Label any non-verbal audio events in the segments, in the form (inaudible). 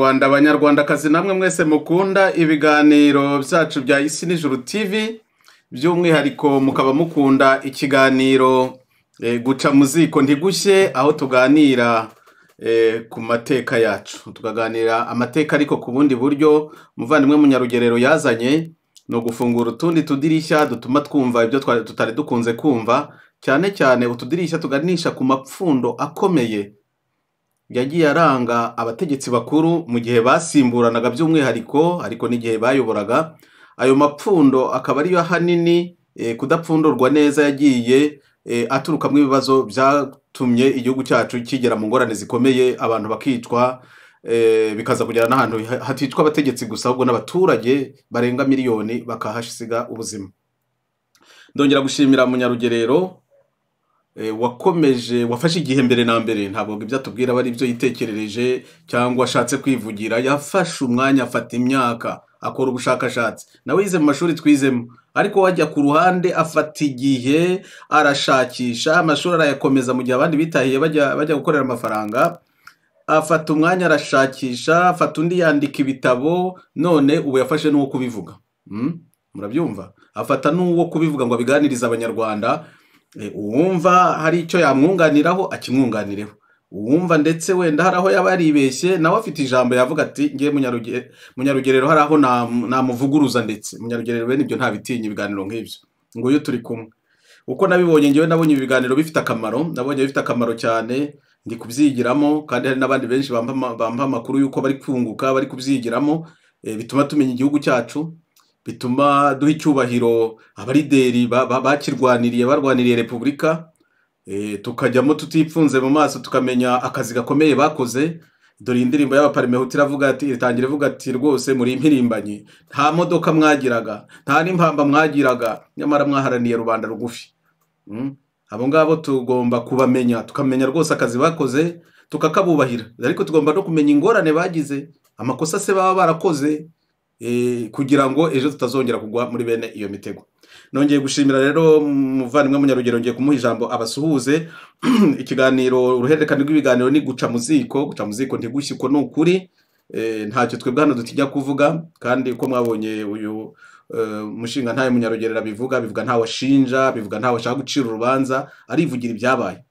banyarwanda banyarwandakazi namwe mwese mukunda ibiganiro byacu bya isi n'ijuru tv by'umwihariko mukaba mukunda ikiganiro eh, guca mu ziko ntigushye aho tuganira eh, ku mateka yacu. Tukaganira amateka ariko ku bundi buryo umuvandimwe munyarugerero yazanye ni ugufungura utundi tudirishya dutuma twumva ibyo tutari dukunze kumva. Cyane cyane utudirishya tuganisha ku mapfundo akomeye. Yagiye aranga abategetsi bakuru mu gihe basimburanaga by'umwihariko ariko n'igihe bayoboraga ayo mapfundo akaba ariyo ahanini eh, kudapfundurwa neza yagiye eh, aturukamo ibibazo byatumye igihugu cyacu kigera mu ngorane zikomeye abantu bakicwa eh, bikaza kugera n'ahantu ha- haticwa abategetsi gusa ahubwo n'abaturage barenga miliyoni bakahasiga ubuzima. Ndongera gushimira munyarugerero wakomeje wafashe igihe mbere na mbere. Ntabwo ibyo atubwira aba ari ibyo yitekerereje cyangwa ashatse kwivugira. Yafashe umwanya afata imyaka akora ubushakashatsi. Nawe yize mu mashuri twizemo. Ariko wajya ku ruhande afata igihe arashakisha amashuri arayakomeza mu gihe abandi bitahiye bajya gukorera amafaranga. Afata umwanya arashakisha afata undi yandika ibitabo none ubu yafashe n'uwo kubivuga. Mm? murabyumva? Afata n'uwo kubivuga ngo abiganirize abanyarwanda Eh, uwumva hari icyo yamwunganiraho akimwunganireho. Uwumva ndetse wenda hari aho yaba yaribeshye nawe afite ijambo yavuga ati ngiye munyaruge- munyarugerero hari aho nam- namuvuguruza ndetse. Munyarugerero bene ibyo ntabitinya ibiganiro nk'ibyo. Ngo iyo turi kumwe. Uko nabibonye ngewe nabonye ibiganiro bifite akamaro nabonye bifite akamaro cyane ndi kubyigiramo kandi hari n'abandi benshi bampa amakuru y'uko bari kunguka bari kubyigiramo eh, bituma tumenya igihugu cyacu. Bituma duha icyubahiro abarideri ba- ba- bakirwaniriye barwaniriye repubulika Eh, tukajyamo tutipfunze mu maso tukamenya akazi gakomeye bakoze. Dore iyi ndirimbo y'abaparimehuti iravuga ati itangira ivuga ati rwose muri impirimbanyi nta modoka mwagiraga nta n'impamba mwagiraga nyamara mwaharaniye rubanda rugufi. Mm. abo ngabo tugomba kubamenya tukamenya rwose akazi bakoze tukakabubahira. Ariko tugomba no kumenya ingorane bagize amakosa se baba barakoze kugira ngo ejo tutazongera kugwa muri bene iyo mitego. Nongeye gushimira rero umuvandimwe munyarugero ngiye kumuha ijambo abasuhuze. (clears throat) Ikiganiro uruhererekane rw'ibiganiro ni guca mu ziko guca mu ziko ntigushye uko ni ukuri Eh, ntacyo twebwe hano dutijya kuvuga. Kandi uko mwabonye uyu eh, mushinga ntawe munyarugero bivuga bivuga ntawe ashinja bivuga ntawe ashaka gucira urubanza arivugira ibyabaye.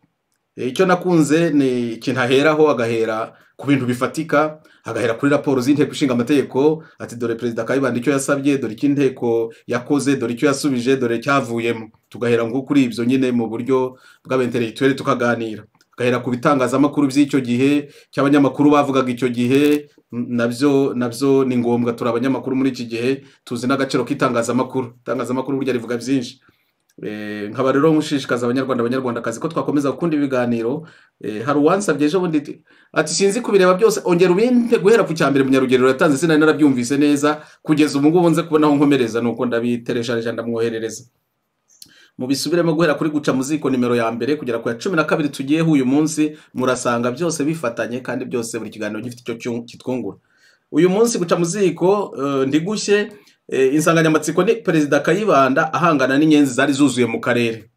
Eh, icyo nakunze ni ikintu aheraho agahera ku bintu bifatika. Agahera kuri raporo z'inteko ishinga amategeko ati dore perezida kayibanda icyo yasabye dore icyo inteko yakoze dore icyo yasubije dore cyavuyemo. Tugahera nko kuri ibyo nyine mu buryo bw'abenteregituweli tukaganira. Agahera ku bitangazamakuru by'icyo gihe cy'abanyamakuru bavugaga icyo gihe na byo na byo ni ngombwa turi abanyamakuru muri iki gihe tuzi n'agaciro k'itangazamakuru. Itangazamakuru burya rivuga byinshi. Eh, nkaba rero nkushishikaza abanyarwanda abanyarwandakazi ko twakomeza gukunda ibiganiro. Eh, hari uwansabye ejo bundi ati- sinzi kubireba byose. Ongera ubinde guhera ku cyambere munyarugerero yatanze sinari narabyumvise neza kugeza ubu ngubu nze kubona aho nkomereza nuko ndabitereshaje ndamwoherereza. Mubisubiremo guhera kuri guca mu ziko nimero ya mbere kugera ku ya cumi na kabiri tugiyeho uyu munsi murasanga byose bifatanye kandi byose buri kiganiro gifite icyo kitwungura. Uyu munsi guca mu ziko eh, ndigushye eh, insanganyamatsiko ni perezida kayibanda ahangana n'inyenzi zari zuzuye mu karere.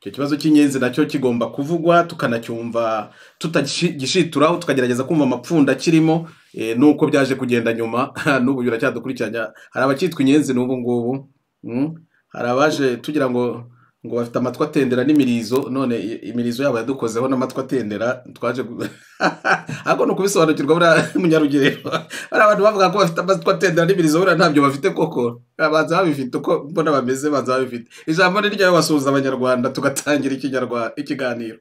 Icyo kibazo cy'inyenzi na cyo kigomba kuvugwa tukanacyumva tutagishituraho tukagerageza kumva amapfundo akirimo eh, nuko byaje kugenda nyuma (laughs) n'ubu biracyadukurikiranya hari abakitwa inyenzi n'ubu ngubu Mm. hari abaje tugira ngo ngo bafite amatwi atendera n'imirizo none imirizo yabo yadukozeho n'amatwi atendera twaje (laughs) ariko ni ukubisobanukirwa buriya (laughs) munyarugerero hari abantu bavuga ko bafite amatwi atendera n'imirizo buriya ntabyo bafite koko. Baza babifite uko mbona bameze baza babifite. Ijambo ni ryayo basuhuza abanyarwanda tugatangira ikiganiro.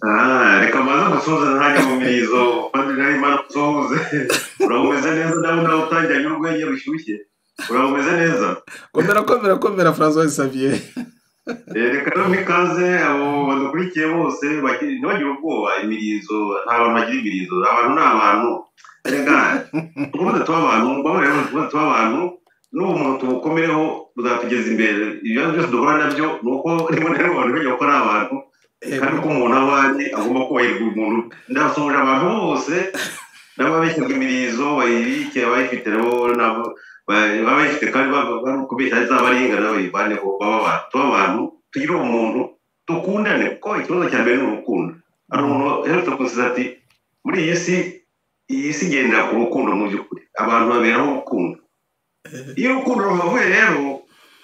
Ah, reka maze gusoza ntajya mu mirizo. Kandi nari mara gusohoze (laughs) urabumeze neza nawe nawe utangiranye urwenya rushyushye. Urabumeze neza. Komera komera komera francois xavier. Eh, reka rero ikaze abo badukurikiye bose bagi- ntibagire ubwoba imirizo nta bantu bagira imirizo. Abantu ni abantu. Reka tuba tuba abantu mbabarira rero tuba abantu. N'ubu muntu tubukomereho buzatugeza imbere. Ibibazo byose duhura na byo ni uko rimwe na rimwe abantu ko ari abantu. Kandi ko umuntu aba ari agomba kubahirwa umuntu. Ndasohoje abantu bose n'ababishyirwa imirizo bayibike abayifite nabo baba bayifite kandi bari kubeshya zaba ari ingana bayivaneho baba abantu tuba abantu tugire umuntu dukundane kuko ikibazo cya mbere ni urukundo hari umuntu uherutse kusiza ati muri iyi si iyi si igendera ku rukundo mu by'ukuri abantu baberaho urukundo iyo urukundo ruhavuye rero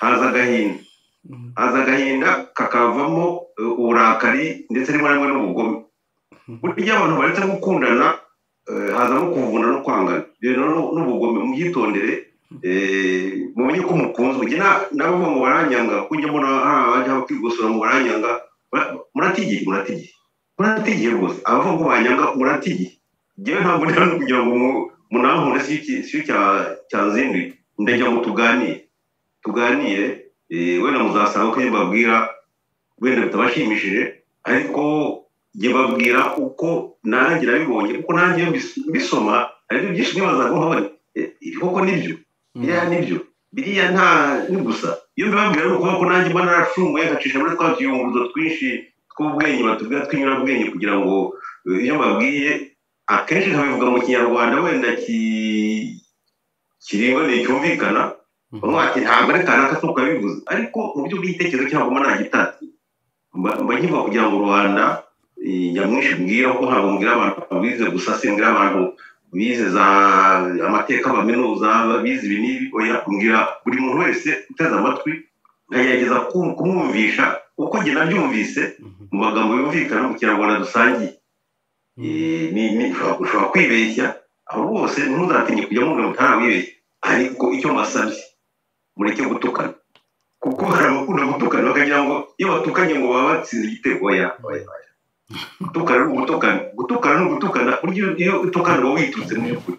haza agahinda haza agahinda kakavamo uburakari ndetse rimwe na rimwe n'ubugome burya abantu baretse gukundana hazamo kuvuna no kwangana n'ubugome mubyitondere mumenye ko mukunzwe. Nabo ngo baranyanga ko njya mbona hari abajya bakigosora ngo baranyanga Ba- muratigiye muratigiye muratigiye rwose. Abavuga ngo banyanga muratigiye njyewe ntabwo hano kugira ngo mu- munankunde si iki- si cya cyanzinduye ndagira ngo tuganire. Tuganire. Eh, wenda muzasanga ko mbabwira wenda bitabashimishije ariko njye babwira uko nanjye nabibonye kuko nanjye mbisoma hari byinshi nibazaga nkabona eh, koko ni byo. Biriya ni byo biriya nta ni gusa. Iyo mbibabwira ni ukuvuga ko nanjye mba naracunguye ngacisha muri twa tuyunguruzo twinshi tw'ubwenge batubwira tw'inyurabwenge kugira ngo eh, iyo mbabwiye akenshi nkabivuga mu kinyarwanda wenda ki- kiringaniye cyumvikana bamwe bati ntabwo ari kanaka si uko yabivuze ariko mu buryo bw'igitekerezo cyangwa mba nagitatse mba nkivuga kugira ngo rubanda eh, nyamwinshi mbwira ko ntabwo mbwira abantu bize gusa simbwira abantu bize za amateka baminuza bize ibi n'ibi oya mbwira buri muntu wese uteze amatwi nkagerageza ku- kumwumvisha uko njye nabyumvise mu magambo yumvikana mu kinyarwanda dusangiye. Eh, ni- ni- ushobora kwibeshya aho rwose ntuzatinye kujya mubwira mutarawibeshya ariko icyo mbasabye mureke gutukana. Kuko hari abakunda gutukana bakagira ngo iyo batukanye ngo baba batsinze igitego oya. Gutukana ni ugutukana gutukana ni ugutukana burya iyo- utukana uba witurutse mu by'ukuri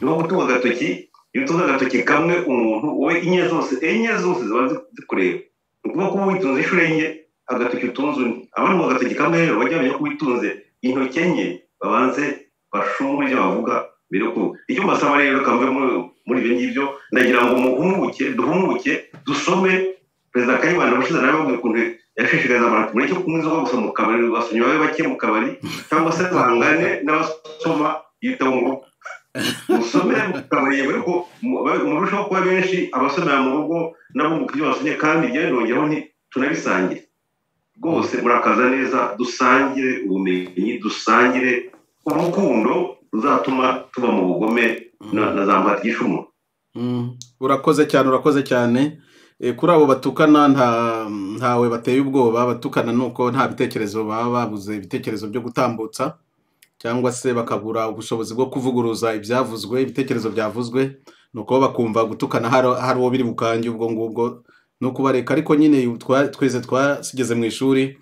ni ho gutunga agatoki iyo utunze agatoki kamwe umuntu wowe enye zose enye zose ziba zi- zikureba ni. Ukuvuga ko uba witunze inshuro enye agatoki utunze undi abandi mu agatoki kamwe rero bajya bamenya ko witunze intoki enye babanze bashungure ibyo bavuga mbere kuvuga icyo mbasaba rero kamve muri- ibyo ngibyo ndagira ngo muhumuke duhumuke dusome perezida kayibanda ubushize nawe babwiye ukuntu yashishikariza abantu mureke kunywa inzoga gusa mu kabari basomyi babe bake mu kabari cyangwa se bangane n'abasoma ibitabo mu rugo musomere mu kabari yewe ba- murushaho kuba benshi abasomera mu rugo nabo mu byo basomye kandi ibyo nongeraho nti tunabisangire rwose murakaza neza dusangire ubumenyi dusangire urukundo ruzatuma tuba mu bugome na za umuntu Mm, urakoze cyane urakoze cyane kuri abo batukana nta ntawe bateye ubwoba. Batukana nuko nta bitekerezo baba babuze ibitekerezo byo gutambutsa cyangwa se bakabura ubushobozi bwo kuvuguruza ibyavuzwe ibitekerezo byavuzwe. Nuko bakumva gutukana hari uwo biri bukange ubwo ngubwo. Ni ukubareka ariko nyine twese twasigeze mu ishuri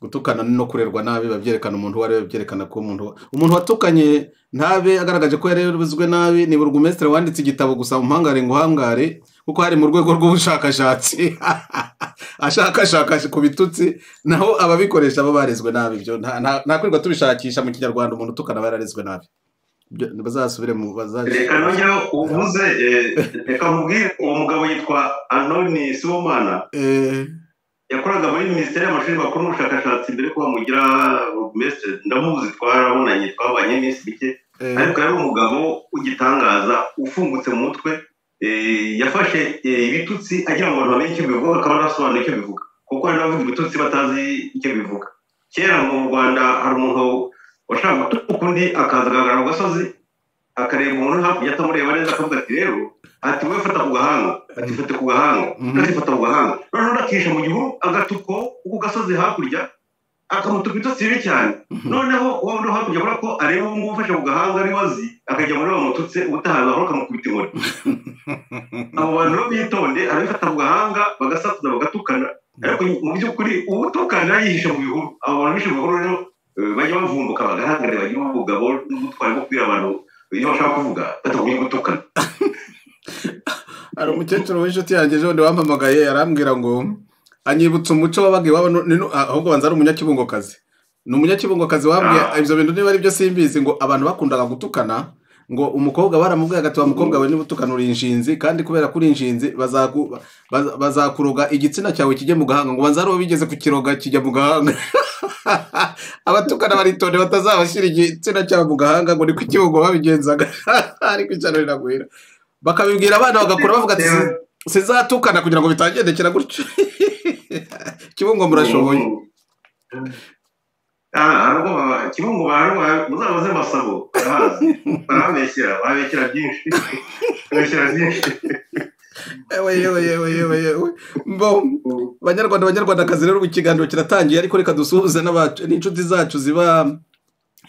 gutukana no kurerwa nabi biba byerekana umuntu uwo ari we byerekana ko umuntu umuntu watukanye ntabe agaragaje ko yarezwe nabi ni burugumesitiri wanditse igitabo gusa mu mpangare ngo uhangare. Kuko hari mu rwego rw'ubushakashatsi. (laughs) Ashakashaka ku bitutsi naho ababikoresha bo barezwe nabi. Ibyo nta- nta- nta kwirirwa tubishakisha mu kinyarwanda umuntu utukana aba yararezwe nabi bazasubire mu bazaje reka nongera uvuze eh, reka nkubwire uwo mugabo yitwa anoni sibomana. Eh, yakoraga muri minisiteri y'amashuri makuru n'ubushakashatsi mbere ko bamugira burugumesitiri ndamuzi twarabonanye twabanye iminsi mike. Eh, ariko yari umugabo w'igitangaza ufungutse mu mutwe yafashe eh, ibitutsi agira ngo abantu bamenye icyo bivuga akaba anasobanura icyo bivuga. Kuko hari n'abavuga ibitutsi batazi icyo bivuga. Kera mu rwanda hari umuntu washaka gutuka undi akaza agahagarara ku gasozi akareba umuntu hakurya atamureba neza akavuga ati rero? Ati wowe fata ku gahanga ati fata ku gahanga Mhm. undi fata ku gahanga noneho akihisha mu gihuru agatuko ku gasozi hakurya akamutuka ibitotsi bibi cyane. Noneho uwo wo hakurya kubera ko areba uwo nguwo ufashe ku gahanga ari wazi akajya muri bamututse ubutaha ahora akamukubita inkoni. (laughs) Abo bantu rero bitonde arabifata ku gahanga bagasakuza bagatukana. Ariko mu by'ukuri ubutukana yihishe mu bihuru. Abo bantu bihishe mu bihuru rero eh, bajya bavumbuka bagahagarara bagira ubugabo n'ubutwari bwo kubwira abantu. Ibyo bashaka kuvuga batagombye gutukana. (laughs) Hari umukecuru w'inshuti yanjye bundi wampamagaye arambwira ngo anyibutsa umuco wabaga iwabo nu- ahubwo banza ari umunyakibungokazi. Ni umunyakibungokazi wambwiye Ah. ibyo bintu niba ari byo simbizi ngo abantu bakundaga gutukana ngo umukobwa baramubwiye agati wa mukobwa we niba utukana uri inshinzi kandi kubera ko uri inshinzi bazaku- baza- bazakuroga igitsina cyawe kijye mu gahanga ngo banza ari uwo bigeze kukiroga kijya mu gahanga. (laughs) Abatukana baritonde batazabashyira igitsina cyabo mu gahanga ngo ni ku kibungo babigenzaga. (laughs) Ariko icyano riragwira bakabibwira abana bagakura bavuga ati "Si- sizatukana kugira ngo bitagendekera gutyo. (laughs) Kibungo murashoboye. Kibungo muzabaze masabo barabeshyira babeshyira byinshi. Babeshyira byinshi. Yewe yewe yewe yewe yewe mbo banyarwanda banyarwandakazi rero ubu ikiganiro kiratangiye ariko reka dusuhuze n'inshuti zacu ziba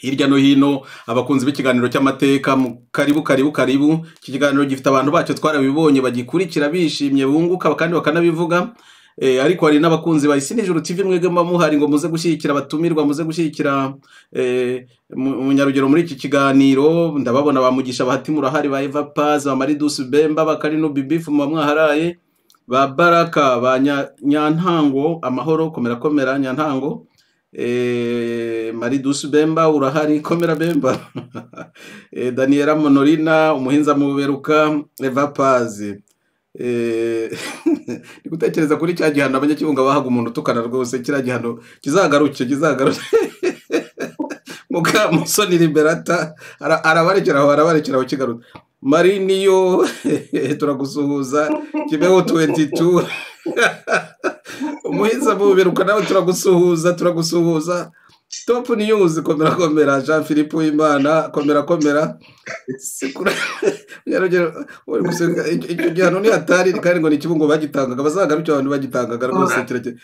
hirya no hino abakunzi b'ikiganiro cy'amateka mu karibu karibu karibu iki kiganiro gifite abantu bacyo twarabibonye bagikurikira bishimye bunguka kandi bakanabivuga. Eh, ariko hari n'abakunzi ba isi nijoro tv mwebwe muba muhari ngo muze gushyigikira abatumirwa muze gushyigikira eh, mu- umunyarugero muri iki kiganiro. Ndababona ba mugisha bahati murahari ba eva paz ba maridusi bemba bakarino bibifu muba mwaharaye ba baraka ba Nya- nyantango amahoro komera komera nyantango. eh, maridusi bemba urahari komera bemba. (laughs) Eh, daniela monorina umuhinza muberuka eva paz. Eh, (laughs) ndi gutekereza kuri cya gihano abanyakibunga bahaga umuntu utukana rwose kiriya gihano kizagaruke kizagaruke (laughs) mukamusoni liberata ara- arabarekeraho arabarekeraho kigaruka mariniyo turagusuhuza kibeho 22 umuhinza muberuka nawe turagusuhuza turagusuhuza. Top news komera komera. Jean philippe w'imana komera. Komera (laughs) icyo icyo gihano ni hatari kandi ngo ni ikibungo bagitangaga. Bazaga bityo abantu bagitangaga rwose kirekire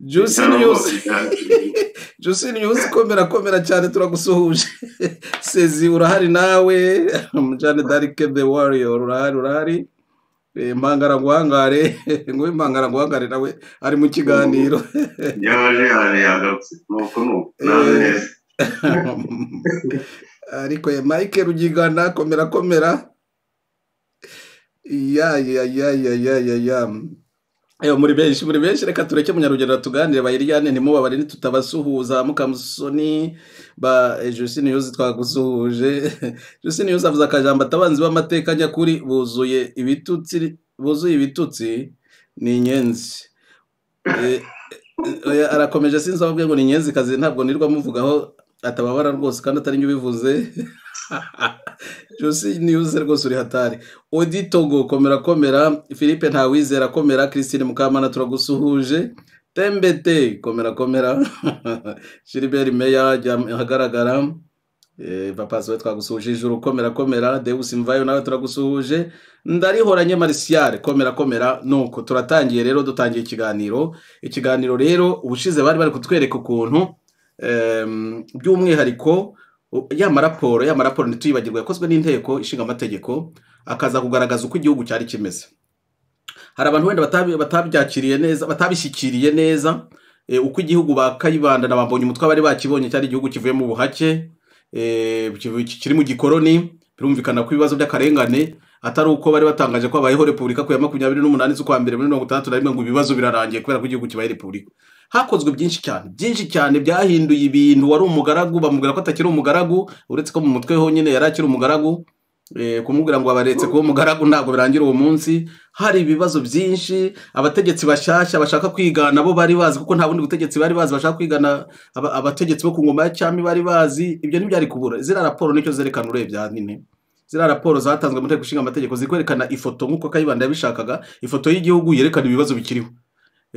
juicy news. (laughs) juicy news komera komera cyane turagusuhuje. (laughs) Sezi urahari nawe. Jane darike the warrior. Urahari urahari. Eh, mpangara nguhangare (laughs) ngo impangara nguhangare nawe ari mu kiganiro. (laughs) Yaje yaje yagarutse. Nuko nuko. Naze Eh. neza. (laughs) ariko ya mike rugigana komera komera. Ya ya ya ya ya ya. Muri benshi muri benshi reka tureke munyarugendo tuganire bayiryane ntimubabare ntitutabasuhuza mukamusoni ba eh, Jusine News twagusuhuje (laughs) Jusine News avuze akajambo atabanzi b'amateka nyakuri buzuye ibitutsi buzuye ibitutsi ni inyenzi. Eh, eh, arakomeje sinzi ababwiye ngo ni inyenzi kazi ntabwo nirwa muvugaho. Atababara rwose kandi atari njye ubivuze. (laughs) Josi News rwose uri hatari. Odi Togo komera komera. Philippe Ntawizera komera. Christine Mukamana turagusuhuje. Tembete komera komera. (laughs) Gilbert Meya ahagaragara. Eh, papa we twagusuhuje ijuru. Komera komera. Deus Mvayo nawe turagusuhuje. Ndarihoranye Martial komera komera. Nuko turatangiye rero dutangiye ikiganiro. Ikiganiro rero ubushize bari bari kutwereka ukuntu by'umwihariko ya maraporo ya maraporo ntituyibagirwe yakozwe n'inteko ishinga amategeko akaza kugaragaza uko igihugu cyari kimeze. Hari abantu wenda batabyakiriye neza batabishyikiriye neza eh, uko igihugu ba kayibanda na bambonye umutwe bari bakibonye cyari igihugu kivuye mu buhake eh, kiri mu gikoroni birumvikana ko ibibazo by'akarengane atari uko bari batangaje ko habayeho repubulika ku ya makumyabiri n'umunani z'ukwa mbere muri mirongo itandatu na rimwe ngo ibibazo birarangiye kubera ko igihugu kibaye repubulika. Hakozwe byinshi cyane. Byinshi cyane byahinduye ibintu wari umugaragu bamubwira ko atakiri umugaragu uretse ko mu mutwe honyine yari akiri umugaragu. Eh, kumubwira ngo abaretse kuba umugaragu ntabwo birangira uwo munsi. Hari ibibazo byinshi abategetsi bashyashya bashaka kwigana bo bari bazi kuko nta bundi butegetsi bari bazi bashaka kwigana aba- abategetsi bo ku ngoma ya cyami bari bazi. Ibyo ntibyari kubura. Ziriya raporo ni cyo zerekana urebye ahanini ziriya raporo zatanzwe mu nteko ishinga amategeko ziri kwerekana ifoto nk'uko kayibanda yabishakaga ifoto y'igihugu yerekana ibibazo bikiriho.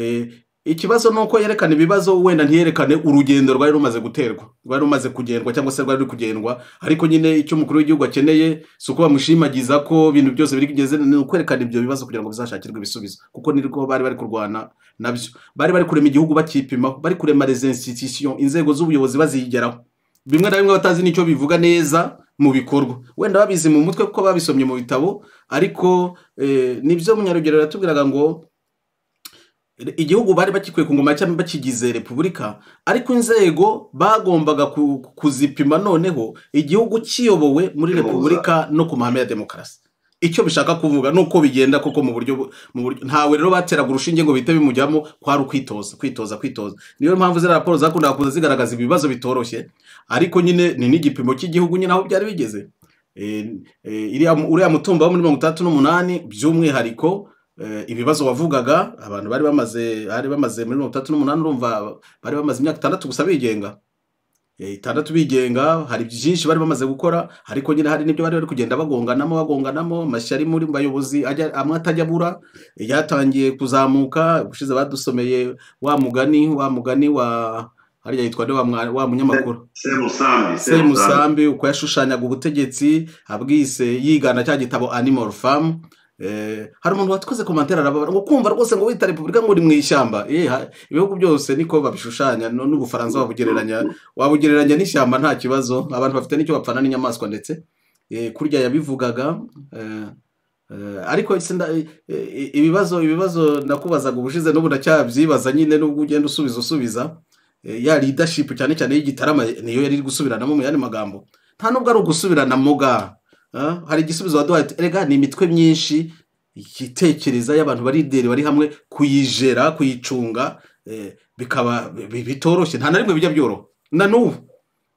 Eh, ikibazo ni uko yerekana ibibazo wenda ntiyerekane urugendo rwari rumaze guterwa rwari rumaze kugendwa cyangwa se rwari kugendwa. Ariko nyine icyo umukuru w'igihugu akeneye si uko bamushimagiza ko ibintu byose biri kugeze ni ukwerekana ibyo bibazo kugira ngo bizashakirwe ibisubizo. Kuko nirwo bari bari kurwana na byo. Bari bari kurema igihugu bakipimaho bari kurema institutions inzego z'ubuyobozi bazigeraho. Bimwe na bimwe batazi n'icyo bivuga neza mu bikorwa. Wenda babizi mu mutwe kuko babisomye mu bitabo ariko eh, ni byo munyarugero yatubwiraga ngo igihugu bari bakikuye ku ngoma cyangwa bakigize repubulika ariko inzego bagombaga ku- kuzipima noneho igihugu kiyobowe muri repubulika no ku mahame ya demokarasi. Icyo bishaka kuvuga ni uko bigenda koko mu buryo bu- mu buryo ntawe rero bateraga urushinge ngo bihite bimujyamo kwari ukwitoza kwitoza kwitoza. Niyo mpamvu ziriya raporo zakundaga kuza zigaragaza ibibazo bitoroshye ariko nyine ni n'igipimo cy'igihugu nyine aho byari bigeze. Eh, eh, uriya mutumba wo muri mirongo itandatu n'umunani by'umwihariko ibibazo wavugaga abantu bari bamaze bari bamaze muri mirongo itandatu n'umunani urumva bari bamaze imyaka itandatu gusa bigenga. Eh, itandatu bigenga hari byinshi bari bamaze gukora ariko nyine hari n'ibyo bari bari kugenda bagonganamo bagonganamo amashyari muri mu bayobozi amwe atajya abura Eh, yatangiye kuzamuka ubushize badusomeye wa mugani wa mugani wa harya yitwa nde wa munyamakuru? Semusambi semusambi. uko yashushanyaga ubutegetsi abwise yigana cya gitabo animal farm eh, hari umuntu watikoze komantere arababara ngo kumva rwose ngo wita repubulika ngo uri mu ishyamba. Eh, ibihugu byose niko babishushanya n'ubufaransa wabugereranya wabugereranya n'ishyamba nta kibazo. Abantu bafite n'icyo bapfana n'inyamaswa ndetse eh, kurya yabivugaga eh, eh, ariko eh, eh, ibibazo ibibazo ndakubazaga ubushize n'ubu ndacyabyibaza nyine n'ubwo ugenda usubiza usubiza. Eh, ya leadership cyane cyane y'igitarama niyo yari iri gusubiranamo mu yandi magambo. Nta nubwo ari ugusubiranamo ga hari igisubizo waduhaye erega ni imitwe myinshi igitekereza y'abantu barideri bari hamwe kuyijera kuyicunga eh, bikaba bi- bitoroshye. Nta na rimwe bijya byoroha. Na n'ubu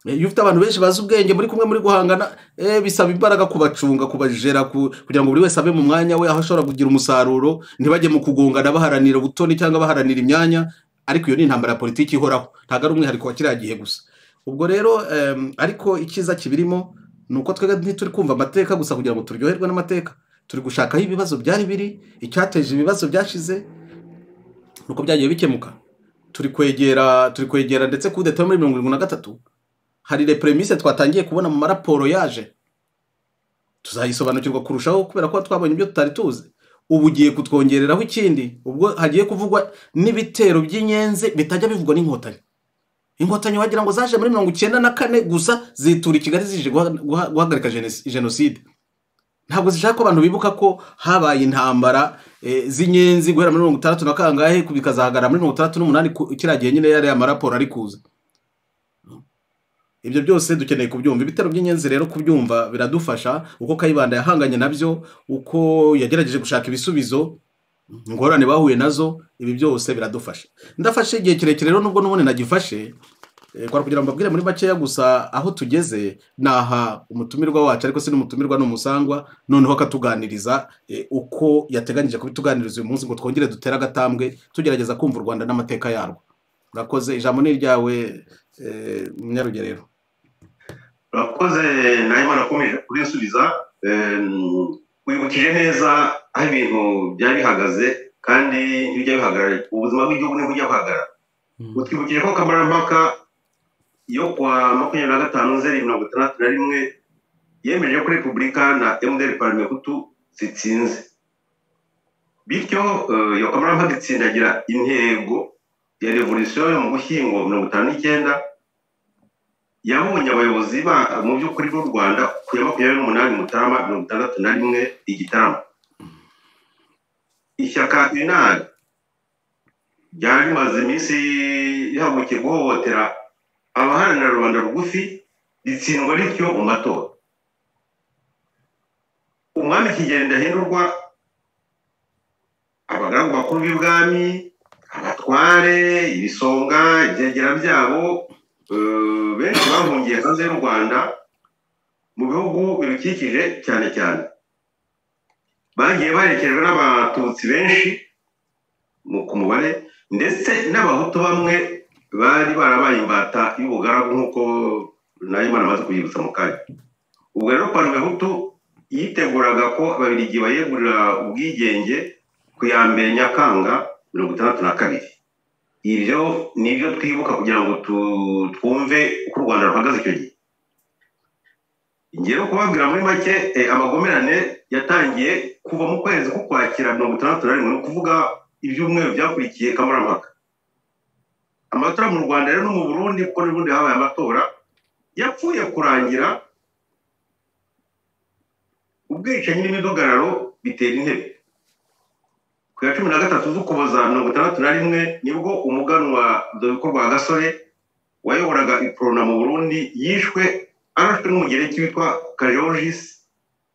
Eh, iyo ufite abantu benshi bazi ubwenge muri kumwe muri guhangana eh, bisaba imbaraga kubacunga kubajera ku- kugira ngo buri wese abe mu mwanya we aho ashobora kugira umusaruro. Ntibajye mu kugongana baharanira ubutoni cyangwa baharanira imyanya. Ariko iyo ni intambara ya politiki ihoraho. Ntabwo ari umwihariko wa kiriya gihe gusa. Ubwo rero ariko icyiza kibirimo ni uko twebwe ntituri kumva amateka gusa kugira ngo turyoherwe n'amateka. Turi gushaka aho ibibazo byari biri icyateje ibibazo byashize nuko byagiye bikemuka. Turi kwegera turi kwegera ndetse kudeta muri mirongo irindwi na gatatu hari repremise twatangiye kubona mu maraporo yaje. Tuzayisobanukirwa kurushaho kubera ko twabonye ibyo tutari tuzi. Ubu ugiye kutwongereraho ikindi ubwo hagiye kuvugwa n'ibitero by'inyenzi bitajya bivugwa n'inkotanyi. Inkotanyi wagira ngo zaje muri mirongo icyenda na kane gusa zitura i kigali zije guha- guha- guhagarika jenoside. Ntabwo zishaka ko abantu bibuka ko habaye intambara eh, z'inyenzi guhera muri mirongo itandatu na kangahe bikazahagarara muri mirongo itandatu n'umunani kiriya gihe nyine yariya maraporo ari kuza. Ibyo byose dukeneye kubyumva. Ibitero by'inyenzi rero kubyumva biradufasha. Uko kayibanda yahanganye na byo uko yagerageje gushaka ibisubizo ingorane bahuye na zo ibi byose biradufasha. Ndafashe igihe kirekire rero nubwo n'ubundi nagifashe eh, kwari kugira ngo mbabwire muri makeya gusa aho tugeze naha umutumirwa wacu ariko si n'umutumirwa ni umusangwa noneho akatuganiriza eh, uko yateganyije kubituganiriza uyu munsi ngo twongere dutere agatambwe tugerageza kumva u rwanda n'amateka yarwo. Murakoze ijambo ni iryawe eh, munyarugerero. Urakoze nawe akomeje kurisubiza wibukije neza aho ibintu byari bihagaze kandi ntibijya bihagarara ubuzima bw'igihugu ntibujya buhagarara utwibukije ko kamarampaka yo kuwa makumyabiri na gatanu nzeri mirongo itandatu na rimwe yemeje ko repubulika na emuderi parmehutu zitsinze. Bityo eh, iyo kamarampaka itsindagira intego ya revolisiyo yo mu gushyingo mirongo itanu n'icyenda yabonye abayobozi ba mu by'ukuri b'u rwanda ku ya makumyabiri n'umunani mutarama mirongo itandatu na rimwe igitaramo ishyaka inani ryari rimaze iminsi rihagukiye guhohotera abaharanira rubanda rugufi ritsindwa rityo mu matora. Umwami kigeli ndahindurwa abagaragu bakuru b'ibwami abatware ibisonga ibyegera byabo eh, benshi bahungiye hanze y'u rwanda mu bihugu birukikije cyane cyane. Bagiye baherekejwe n'abatutsi benshi ku mubare ndetse n'abahutu bamwe bari barabaye imbata y'ubugaragu nk'uko na yo imana amaze kuyibutsa mu kanya ubwo rero kwa hutu yiteguraga ko ababiligi bayegurira ubwigenge ku ya mbere nyakanga mirongo itandatu na kabiri. Ibyo ni ibyo twibuka kugira ngo twumve uko u rwanda ruhagaze icyo gihe. Ngiye kubabwira muri make eh, amagomerane yatangiye kuva mu kwezi k'ukwakira mirongo itandatu na rimwe ni ukuvuga ibyumweru byakurikiye kamarampaka. Amatora mu rwanda rero no mu burundi kuko n'ubundi habaye amatora yapfuye kurangira ubwicanyi n'imidugararo bitera intebe. Ku ya cumi na gatatu z'ukuboza mirongo itandatu na rimwe ni bwo umuganwa rwa gasore wayoboraga iporona mu burundi yishwe arashwe n'umugereki witwa kajorjisi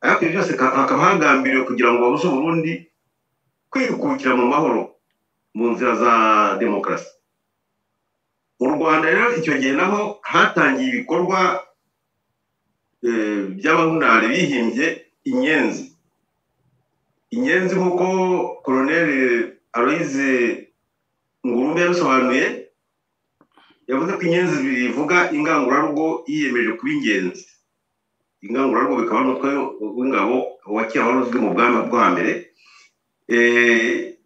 ariko ibyo byose ka- hakaba hagambiriwe kugira ngo babuze uburundi kwikukira mu mahoro mu nzira za demokarasi. Mu rwanda rero icyo gihe naho hatangiye ibikorwa eh, by'abahunari bihimbye inyenzi. Inyenzi nk'uko koroneli aloyize ngurumbe yabisobanuye yavuze ko inyenzi bivuga ingangurarugo yiyemeje kuba ingenzi. Ingangurarugo bikaba ari umutwe w'ingabo wa kera wari uzwi mu bwami bwo hambere. Eh,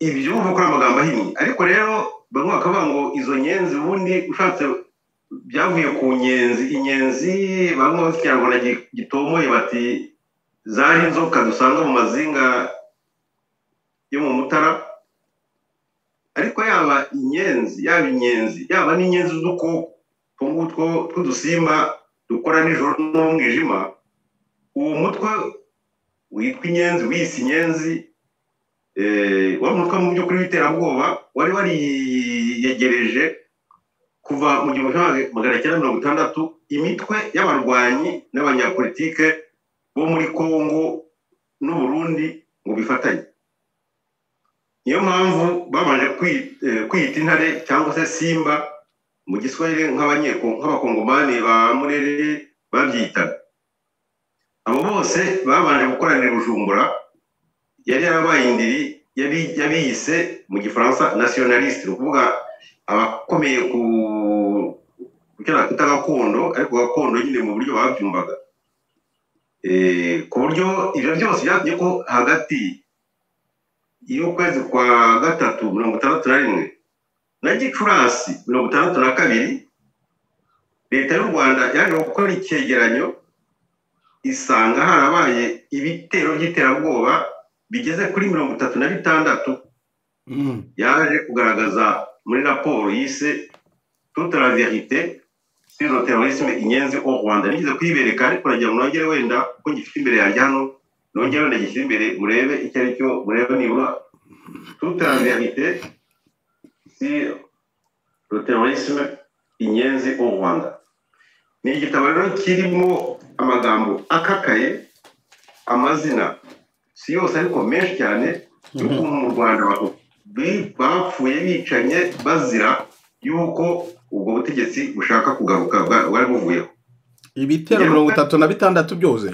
ibyo urumva ko ari amagambo ahinnye. Ariko rero bamwe bakavuga ngo izo nyenzi ubundi ushatse byavuye ku nyenzi inyenzi bamwe bafite ikinyarwanda gi- gitomoye bati zari inzoka dusanga mu mazinga yo mu mutara. Ariko yaba inyenzi yaba inyenzi yaba n'inyenzi z'udukoko utwo ngutwo tw'udusimba dukora nijoro n'umwijima uwo mutwe witwa inyenzi wiyise inyenzi eh, wari umutwe mu by'ukuri w'iterabwoba wari wariyegereje kuva mu gihumbi kimwe magana cyenda mirongo itandatu imitwe y'abarwanyi n'abanyapolitike bo muri kongo n'uburundi ngo bifatanye niyo mpamvu babanje kwi- eh, intare cyangwa se simba mu giswahili nk'abakongomani ba murere babyitaga. Abo bose babanje gukoranira i bujumbura yari yarabaye indiri yabi- yabiyise mu gifaransa nationaliste. Ni ukuvuga abakomeye ku ku cyo nakwita gakondo ariko gakondo nyine mu buryo babyumvaga. Eh, ku buryo ibyo byose byatumye ko hagati y'ukwezi kwa gatatu mirongo itandatu na rimwe na gicurasi mirongo itandatu na kabiri leta y'u rwanda yaje gukora icyegeranyo isanga harabaye ibitero by'iterabwoba bigeze kuri mirongo itatu na bitandatu Mm. yaje kugaragaza muri raporo yise toute la sur le terrorisme inyenzi au rwanda. Nigeze kuyibereka ariko nagira ngo nongere wenda kuko ngifite imbere yanjye hano nongere wenda gishyire imbere murebe icyo ari cyo murebe nibura. Toute la sur le terrorisme inyenzi au rwanda. Ni igitabo rero kirimo amagambo akakaye amazina si yose ariko menshi cyane y'ukuntu mu rwanda bapfuye bicanye bazira yuko ubwo butegetsi bushaka kugaruka bwa- bwari buvuyeho. Ibitero mirongo itatu na bitandatu byose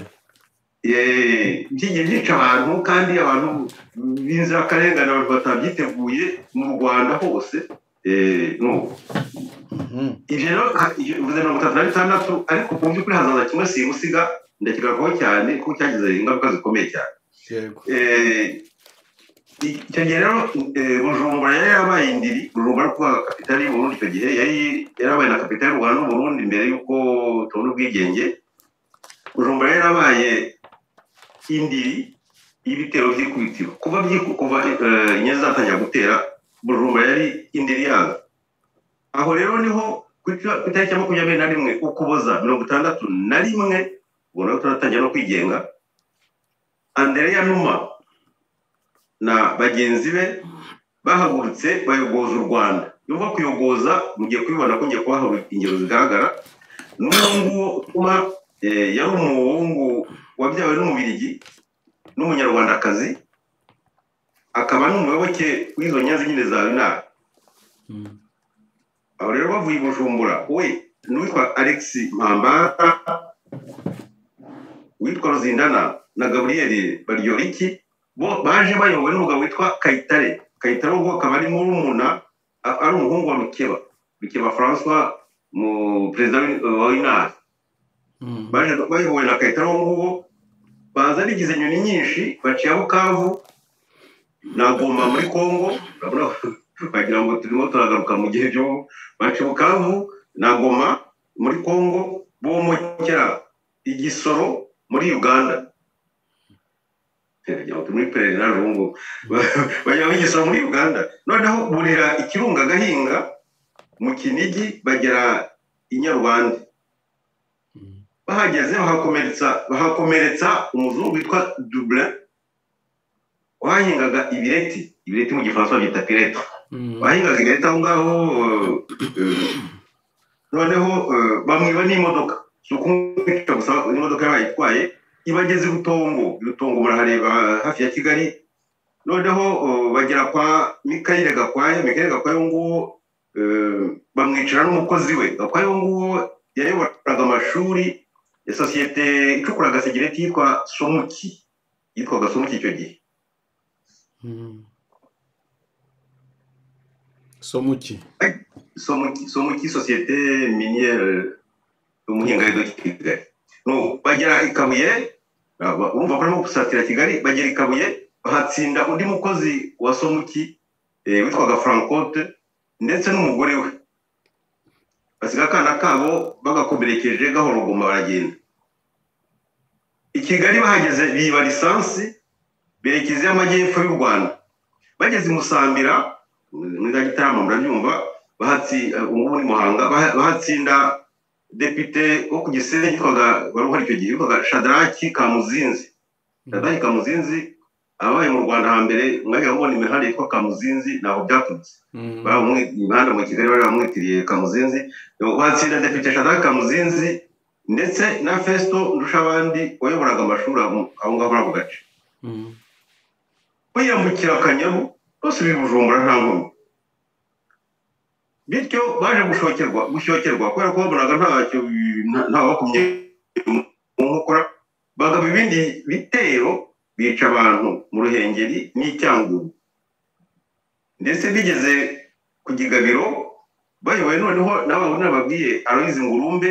byigiye byica abantu kandi abantu b'inzirakarengane abantu batabyiteguye mu rwanda hose. Mhm. ibyo rero bivuze mirongo itatu na bitandatu ariko mu by'ukuri hazaza kimwe simusiga ndakigarukaho cyane kuko cyagize ingaruka zikomeye cyane. Icyo gihe rero eh, bujumbura yari yarabaye indiri bujumbura kuba kapitali y'uburundi icyo gihe yari yarabaye na kapitali y'u rwanda n'uburundi mbere y'uko tubona ubwigenge bujumbura yari yarabaye indiri y'ibitero by'ikubitiro kuva kuva eh, inyenzi zatangira gutera bujumbura yari indiri yazo aho rero ni ho ku itariki ya makumyabiri na rimwe ukuboza mirongo itandatu na rimwe ubwo nawe turatangira no kwigenga. Andereya numa na bagenzi be bahagurutse bayogoza u rwanda. Yumva kuyogoza mugiye kubibona ko ngiye kubaha ingero zigaragara. N'umuhungu utuma eh, yari umuhungu wabyawe n'umubirigi n'umunyarwandakazi akaba n'umuyoboke w'izo nyanza nyine za runari Mm. aho rero bavuye i bujumbura. We n'uwitwa alex mpambara witwa ruzindana. Na gaburiyeri baryoriki bo baje bayobowe n'umugabo witwa kayitare. Kayitare ubwo akaba ari murumuna ari umuhungu wa rukeba rukeba francois mu perezida wa inari Mm. baje bayobowe na kayitare uwo nguwo baza rigize inyoni nyinshi baciye bukavu na goma muri congo. (laughs) Wagira ngo turimo turagaruka mu gihe byo baciye bukavu na goma muri congo bomokera igisoro muri uganda. Ngo turi muri perezida rungu bajya igisoro muri uganda. Noneho burira ikirunga gahinga mu kinigi bagera i nyarwanda. Bahageze bahakomeretsa bahakomeretsa umuzungu witwa dublin wahingaga ibireti. Ibireti mu gifaransa babyita pirete Mm. wahingaga ibireti aho ngaho eh, eh, noneho eh, bamwiba n'imodoka. Si ukumwica gusa imodoka yabaye itwaye ibageze i rutongo murahareba hafi ya kigali. Noneho eh, bagera kwa mikayire gakwaye. Mikayire gakwaye uwo nguwo eh, bamwicira n'umukozi we. Gakwaye uwo nguwo yayoboraga amashuri ya sosiyete icukura agasegereti yitwa somuki. Yitwaga somuki icyo gihe. Mm. somuki. Somuki sosiyete w'ido kigali no bagera i kabuye ko barimo gusatira kigali bagera i kabuye bahatsinda undi mukozi wa somuki eh, witwaga francote ndetse n'umugore we basiga akana kabo bagakomerekeje gahorogoma baragenda i kigali bahageze biba lisansi berekeza y'amajyepfo y'u rwanda bageze i musambira muri za gitarama murabyumva bahatsi ubu ni muhanga baha- bahatsinda depite wo ku gisenyi yitwaga wari uhari icyo gihe yitwaga shadaraki kamuzinzi. Shadaraki kamuzinzi ababaye mu rwanda hambere mwajya mubona imihanda yitwa kamuzinzi ntabwo byaturutse. Mm. baramwi- imihanda mu kigali bari bamwitiriye kamuzinzi. Batsinda depite shadaraki kamuzinzi ndetse na fesito ndushabandi wayoboraga amashuri aho aho ngaho muri ako gace. Mm. biyambukira akanyaru bose biri bujumbura nta nkomyi. Bityo baje gushokerwa gushokerwa kubera ko babonaga ntacyo bi- nta- nta wakumye mu nkokora bagaba ibindi bitero bica abantu mu ruhengeri n'icyanguru ndetse bigeze ku gigabiro bayobowe noneho n'aba wundi nababwiye aloyizi ngurumbe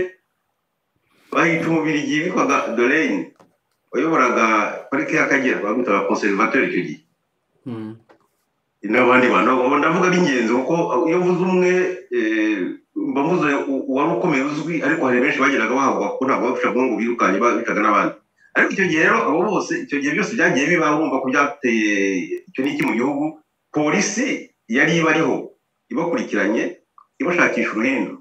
bahita umubirigi witwaga doreyini wayoboraga parike y'akagera bamwitaga konservateur icyo gihe Mm. N'abandi bantu. Ndavuga b'ingenzi kuko iyo mvuze umwe eh, mba mvuze uwari ukomeye uzwi ariko hari benshi bageraga bahagwa kuko ntabwo bafasha ngo birukanye bicaga n'abandi. Ariko icyo gihe rero abo bose icyo gihe byose byagiye biba urumva ko byateye icyo n'iki mu gihugu polisi yari ibariho ibakurikiranye ibashakisha uruhindu.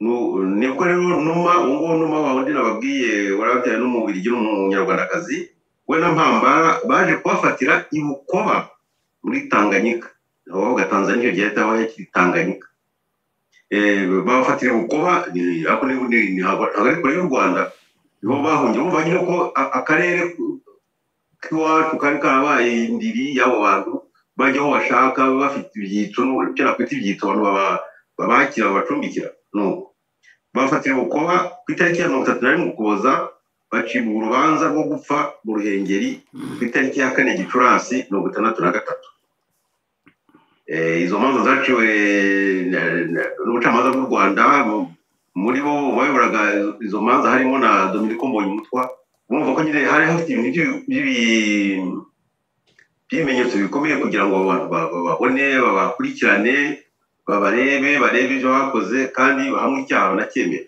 Nibwo rero numa uwo nguwo numa wundi nababwiye wari watewe n'umubirigi n'umunyarwandakazi we na mpambara baje kubafatira i bukoba. Muri tanganyika. Aho bavuga tanzania icyo gihe cyangwa kiri tanganyika babafatira bukoba ari kure y'u rwanda. Niho bahungiye bumva nyine ko akarere k'iwacu kari karabaye indiri y'abo bantu bajya aho bashaka bafite ibyitso icyo nakwita ibyitso abantu baba- babakira babacumbikira. Nuko. Bafatira bukoba ku itariki ya mirongo itatu na rimwe ukuboza bacibwa urubanza rwo gupfa mu ruhengeri ku itariki ya kane gicurasi mirongo itandatu na gatatu. Eh, izo manza zaciwe n'ubucamanza bw'u rwanda mu- muri bo bayoboraga izo- manza harimo na dominiko mbonyumutwa urumva ko nyine hari hafite ibintu by'ibi- by'ibi- by'ibimenyetso bikomeye kugira ngo abantu ba- ba- babone babakurikirane babarebe barebe ibyo bakoze kandi bahamwe icyaha banacyemera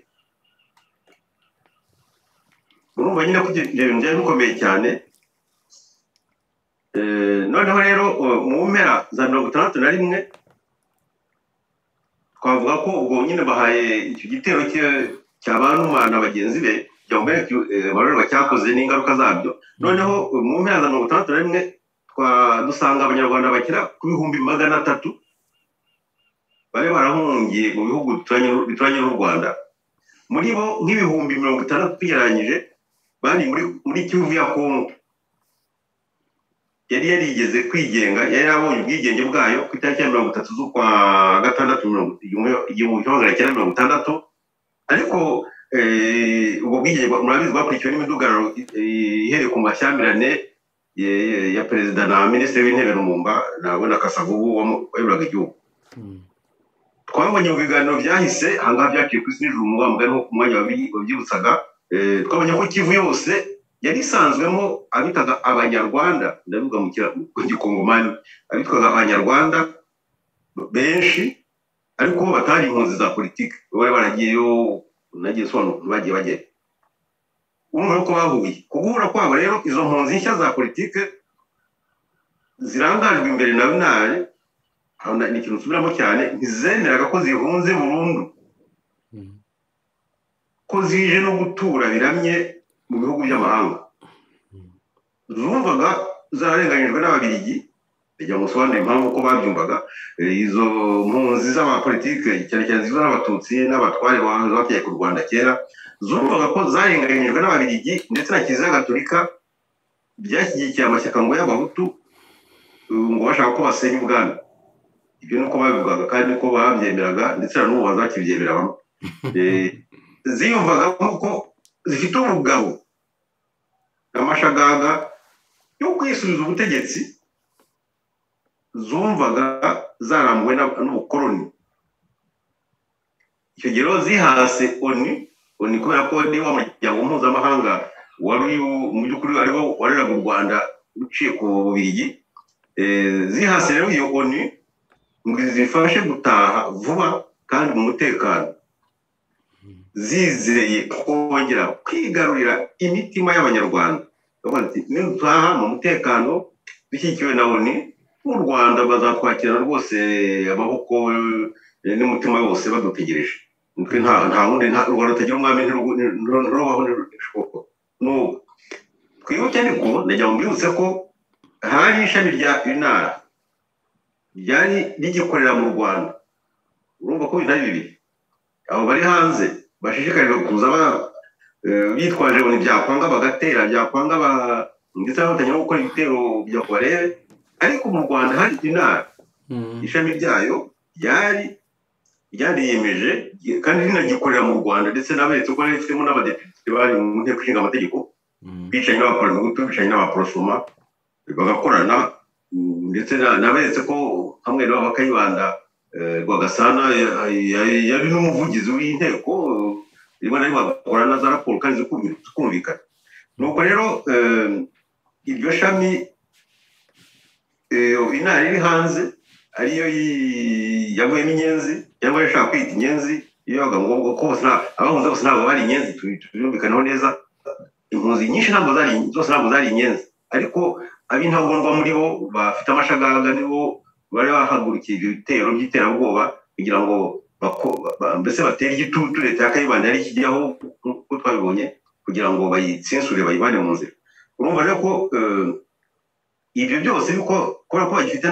urumva nyine ko ibyo bintu byari bikomeye cyane. Eh, noneho rero mu mpera za mirongo itandatu na rimwe twavuga ko ubwo nyine bahaye icyo gitero cya banuma na bagenzi be byambereka amarorerwa cyakoze n'ingaruka zabyo. Noneho mu mpera za mirongo itandatu na rimwe dusanga abanyarwanda bagera ku bihumbi magana atatu bari barahungiye mu bihugu bituranye n'u rwanda. Muri bo nk'ibihumbi mirongo itandatu tugereranyije bari muri muri kivu ya kongo. Yari yarigeze kwigenga yari yabonye ubwigenge bwayo ku itariki ya mirongo itatu z'ukwa gatandatu igihumbi kimwe magana cyenda mirongo itandatu. Ariko eh, ubwo bwigenge murabizi bwakurikiwe n'imidugararo eh, ihereye ku mashyamirane ya perezida na minisitiri w'intebe rumumba nawe na kasavubu wayoboraga igihugu. Twabonye mu biganiro byahise ahangaha byaciye ku isi nijoro mugani nko ku mwanya wabyibutsaga twabonye ko kivu yose yari isanzwemo abitaga abanyarwanda. Ndavuga mu gikongomani. Abitwaga abanyarwanda benshi ariko batari impunzi za politiki. Bari baragiyeyo nagiye sobanura ukuntu bagiye bagera. Urumva ko bahuye. Ku guhura kwabo rero izo mpunzi nshya za politiki zirangajwe imbere na binari ni ikintu nsubiramo cyane ntizemeraga ko zihunze burundu. Ko zije no gutura biramye mu bihugu by'amahanga. Zumvaga zararenganyijwe n'ababirigi reka musobanure impamvu ko babyumvaga izo mpunzi z'abapolitike cyane cyane zizwe n'abatutsi n'abatware bategeka u rwanda kera zumvaga ko zarenganyijwe n'ababirigi ndetse na kiliziya gatolika byashyigikiye amashyaka ngo y'abahutu eh, ngo bashaka ko basenya ubwami. Ibyo ni uko babivugaga kandi niko babyemeraga ndetse na n'ubu bazakibyemera bamwe. (laughs) Eh, ziyumvaga nk'uko zifite ubugabo amashagaga yo kwisubiza ubutegetsi zumvaga zarambuwe n'ubukoloni icyo gihe rero zihase oni oni kubera ko ni wa muryango mpuzamahanga wari mu by'ukuri ari wo wareraga u rwanda uciye ku bubirigi zihase rero iyo oni ngo zifashe gutaha vuba kandi mu mutekano zizeye kongera kwigarurira imitima y'abanyarwanda. Nidutaha mu mutekano dushyigikiwe na oni mu rwanda bazatwakira rwose amaboko eh, n'umutima wose badutegereje. Nta wundi u rwanda rutagira umwami ntirubaho ntirushoboka twibuke ariko ndagira ngo mbibutse ko hari ishami rya inara ryari rigikorera mu rwanda. Urumva ko bitari bibiri? Abo bari hanze bashishikarijwe kuza eh, bitwaje ngo byakwanga bagatera byakwanga ndetse bafatanya no gukora ibitero bya barebe ariko mu rwanda hari inara ishami ryayo ryari ryariyemeje kandi rinagikorera mu rwanda ndetse n'aberetse ko rifitemo n'abadepite bari mu nteko ishinga amategeko. Bicaye n'abaporomigutu bicaye n'abaporosoma bagakorana ndetse na- naberetse ko hamwe na bakayibanda rwagasana ya- yari n'umuvugizi w'inteko rimwe na rimwe bagakorana na za raporo kandi zikumvi- zikumvikana nuko rero iryo shami eh, intare iri hanze ariyo yavuyemo inyenzi cyangwa yashaka kwita inyenzi iyo ngombwa ko abahunze bose ntabwo bari inyenzi tubi- tubyumvikanaho neza impunzi nyinshi ntabwo zari zose ntabwo zari inyenzi. Ariko ab'intagondwa muri bo bafite amashagaga nibo bari bahagurukiye ibyo bitero by'iterabwoba kugira ngo mbese batere igitutu leta ya kayibanda yari ikijyaho nk'uko twabibonye kugira ngo bayitsinsure bayibane mu nzira. Urumva rero ko eh, ibyo byose kubera ko bagifite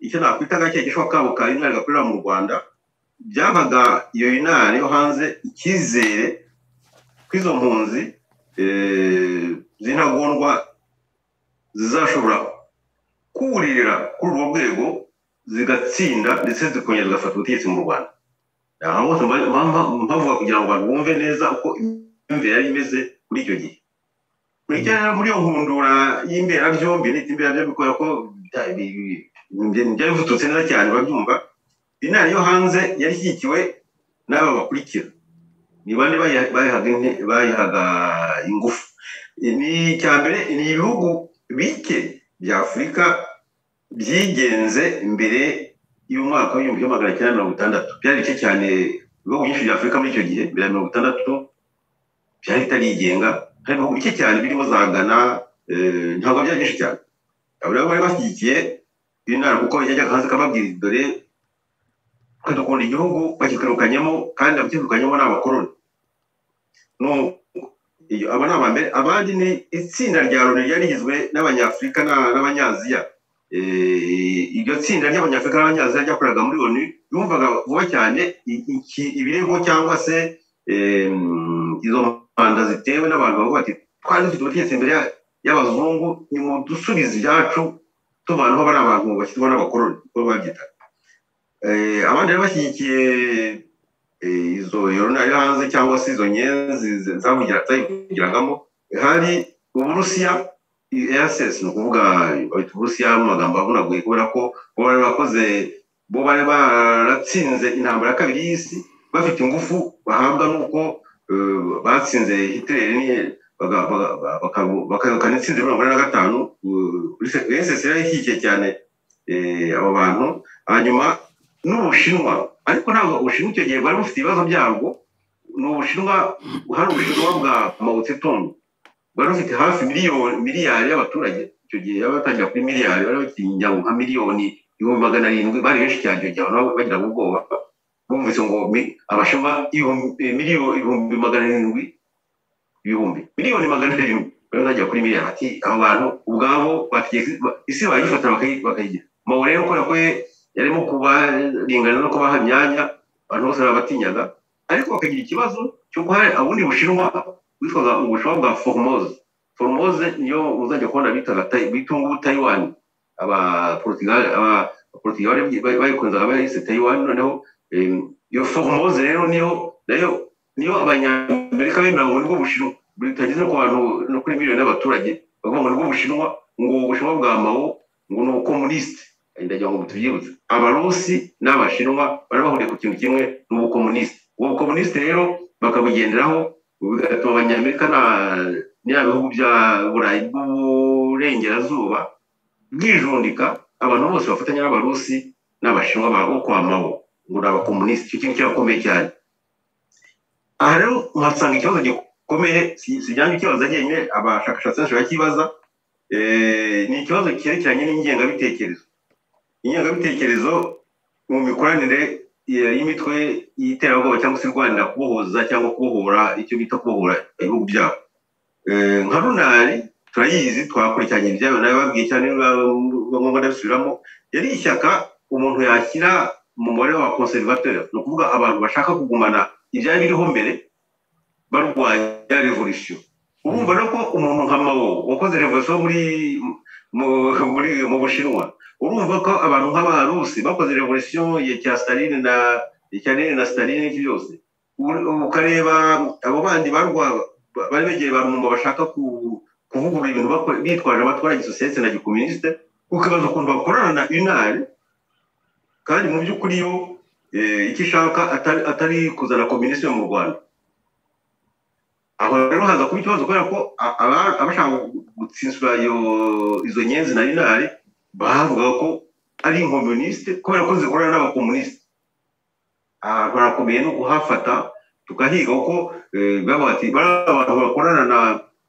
icyo nakwita gake gishobora kabo ka intare gakorera mu rwanda byabaga iyo intare yo hanze icyizere ko izo mpunzi eh, z'intagondwa zizashobora kuririra kuri urwo rwego zigatsinda ndetse zikongera zigafata ubutegetsi mu rwanda. Aha hose mpavuga kugira ngo bumve neza uko imyumvire yari imeze muri icyo gihe. Muri iyo nkundura y'imberabyombi nita imberabyombi kubera ko byari bifututse neza cyane babyumva intare yo hanze yari ishyigikiwe n'aba bakurikira. Ni inte- bayihaga ingufu. Ni icya mbere ni ibihugu bike bya afurika byigenze mbere y'umwaka w'ibihumbi kimwe magana cyenda mirongo itandatu. Byari bike cyane ibihugu byinshi bya afurika muri icyo gihe mbere ya mirongo itandatu byari bitarigenga. Hari ibihugu bike cyane birimo za gana eh, ntabwo byari byinshi cyane. Rero bari bashyigikiye intara kuko yajyaga hanze akababwira dore dukunda igihugu bakikwirukanyemo kandi abakikwirukanyemo ni abakoroni aba ni abambere abandi ni itsinda rya loni ryari rigizwe n'abanyafurika na- n'abanyaziya. Iryo tsinda ry'abanyafurika n'abanyaziya ryakoraga muri loni yumvaga vuba cyane ibirego cyangwa se izo manda zitewe n'abantu bavuga bati twari dufite ubutegetsi imbere ya- y'abazungu nimudusubize ibyacu tuvanaho bari abantu bashyirwa n'abakoroni uko babyita Eh, abandi rero bashyigikiye eh, izo yorona yo hanze cyangwa se izo nyenzi zi- zavugira- zayivugiragamo hari uburusiya rss ni ukuvuga uburusiya mu magambo avunaguye kubera ko bo bari bakoze bo bari baratsinze intambara ya kabiri y'isi bafite ingufu bahabwa n'uko eh, batsinze hitler ni- baga- baga- baka- bakegukana intsinzi mirongo ine na gatanu eh, rss yari ishyigikiye cyane eh, abo bantu hanyuma n'ubushinwa ariko ntabwo ubushinwa icyo gihe bwari bufite ibibazo byabwo ni ubushinwa hari ubushinwa bwa Mao Tse-tung bwari bufite hafi miliyari y'abaturage icyo gihe yaba batangira kuri miliyari bari bakinya nka miliyoni ibihumbi magana arindwi bari benshi cyane icyo gihe abantu bagira ubwoba. Bumvise ngo ibihumbi- eh, ibihumbi magana arindwi ibihumbi miliyoni magana arindwi bari bajya kuri miliyari. Ati abo bantu ubwabo isi bayifata bakayi- bakayigira Mao rero kubera ko yarimo kubaringana no kubaha imyanya abantu bose barabatinyaga ariko bakagira ikibazo cy'uko hari ubundi bushinwa witwaga ubushinwa bwa formoze formoze niyo uzajya kubona bitaga bita ubu taiwan. Abaportugal abaportugal bayikunzaga bayise taiwan noneho iyo formoze rero niyo na yo niyo abanyamerika bemera ngo ni bwo bushinwa. Bitageze ku bantu no kuri miliyoni y'abaturage bavuga ngo ni bwo bushinwa ngo ubushinwa bwa mao ngo ni ubukomunisite ndagira ngo tubyibutse abarusi n'abashinwa bari bahuriye ku kintu kimwe ni ubukomunisite ubwo bukomunisite rero bakabugenderaho bigatuma abanyamerika na n'iya bihugu bya burayi bw'uburengerazuba bwijundika abantu bose bafatanya n'abarusi n'abashinwa bo kwa mao ngo ni abakomunisite icyo kintu kirakomeye cyane. Aha rero uhasanga ikibazo gikomeye si si ibyanjye ikibazo nyine abashakashatsi benshi barakibaza eh, ni ikibazo cyerekeranye n'ingengabitekerezo. Ingengabitekerezo mu mikoranire y'imitwe y'iterabwoba cyangwa se irwanira kubohoza cyangwa kubohora icyo bita kubohora ibihugu byabo nka runari turayizi twakurikiranye ibyayo nawe babwiye cyane ngombwa ndabisubiramo yari ishyaka umuntu yashyira mu mubare wa conservateur ni ukuvuga abantu bashaka kugumana ibyari biriho mbere barwanya revolution. Urumva rero ko umuntu nka mao wakoze revolution muri mu, muri mu bushinwa urumva ko abantu nk'abarusi bakoze revolution ya Staline na cya Lenin na Staline n'iki byose. Ukareba abo bandi bari begereye ba Lumumba bashaka ku- kuvugurura ibintu bitwaje amatwara ya gisosiyete na gikomunisite ukibaza ukuntu bakorana na unari kandi mu by'ukuri yo eh, icyo ishaka atari, kuzana komunisme mu rwanda. Aho rero haza kuba ikibazo kubera ko abashaka gutsinsura izo nyenzi na unari bavuga ko ari inkomunisite kubera ko zikorana n'abakomunisite barakomeye no kuhafata tukahiga kuko bati abantu bakorana na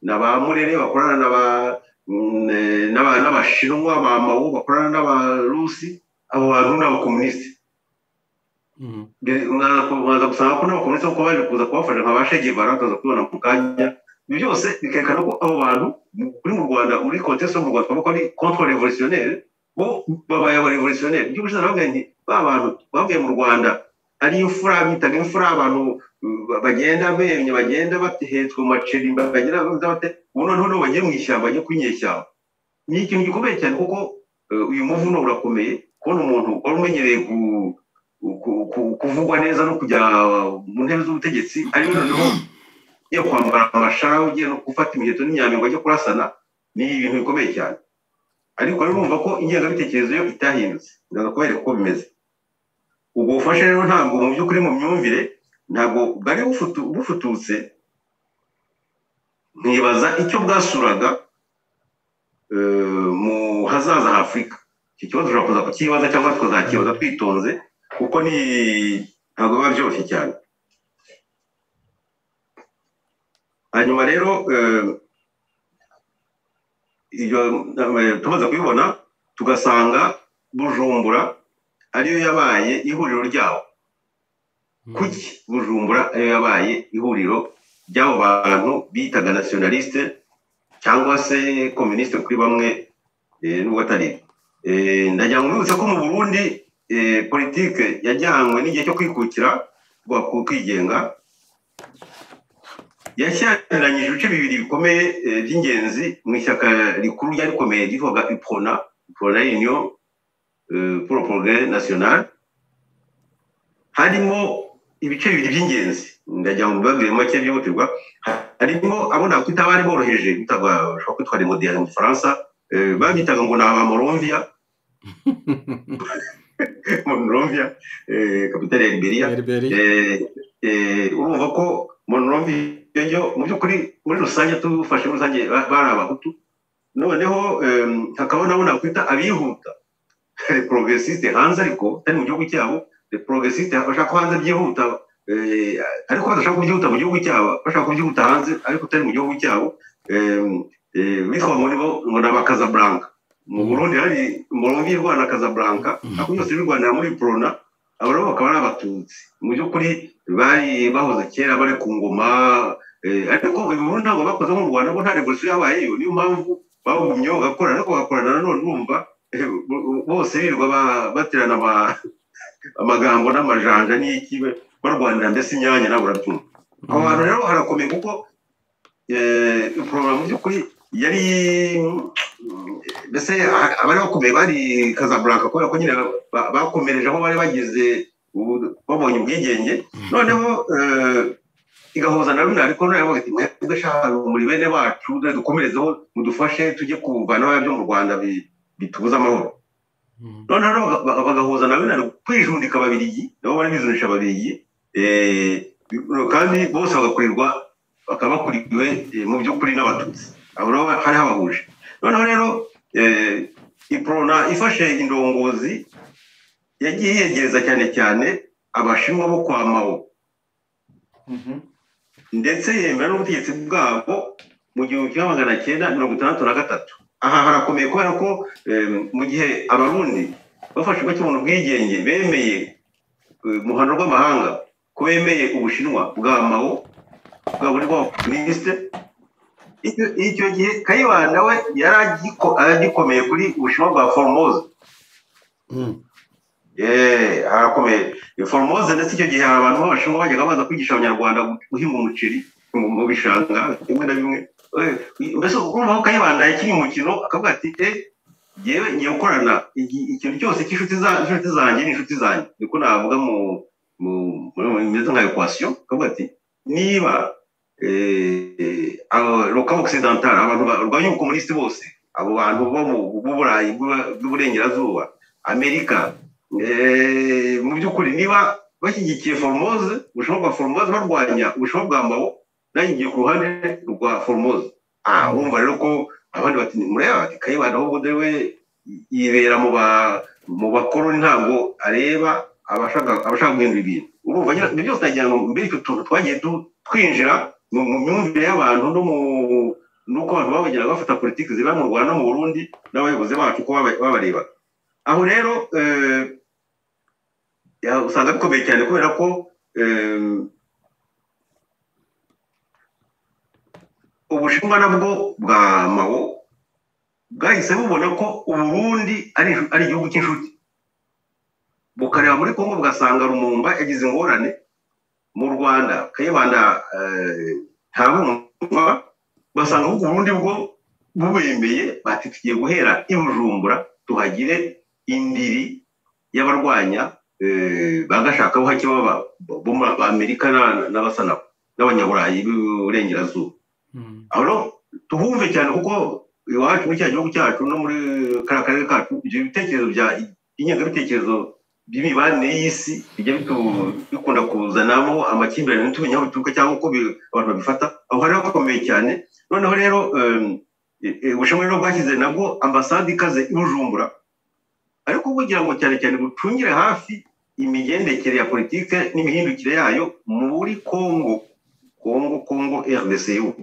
na ba murere bakorana na ba mm, eh, n'aba- n'abashinwa ba mawu bakorana n'abarusi abo bantu ni abakomunisite Mhm. mwaza gusanga ko n'abakomunisite kuko baje kuza kubafasha nka ba Che Guevara tuza kubibona mu kanya byose bikerekana ko abo bantu mu- kuri mu rwanda muri kontesi yo mu rwanda twavuga ko ari contre revolutionnel bo babaye aba revolutionnel ibyo bishize bavuga nti ba bantu bavuye mu rwanda ari imfura bitaga imfura abantu uh, bagenda bemye bagenda batehetswe mu maceri bagenda bavuze bate ubu noneho nibo bagiye mu ishyamba bagiye kwinyeshyamba ni ikintu gikomeye cyane kuko uh, uyu muvuno urakomeye kubona umuntu wari umenyereye ku ku- ku- kuvugwa neza no kujya mu ntebe z'ubutegetsi ariko noneho ugiye kwambara amashara ugiye no gufata imiheto n'imyambaro ajya kurasana ni ibintu bikomeye cyane. Ariko urumva ko ingengabitekerezo yo itahindutse ndaza kubereka uko bimeze. Ubwo bufasha rero ntabwo mu by'ukuri mu myumvire ntabwo bwari bufutu- bufututse. Nkibaza icyo bwasuraga eh, mu hazaza h'afurika iki kibazo ushobora kuza kukibaza cyangwa tukazakibaza twitonze kuko ntabwo biba byoroshye cyane. Hanyuma rero eh, eh, tumaze kubibona tugasanga bujumbura ariyo yabaye ihuriro ryabo kuki bujumbura ariyo yabaye ihuriro ry'abo bantu bitaga nationaliste cyangwa se communiste kuri bamwe eh, nubwo atari Eh, ndagira ngo mwibutse ko mu burundi eh, politike yajyanywe n'igihe cyo kwikukira rwa yashyamiranyije ibice bibiri bikomeye eh, by'ingenzi mu ishyaka rikuru ryari rikomeye ryitwaga iprona iprona pour le progrès national. Harimo ibice bibiri by'ingenzi. Ndagira ngo mbabwire make byihutirwa harimo abo nakwita bari boroheje bitagwa bashobora kwitwa remodere mu gifaransa eh, babitaga ngo ni abamoromvia monrovia (laughs) eh, kapitale ya liberia. Eh, eh, urumva ko monrovi yo mu by'ukuri muri rusange tufashe muri rusange ba- bari abahutu. Noneho hakaba nabo nakwita abihuta. (laughs) Progressiste hanze ariko atari mu gihugu cyabo progressiste bashaka ko hanze byihuta eh, ariko badashaka kubyihuta mu gihugu cyabo bashaka kubyihuta hanze ariko atari mu gihugu cyabo. Eh, bitwa muri bo ngo ni abakazablanka. Mu burundi hari morongi irwana kazablanka ariko byose birwanira muri prona abo nabo bakaba ari abatutsi. Mu by'ukuri bari bahoze kera bari ku ngoma eh, ariko uyu Burundi ntabwo bakoze mu rwanda bo nta revolution yabayeyo. Niyo mpamvu bagumye bagakorana ariko bagakorana nanone numva eh, bo- bose birirwa ba- baterana ama- amagambo n'amajanja n'iki barwanira mbese imyanya nabo urabyumva abo bantu rero harakomeye kuko eh, porogaramu mu by'ukuri yari mbese abari bakomeye bari kazablanka kubera ko nyine ba- bakomereje aho bari bagize ubu- babonye ubwigenge. Noneho eh, igahuza na runari ko na yo bagati mwebwe shano muri bene bacu dukomerezeho mudufashe tujye kuvana byo mu rwanda bi- bitubuza amahoro. Noneho baga- baga- bagahuza na runari kwijundika ababirigi nabo bari bizunisha ababirigi eh, kandi bose bagakurirwa bakaba bakuriwe eh, mu by'ukuri n'abatutsi. Abo rero hari habahuje. Noneho rero iprona ifashe indongozi yagiye yegereza cyane cyane abashinwa bo kwa mao. Ndetse yemera n'ubutegetsi bwabo mu gihumbi kimwe magana cyenda mirongo itandatu na gatatu. Aha harakomeye kubera ko eh, mu gihe abarundi bafashe bakibona ubwigenge bemeye eh, mu ruhando rw'amahanga ko bemeye ubushinwa bwa mao bwa buri bw'abakomunisite icyo icyo gihe kayibanda we yari agiko- agikomeye kuri ubushinwa bwa formosa. Eh, harakomeye formosa ndetse icyo gihe abantu b'abashinwa bajyaga baza kwigisha abanyarwanda guhinga umuceri mu bishanga bimwe na bimwe. Eh, mbese urumva ko kayibanda yakiri umukino akavuga ati eh yewe ngiye gukorana ikintu cyose cy'inshuti za- inshuti zanjye ni inshuti zanjye. Niko navuga mu bimeze nka equation. Akavuga ati niba eh, abo- local occidental abantu barwanya ubukomunisiti bose abo bantu bo mu b'uburayi bw'u- bw'uburengerazuba amerika eh, mu by'ukuri niba bashyigikiye formoze ubushinwa bwa formoze barwanya ubushinwa bwa mao nanjye ngiye ku ruhande rwa formoze ah urumva rero ko abandi bati mureba ahubwo dore we yibera mu ba mu bakoroni ntabwo areba abashaka guhindura ibintu. Urumva ibyo byose nagira ngo mbere icyo tuntu twagiye twinjira mu myumvire y'abantu no mu nuko abantu babageraga bafata politiki ziba mu rwanda no mu burundi n'abayobozi bacu uko baba- babareba aho rero eh, usanga bikomeye cyane kubera ko ubushinwa nabwo bwa mao bwahise bubona ko uburundi ari igihugu cy'inshuti bukareba muri kongo bugasanga rumumba yagize ingorane mu rwanda. Kayibanda ntabumva basanga ahubwo uburundi bwo bubemeye bati tugiye guhera i bujumbura tuhagire indiri y'abarwanya bagashaka buhake baba bo muri amerika na- n'abasa nabo n'abanyaburayi b'uburengerazuba aho rero tuhumve cyane kuko iwacu muri cya gihugu cyacu no muri kariya karere kacu ibyo bitekerezo bya ingengabitekerezo by'imibanire y'isi bijya bikunda kuzanamo amakimbirane ntitumenye aho bituruka cyangwa uko abantu babifata aho hari hakomeye cyane noneho rero ubushinwa rero bwashyize nabwo ambasade ikaze i bujumbura ariko bugira ngo cyane cyane bucungire hafi imigendekere ya politike n'imihindukire yayo muri kongo kongo kongo rdcu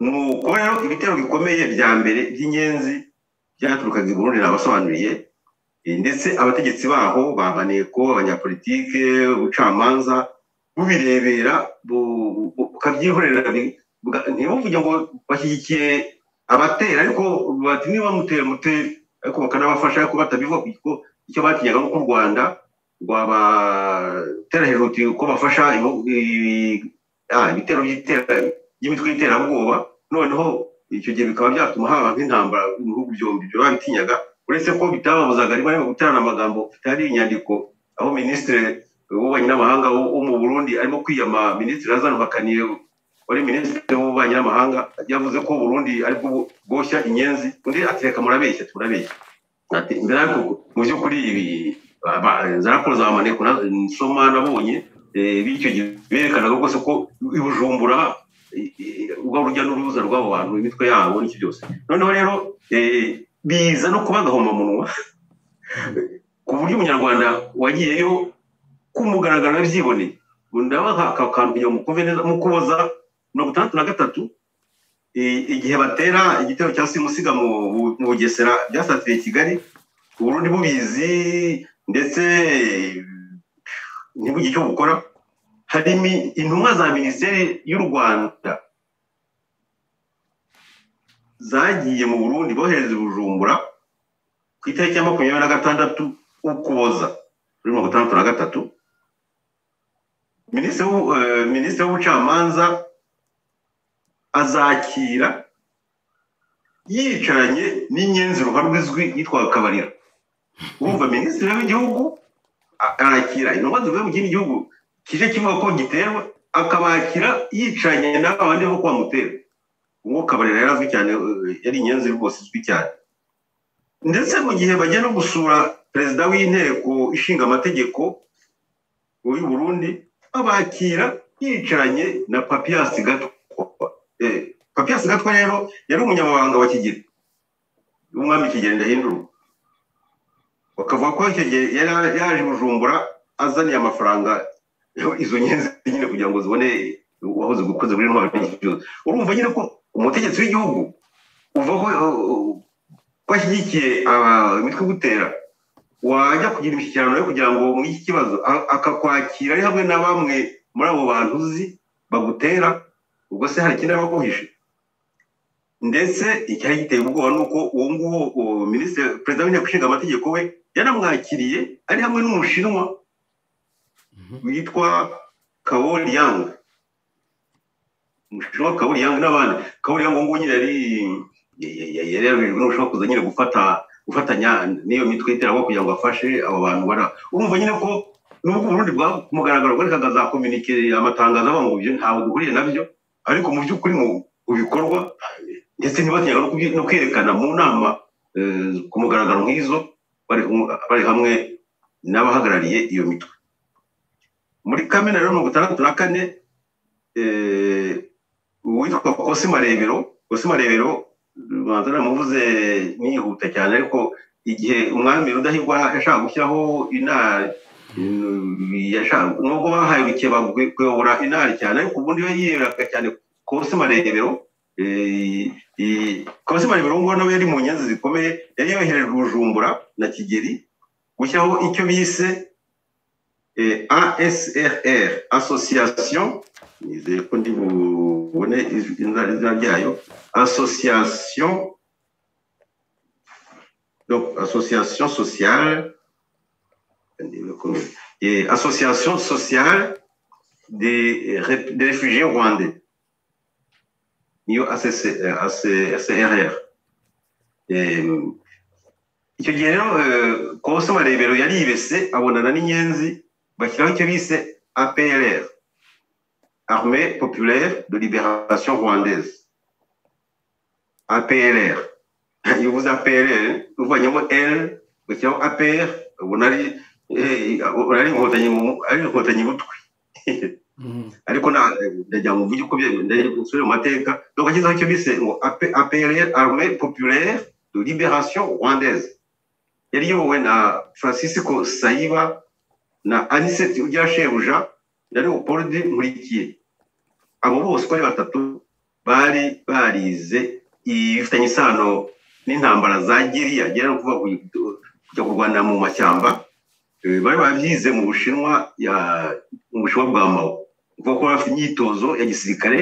nuko rero ibitero bikomeye bya mbere by'inyenzi byaturukaga i burundi nabasobanuriye ndetse abategetsi baho ba maneko abanyapolitike ubucamanza bubirebera bu- bu- bukabyihorera ntibuvuge ngo bashyigikiye abatera ariko bati niba mutera mutere ariko bakanabafasha ariko batabivuga kuko icyo batinyaga uko u rwanda rwabatera hejuru ko bafasha ah, ibitero by'imitwe y'iterabwoba noneho icyo gihe bikaba byatuma haba nk'intambara mu bihugu byombi ibyo babitinyaga uretse ko bitababuzaga na rimwe guterana amagambo hari inyandiko aho minisitiri w'ububanyi n'amahanga wo mu burundi arimo kwiyama minisitiri hazano bakaniye wari minisitiri w'ububanyi n'amahanga yavuze ko burundi ari bwo bwoshya inyenzi undi ati reka murabeshya turabeshya. ariko mu by'ukuri ibi za raporo za maneko nsoma nabonye eh, b'icyo gihe berekanaga rwose ko i bujumbura eh, ubwo urujya n'uruza rw'abo bantu imitwe yabo n'iki byose. Noneho rero eh, biza no kuba agahomamunwa ku buryo umunyarwanda wagiyeyo kumugaragaro yabyiboneye ndaba aka kantu kugira ngo mukumve neza mu kuboza mirongo itandatu na gatatu igihe batera igitero cya simusiga mu bugesera byasatiriye kigali uburundi bubizi ndetse eh, ntibugire icyo bukora. Hari intumwa za minisiteri y'u rwanda zagiye mu burundi bohereza i bujumbura ku itariki ya makumyabiri na gatandatu ukuboza muri mirongo itandatu na gatatu. Minisitiri eh, w'ubucamanza azakira yicaranye n'inyenzi ruharwa izwi yitwaga kabarira. Urumva minisitiri w'igihugu arakira. Intumwa zivuye mu kindi gihugu kije kivuga ko giterwa akabakira yicaranye n'abandi bo kwa mutera. Uwo kabarira yari azwi cyane eh, yari inyenzi rwose izwi cyane. Ndetse mu gihe bagiye no gusura perezida w'inteko ishinga amategeko w'u Burundi abakira yicaranye na papiyasi gatwa. Papiyasi gatwa rero yari umunyamabanga wa kigeli w'umwami kigeli ndahindurwa bakavuga ko icyo gihe yari yaje bujumbura azaniye amafaranga. (laughs) Izo nyenzi nyine kugira ngo zibone uwahoze gukoze muri ntwari n'iki byose urumva nyine ko umutegetsi w'igihugu uva ko ashyigikiye aba- imitwe igutera wajya kugira imishyikirano yo kugira ngo muri iki kibazo akakwakira ari hamwe na bamwe muri abo bantu uzi bagutera ubwo se hari ikindi aba aguhishe ndetse icyari giteye ubwoba ni uko uwo nguwo uwo minisitiri perezida w'inteko ishinga amategeko we yanamwakiriye ari hamwe n'umushinwa witwa kawori yang. Umushinwa kawori yang n'abandi. Kawori yang ngo nyine yari yari yarabijwe n'ushobora kuza nyine gufata gufatanya n'iyo mitwe y'iterabwoba kugira ngo afashe abo bantu bara urumva nyine ko nubwo uburundi bwa ku mugaragaro bwerekanaga za kominike amatangazo avuga ngo ntawe duhuriye na byo. Ariko mu by'ukuri mu bikorwa ndetse ntibatinyaga no kwerekana mu nama eh, ku mugaragaro nk'izo bari hamwe n'abahagarariye iyo mitwe. Muri kamena rero mirongo itandatu na kane eh, uwitwa kosi marebero kosi marebero rwanda namuvuze nihuta cyane ariko igihe umwami rudahigwa yashaka gushyiraho yashaka nubwo bahaye kuyobora inari association. Association association sociale et association sociale des, des réfugiés rwandais. ACRR icyo gihe rero kose marebero yaribese abonana n'inyenzi bashyiraho icyo bise APLR armée populaire de libération rwandaise. APLR iyo uvuze APLR uvanyemo L ugashyiraho APR ubona ari ari inkotanyi butwi (laughs) ariko ndajya mu mvuge uko nsubire mu mateka. Donc ashyizeho icyo bise ngo armée populaire de libération rwandaise. Yari iyobowe na francisco sayiba na aniseti ugira shebuja na leopold nkurikiye abo bose uko ari batatu bari barize ifitanye isano n'intambara za geriya gera no kuvuga kujya kurwanira mu mashyamba. Bari babyize mu bushinwa mu bushinwa bwa mao kuko bafite imyitozo ya gisirikare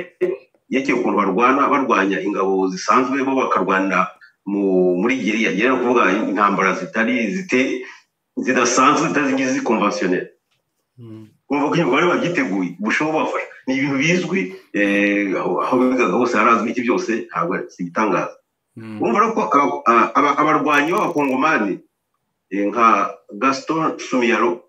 yerekeye ukuntu barwana barwanya ingabo zisanzwe bo bakarwanira muri geriya gera no kuvuga intambara zitari zidasanzwe zitari zikonvasiyoneri kumva ko bari babyiteguye. Ubushinwa bubafasha. Ni ibintu bizwi aho bigaga hose harazwi iki byose ntabwo si igitangaza. Urumva ko abarwanyi b'abakongomani nka gaston sumiyaro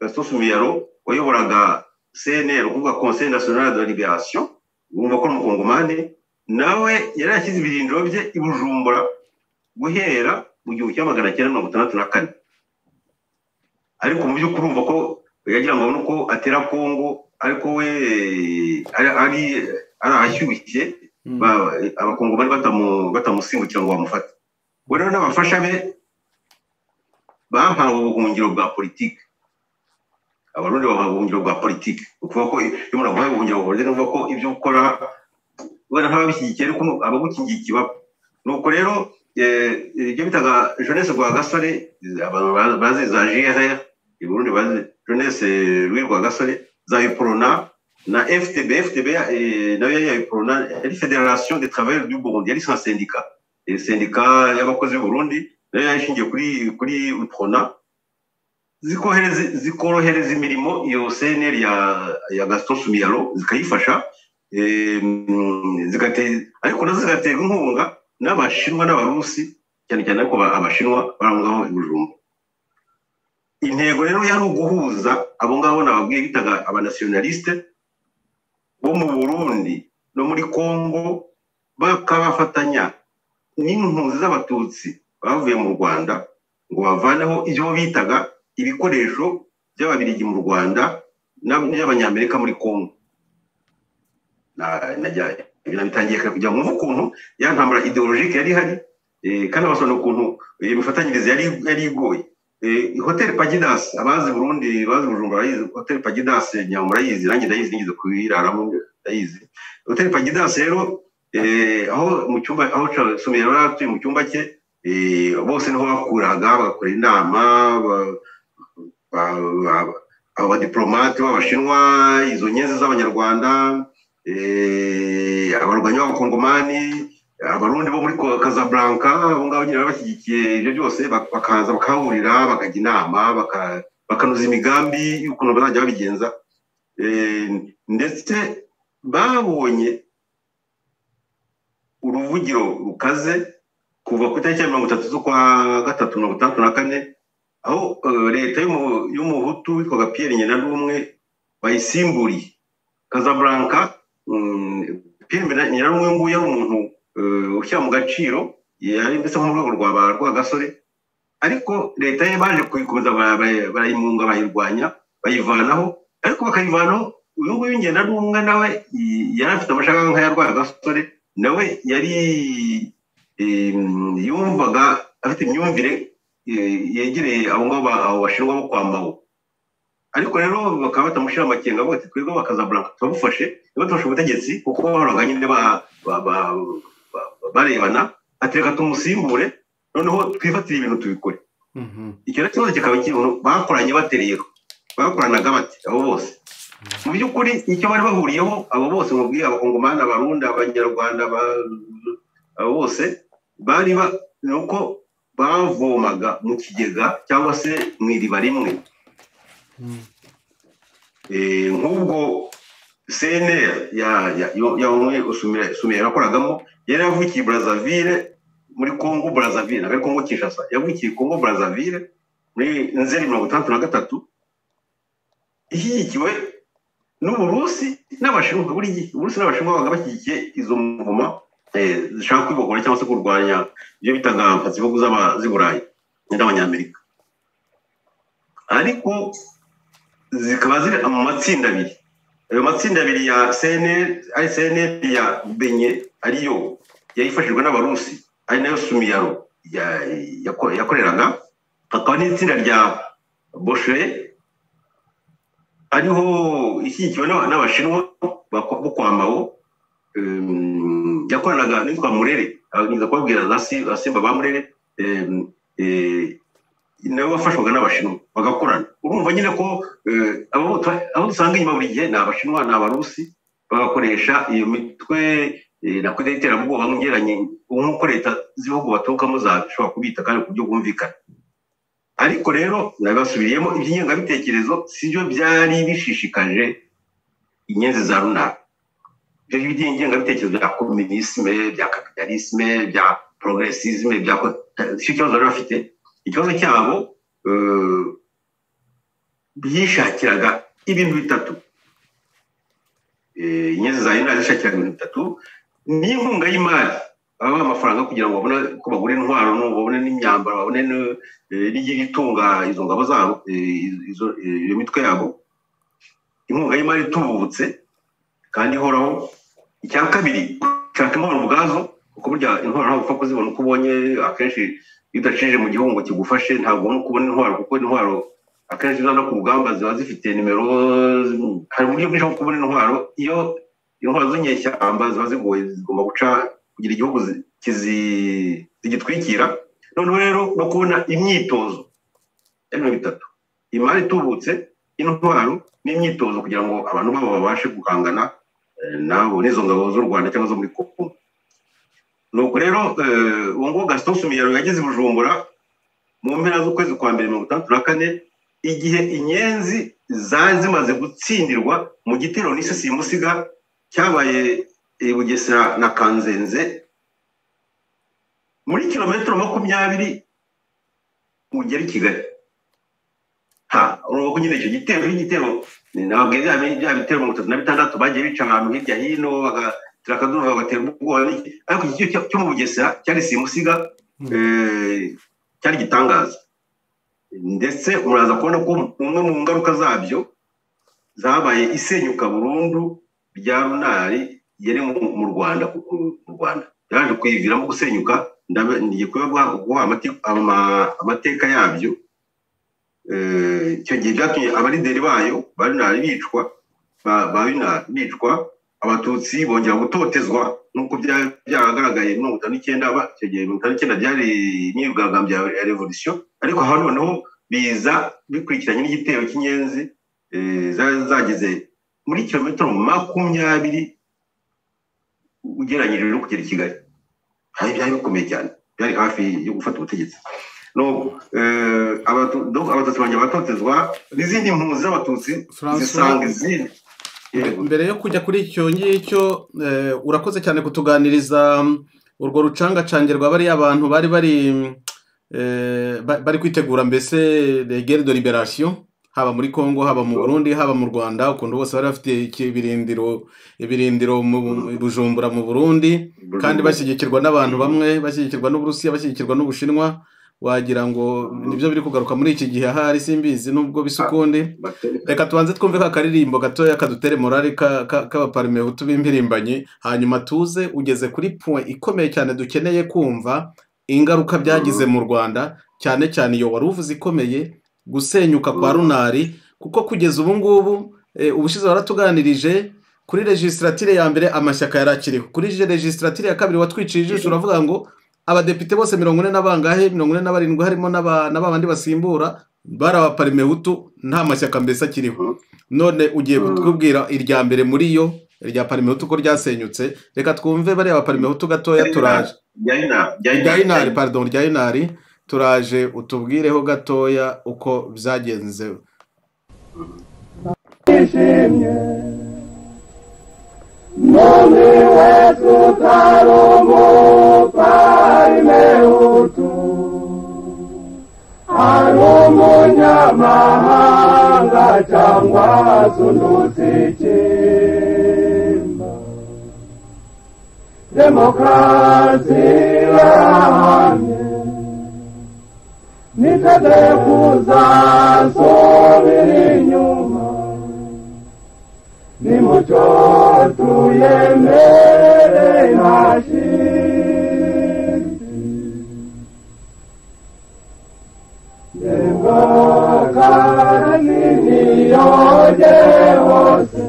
gaston sumiyaro wayoboraga cnr ukuvuga conseil national de liberation urumva ko n'umukongomani nawe yari yashyize ibirindiro bye i bujumbura guhera mu gihumbi kimwe magana cyenda mirongo itandatu na kane. Ariko mu by'ukuri urumva ko yagira ngo abone uko atera kongo ariko we ari ahashyushye abakongomani batamusimbukira ngo bamufate. We rero n'abafasha be bahawe ubuhungiro bwa politiki. Abarundi bahawe ubuhungiro bwa politiki. Ukuvuga ko iyo umuntu aguhaye ubuhungiro bwa politiki ni ukuvuga ko ibyo ukora wenda ntababishyigikiye ariko abagukingiye ikibaba nuko rero ibyo bitaga jeunesse rwa gasore abantu bazi za grr i burundi bazi jeunesse rwi rwa gasore za iprona na ftb ftb na yo yari ya iprona yari federation de travailleurs du burundi yari sans syndicat. Syndicat y'abakozi b'u yashingiye kuri kuri iprona zikorohereza imirimo iyo cnr ya ya gaston sumiyaro zikayifasha ariko nazo zigaterwa inkunga n'abashinwa n'abarusi cyane cyane ariko abashinwa bari aho ngaho i bujumba intego rero yari uguhuza abo ngabo nababwiye bitaga abanasiyonalisite bo mu burundi no muri congo bakabafatanya n'impunzi z'abatutsi bavuye mu rwanda ngo bavaneho ibyo bitaga ibikoresho by'ababirigi mu rwanda n'abanyamerika muri congo. Bitangiye kugira ngo mwumve ukuntu ya ntambara ideologike yari ihari kandi basobanura ukuntu imifatanyirize yari igoye. Hoteli pagidasi abazi burundi bazi bujumba barayizi hoteli pagidasi nyamara murayizi nanjye ndayizi nigeze kuyiraramo ndayizi. Hoteli pagidasi rero aho mu cyumba aho somero yari atuye mu cyumba cye bose ni ho bakuraga bagakora inama abadiplomate b'abashinwa izo nyenzi z'abanyarwanda abarwanyi b'abakongomani abarundi bo muri kazablanka abo ngabo nyine bashyigikiye ibyo byose bakaza bakahurira bakajya inama bakanoza imigambi y'ukuntu bazajya babigenza. Ndetse babonye uruvugiro rukaze kuva ku itariki ya mirongo itatu z'ukwa gatatu mirongo itandatu na kane aho leta y'umuhutu witwaga piyeri nyina n'umwe bayisimburiye kazablanka piyeri nyina n'umwe nguyu yari umuntu ushyira mu gaciro yari nko mu rwego rwa rwagasore ariko leta ye baje kuyikomeza barayimunga bayirwanya bayivanaho ariko bakayivanaho uyu nguyu ngenda n'umwe nawe yari afite amashaka nk'aya rwagasore nawe yari yumvaga afite imyumvire eh, yegereye abo ngabo ba- abo bashinwa bo kwa mao ariko rero bakaba batamushyira amakenga bavuga ati twebwe bakazabura turabufashe niba tubashe ubutegetsi kuko bahoraga nyine ba- ba- ba- ba- barebana ati reka tumusimbure noneho twifatire ibintu tubikore. Mhm. icyo rero ikibazo kikaba mu- bakoranye bate rero? Bakoranaga bate abo bose? Mu by'ukuri icyo bari bahuriyeho abo bose mubwiye abakongomani abarundi abanyarwanda aba- abo bose bari uko bavomaga mu kigega cyangwa se mu iriba rimwe. Eh, nk'ubwo cnr ya ya yo- ya umwe usumira yakoragamo yari yavukiye i brazzaville muri congo brazzaville ntabwo ari congo kinshasa. Yavukiye congo brazzaville muri nzeri mirongo itandatu na gatatu. Ishyigikiwe n'uburusi n'abashinwa buri gihe uburusi n'abashinwa babaga bashyigikiye izo ngoma eh, zishaka kwibohora cyangwa se kurwanya ibyo bitaga mpatsibihugu z'aba- z'i burayi n'abanyamerika ariko zikaba ziri mu matsinda abiri ayo matsinda abiri ya cnl ya benye ariyo yayifashijwe n'abarusi ari na yo sumiyaro ya- yako- yakoreraga hakaba n'itsinda rya boshe ariho ishyigikiwe n'aba- n'abashinwa bo kwa mao em, yakoranaga n'itwa murere. Nza kubabwira za Si- za simba ba murere eh, nawe wafashwaga n'abashinwa bagakorana. Urumva nyine ko eh, abo dusanga inyuma buri gihe ni abashinwa ni abarusi bagakoresha iyo mitwe eh, na kode y'iterabwoba ngeranye nk'uko leta z'ibihugu baturukamo zashobora kubita kandi ku buryo bwumvikana ariko rero nabasubiriyemo iby'ingengabitekerezo si byo byari bishishikaje inyenzi za runaka. Ibyo by'ingengabitekerezo bya komunisme bya kapitalisme bya progressisme bya si cyo kibazo bari bafite. Ikibazo cyabo eh, byishakiraga ibintu bitatu. Eh, inyenzi za yunani zishakiraga ibintu bitatu. N'inkunga y'imari. Babaha amafaranga kugira ngo babone ko bagura intwaro babone n'imyambaro babone eh, n'igitunga izo ngabo zabo eh, eh, iyo mitwe yabo. Inkunga y'imari itubutse kandi ihoraho icya kabiri ushaka intwaro ubwazo kuko burya intwaro ntabwo upfa kuzibona uko ubonye akenshi iyo udacishije mu gihugu ngo kigufashe ntabwo ubona uko ubona intwaro kuko intwaro akenshi ziba no ku rugamba ziba zifite nimero hari uburyo bwinshi bwo kubona intwaro iyo intwaro z'inyeshyamba ziba zigoye zigomba guca kugira igihugu zigitwikira noneho rero no kubona imyitozo bino bitatu imari itubutse intwaro n'imyitozo kugira ngo abantu babo babashe guhangana nabo n'izo ngabo z'u rwanda cyangwa zo muri kongo. Nuko rero eh, uwo nguwo gaston sumiyaro yageze i bujumbura mu mpera z'ukwezi kwa mbere mirongo itandatu na kane igihe inyenzi zari zimaze gutsindirwa mu gitero n'isi simusiga cyabaye i bugesera na kanzenze muri kilometero makumyabiri ugera i kigali. Urabona ko nyine icyo gitero n'igitero nababwiye bya bi- bya bitero mirongo itatu na bitandatu bagiye bica ahantu hirya hino bagatera akaduruva bagatera ubwoba ariko iki cyo cyo mu bugesera cyari simusiga eh, cyari igitangaza ndetse muraza kubona ko umwe mu ngaruka zabyo zabaye isenyuka burundu rya runari yari mu rwanda mu rwanda. Yaje kuyiviramo gusenyuka ngiye kuba guha amate- ama- amateka yabyo icyo gihe byatumye abarideri bayo ba runari bicwa ba ba runari bicwa abatutsi bongera gutotezwa nk'uko byari byaragaragaye mirongo itanu n'icyenda icyo gihe mirongo itanu n'icyenda byari imyigaragambyo ya revolisiyo ariko aho noneho biza bikurikiranye n'igitero cy'inyenzi eh, zari zageze muri kilometero makumyabiri ugereranyije no kugera i kigali. Byari bikomeye cyane. Byari hafi yo gufata ubutegetsi. No eh, abatutsi banjye batotezwa n'izindi mpunzi z'abatutsi zisanga izindi mbere yo kujya kuri icyo ngicyo eh, urakoze cyane kutuganiriza urwo rucangacange rwa bariya bantu bari bari eh, ba- bari kwitegura mbese guerres de liberation haba muri congo haba mu burundi haba mu rwanda ukuntu bose bari bafite ibirindiro ibirindiro mu bujumbura mu burundi kandi bashyigikirwa n'abantu bamwe bashyigikirwa n'uburusiya bashyigikirwa n'ubushinwa wagira ngo ni byo biri kugaruka muri iki gihe. Ahari simbizi nubwo bisa ukundi. Reka tubanze twumve ka karirimbo gatoya kadutere morale ka- ka- k'abaparimehutu b'impirimbanyi. Hanyuma tuze ugeze kuri point ikomeye cyane dukeneye kumva ingaruka byagize mu rwanda cyane cyane iyo wari uvuze ikomeye gusenyuka kwa runari. Kuko kugeza ubu ngubu eh, ubushize waratuganirije kuri legislatire ya mbere amashyaka yari akiriho kuri legislatire ya kabiri watwiciye ijisho uravuga ngo abadepite bose mirongo ine na bangahe mirongo ine na barindwi harimo n'aba na ba bandi basimbura bari abaparimehutu nta mashyaka mbese akiriho. None ugiye kutubwira irya mbere muri yo irya parimehutu ko ryasenyutse reka twumve bariya baparimehutu gatoya turaje. Rya inari. Pardon rya inari. Turaje utubwireho gatoya uko byagenze. No meu escutar o meu Pai meu tu Arumunya mahanga changwa sundusi chimba Demokrasia ame Nikadekuza somirinyu ni mocho tulemere nashi Jengo kani ni oje wose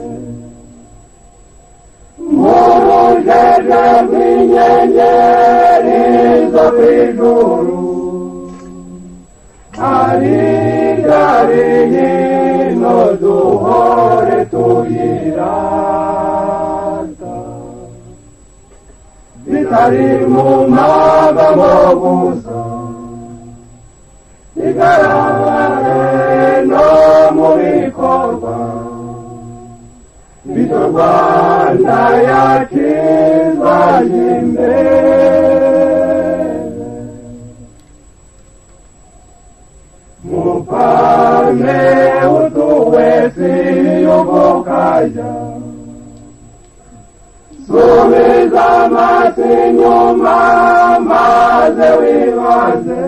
Moro jere minyenyeri zopiduru Ari jari ni no duhoi bitari mu magambo gusa bigaragare no mu bikorwa bityo rwanda yakizwa imbere mupame utuwesi yubukaja subiza amaso inyuma maze wibaze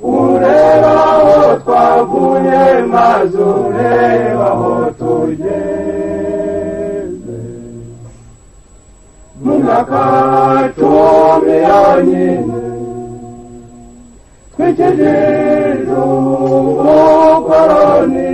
ureba aho twavuye maze ureba aho tugeze mu myaka cumi yonyine. Twikijije ubukoronize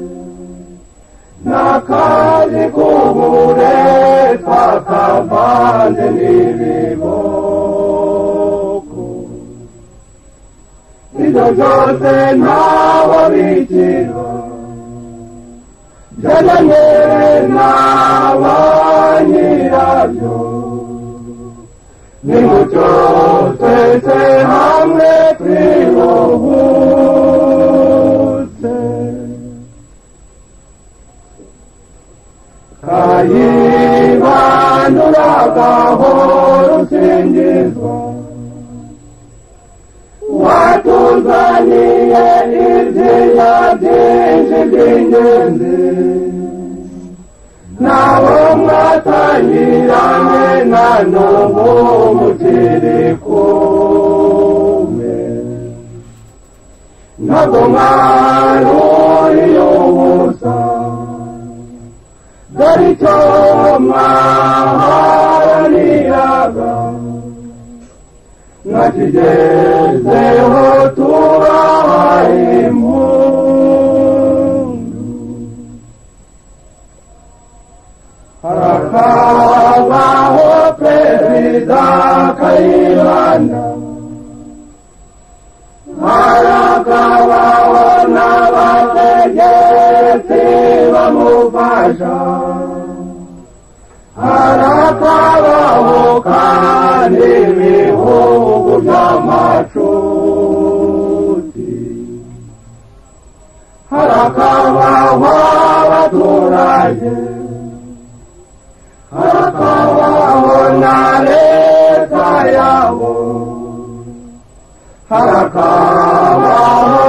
Na calle comune facavale li vivoco. Di do giorte nava vicino, Della na niraggio. Ni mucho se se hamne primo vuce. Kayibanduragaho rusingizwa watuzaniye ibyiza byinshi by'ingenzi nabo mwaharaniraga mwakigezeho tubahaye impundu harakabaho perezida kayibanda harakabaho n'abategetsi bamufasha kabaho kandi ibihugu by'amashuti harakabaho abaturage harakabaho na leta yabo harakabaho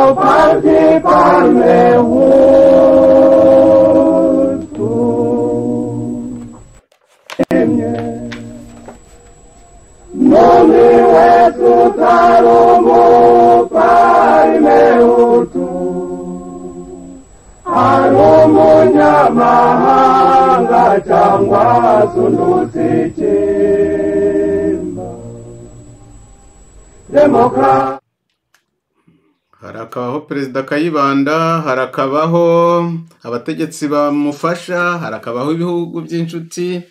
perezida kayibanda harakabaho abategetsi bamufasha harakabaho ibihugu by'inshuti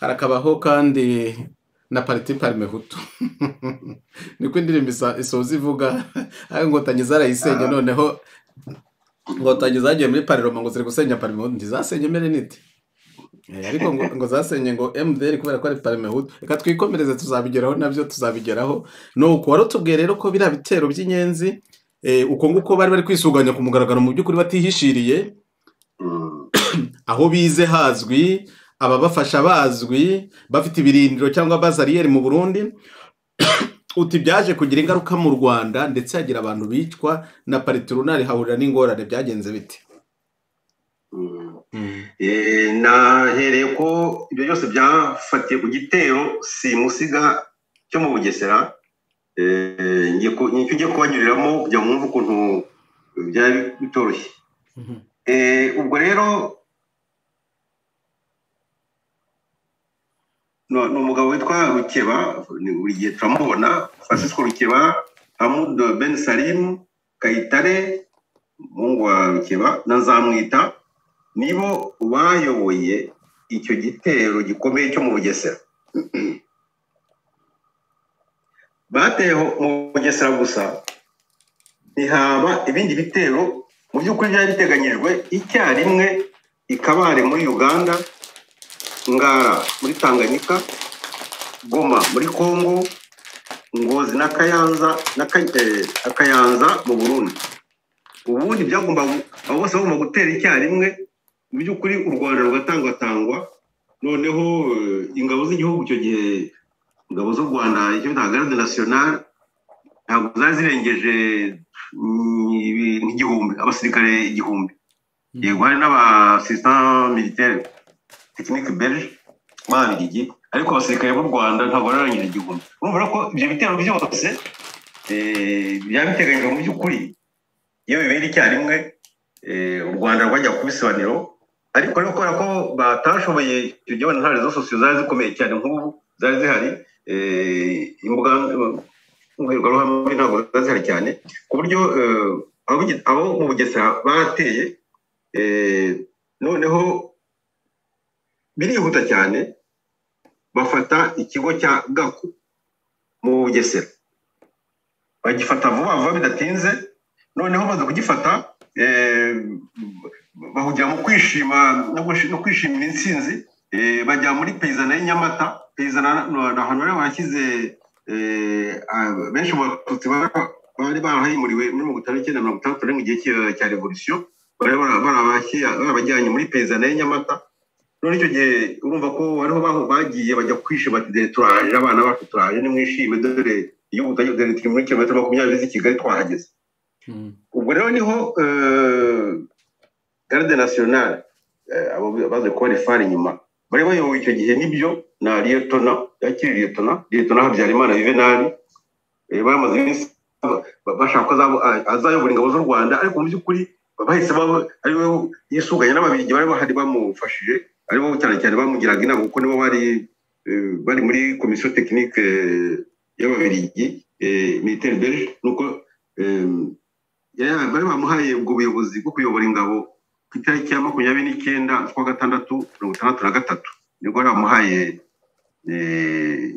harakabaho kandi na pariti parime hutu (laughs) niko indirimbo isoza ivuga ariko inkotanyi zarayisenye noneho inkotanyi zagiye muri pariroma ngo ziri gusenya parime hutu ntizasenye mbere niti? Eh, ariko ngo, zasenye ngo mdr kubera ko ari parime hutu reka twikomereze tuzabigeraho na byo tuzabigeraho. Nuko wari utubwiye rero ko biriya bitero by'inyenzi uko nguko bari bari kwisuganya ku mugaragaro mu by'ukuri batihishiriye. Mm. (clears throat) aho bize hazwi ababafasha bazwi bafite ibirindiro cyangwa bazariyeri mu burundi. (clears throat) Uti byaje kugira ingaruka mu rwanda ndetse hagira abantu bicwa na pariturunari hahurira n'ingorane byagenze bite? Mm. Eh, nahereye ko ibyo byose byafatiye ku gitero simusiga cyo mu bugesera. Eh, ni cyo ugiye kubanyuriramo kugira ngo mwumve ukuntu byari bitoroshye. Eh, ubwo rero no- ni umugabo witwa rukeba buri gihe turamubona francisco rukeba hamud ben salim kayitare umuhungu wa rukeba na nzamwita nibo bayoboye icyo gitero gikomeye cyo mu bugesera. (clears throat) bateyeho mu bugesera gusa. Ntihaba ibindi bitero. Mu by'ukuri byari biteganyijwe icyarimwe i kabare muri uganda ngara muri tanganyika goma muri congo ngozi na kayanza na Ka- eh, akayanza mu burundi. Ubundi byagomba abo bose bagomba gutera icyarimwe. Mu by'ukuri u rwanda rugatangwatangwa. Noneho eh, ingabo z'igihugu icyo gihe ingabo z'u rwanda icyo bita garde nationale ntabwo zari zirengeje nk'igihumbi abasirikare igihumbi. Yego hari n'abasisitant militaire tekinike belge b'ababiligi ariko abasirikare b'u rwanda ntabwo bararangije igihumbi. Urumva ko ibyo bitero byose eh, byaba biteganyijwe mu by'ukuri. Iyo bibera icyarimwe eh, u rwanda rwajya ku bisobanuro ariko rero kubera ko batashoboye icyo gihe nta rezo sosiyo zari zikomeye cyane nk'ubu zari zihari imbuga mbwirwaruhame ntabwo zihari cyane ku buryo eh, abo mu bugesera bateye eh, noneho birihuta cyane bafata ikigo cya gaku mu bugesera bagifata vuba vuba bidatinze noneho baza kugifata eh, bahugira mu kwishima no kwishimira intsinzi eh, bajya muri peyizana y'inyamata peyizana ni ahantu rero barashyize eh, ah, benshi mu batutsi bari barahimuriwe muri mirongo itanu n'icyenda mirongo itandatu rimwe igihe cya- revolisiyo bari barabajyanye muri peyizana y'inyamata none icyo gihe urumva ko bariho baho bagiye bajya kwishima ati dore turaje abana bacu turaje nimwishime dore tujya dore turi muri kilometero makumyabiri z'i kigali twahageze. Ubwo rero ni ho eh, garde nationale eh, abo baze kuba ari fari inyuma. Bari bayoboye icyo gihe ni byo na liyetona yakiri liyetona liyetona habyarimana juvenali eh, bamaze iminsi ba- ba- bashaka ko azayobora ingabo z'u rwanda ariko mu by'ukuri bahise ari we yisuganya n'ababiligi bari bahari bamufashije ari bo cyane cyane bamugiraga inama kuko nibo bari eh, bari muri komisiyo tekinike eh, y'ababiligi eh, militaire belge nuko bari bamuhaye ubwo buyobozi bwo kuyobora ingabo ku itariki ya makumyabiri n'icyenda z'ukwa gatandatu mirongo itandatu na gatatu. Nibwo bari bamuhaye eh,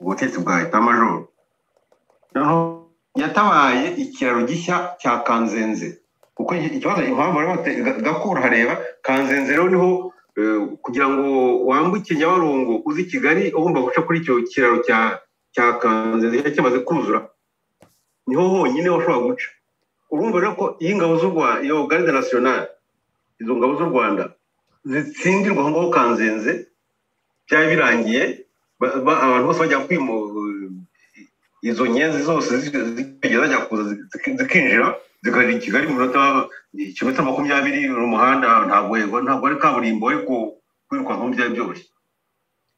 ubutegetsi bwa etamajoro noneho yatabaye ikiraro gishya cya kanzenze. Kuko iki- ikibazo impamvu bari gakura hareba kanzenze rero ni ho eh, kugira ngo wambuke nyabarongo uzi kigali ugomba guca kuri icyo kiraro cya kanzenze cyari kimaze kuzura ni ho honyine washobora guca. Urumva rero ko iyo ingabo z'u rwanda iyo garde nationale izo ngabo z'u rwanda zitsindirwa aho ngaho kanzenze byari birangiye ba- ba- abantu bose bajya kwimu izo nyenzi zose zikagenda zajya kuza ziki- zikinjira zikagera i kigali mu minota kilometero makumyabiri mu muhanda ntabwo ntabwo ari kaburimbo ariko kwirukanka byari byoroshye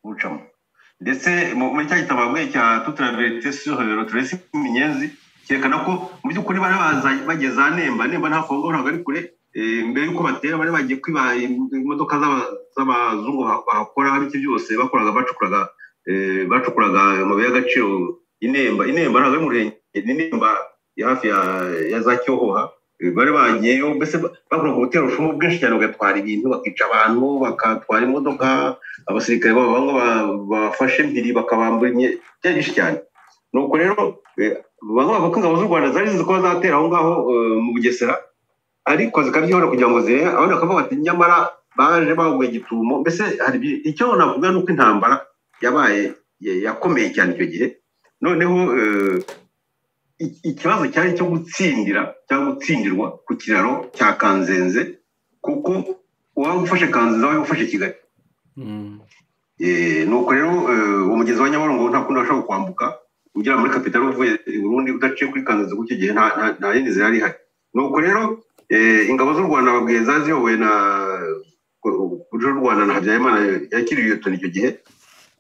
gucamo ndetse mu- muri cya gitabo bavuye cya le trace y'inyenzi cyerekana ko mu by'ukuri bari bageze za nemba nta kongo ntabwo ari kure mbere y'uko batera bari bagiye kwiba imodoka z'aba- z'abazungu ba- bahakora n'iki byose bakoraga bacukuraga eh, bacukuraga amabuye y'agaciro inemba inemba ntabwo ari mu ruhengeri ni inemba hafi ya za cyohoha Eh, bari bagiyeyo mbese ba- bakoraga gutera ubushumu bwinshi cyane bagatwara ibintu bakica abantu bakatwara imodoka abasirikare babo bamwe ba- bafashe mpiri bakabambura byari byinshi cyane. Nuko rero eh, bamwe bavuga ingabo z'u rwanda zari zizi ko bazatera aho ngaho eh, mu bugesera ariko zikabyihora kugira ngo zirebe abandi bakavuga bati nyamara baje baguye gitumo mbese hari icyo navuga ni uko intambara yabaye ya- yakomeye cyane icyo gihe. Noneho eh, ikibazo cyari cyo gutsindira cyangwa gutsindirwa ku kiraro cya kanzenze kuko uwaba ufashe kanzenze waba ufashe kigali. Mm. Eh, nuko rero eh, uwo mugezi wa nyabarongo nta kundi washobora kwambuka ugera muri kapitali uvuye i burundi udaciye kuri kanzenze kuko icyo gihe nta yindi nzira yari ihari nuko rero ingabo z'u rwanda babwiye zari ziyobowe na kuje y'u rwanda na habyarimana yakiriye iyo toni icyo gihe.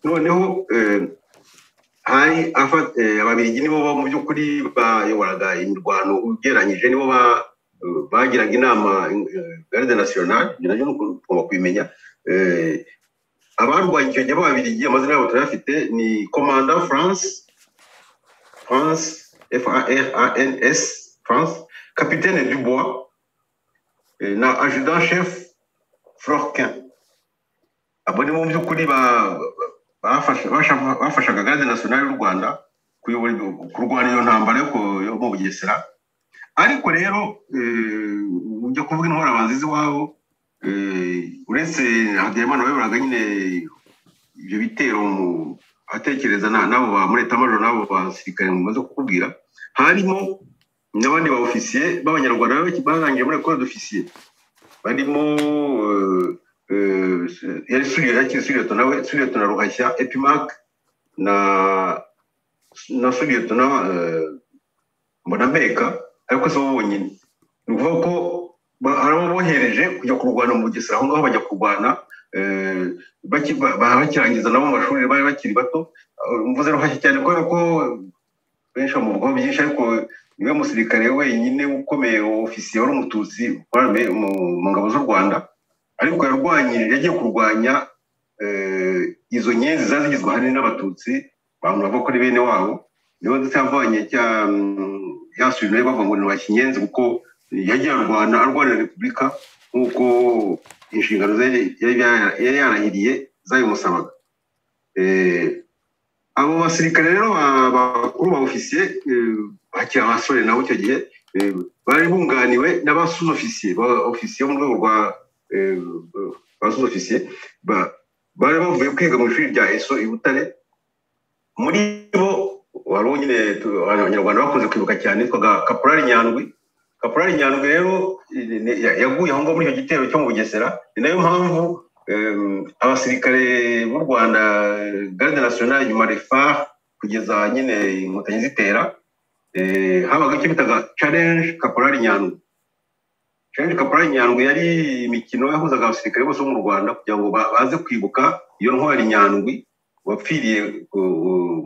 Noneho eh, hari eh, ababiligi nibo bo mu by'ukuri bayoboraga imirwano ugereranyije nibo ba- eh, bagiraga inama eh, garde nationale ibyo na byo ni uko tugomba kubimenya. Eh, abarwanya icyo gihe b'ababiligi amazina yabo turayafite ni komanda france france f a r a n s france capitaine dubois eh, chef florquin abo ni bo mu by'ukuri bafashaga garde nationale y'u rwanda kurwana iyo ntambara yo mu bugesera ariko rero eh, ujya kuvuga intwara bazizi iwabo eh, uretse habyarimana wayoboraga nyine ibyo bitero atekereza na- n'abo ba muri etamajoro n'abo basirikare mumaze kukubwira harimo n'abandi ba ofisiye b'abanyarwanda baba barangije muri ekole d'ofisiye barimo yari suriyeto nawe suriyeto na ruhashya epimac na na suriyeto na eh, mbonameka ariko si bo bonyine. Ni ukuvuga ko hari abo bohereje kujya kurwana mu bugesera aho ngaho bajya kurwana ba- bakirangiza nabo mu mashuri bari bakiri bato. Eh, mvuze ruhashya cyane kubera ko benshi bamuvugaho byinshi ariko ni we musirikare wenyine ukomeye ofisiye wari umututsi mu ngabo z'u rwanda. Ariko yarwanyije yagiye kurwanya eh, izo nyenzi zari zigizwe ahanini n'abatutsi abantu bavuga ko ari bene wabo. Niwe ndetse yavanye mm, yasuye nawe bavuga ngo ni bakinyenzi kuko yagiye arwana arwanira repubulika nk'uko inshingano ze yari yara- yari yarahiriye zabimusabaga. Eh, abo basirikare rero ba- bakuru ba ofisiye bakiri abasore nabo icyo gihe eh, bari bunganiwe n'abasuza ofisiye ofisiye mu rwego rwa eh, abasuza ofisiye ba- bari bavuye kwiga mu ishuri rya eso i butare. Muri bo wari nyine abanyarwanda bakunze kwibuka cyane yitwaga kaporari nyandwi. Kaporari nyandwi rero eh, yaguye aho ngaho muri icyo gitero cyo mu bugesera. Ni na yo mpamvu abasirikare b'u rwanda garde nationale nyuma refar kugeza nyine inkotanyi zitera habaga icyo bitaga challenge kaporari nyandwi challenge kaporari nyandwi yari imikino yahuzaga abasirikare bose bo mu rwanda kugira ngo ba- baze kwibuka iyo ntwari nyandwi wapfiriye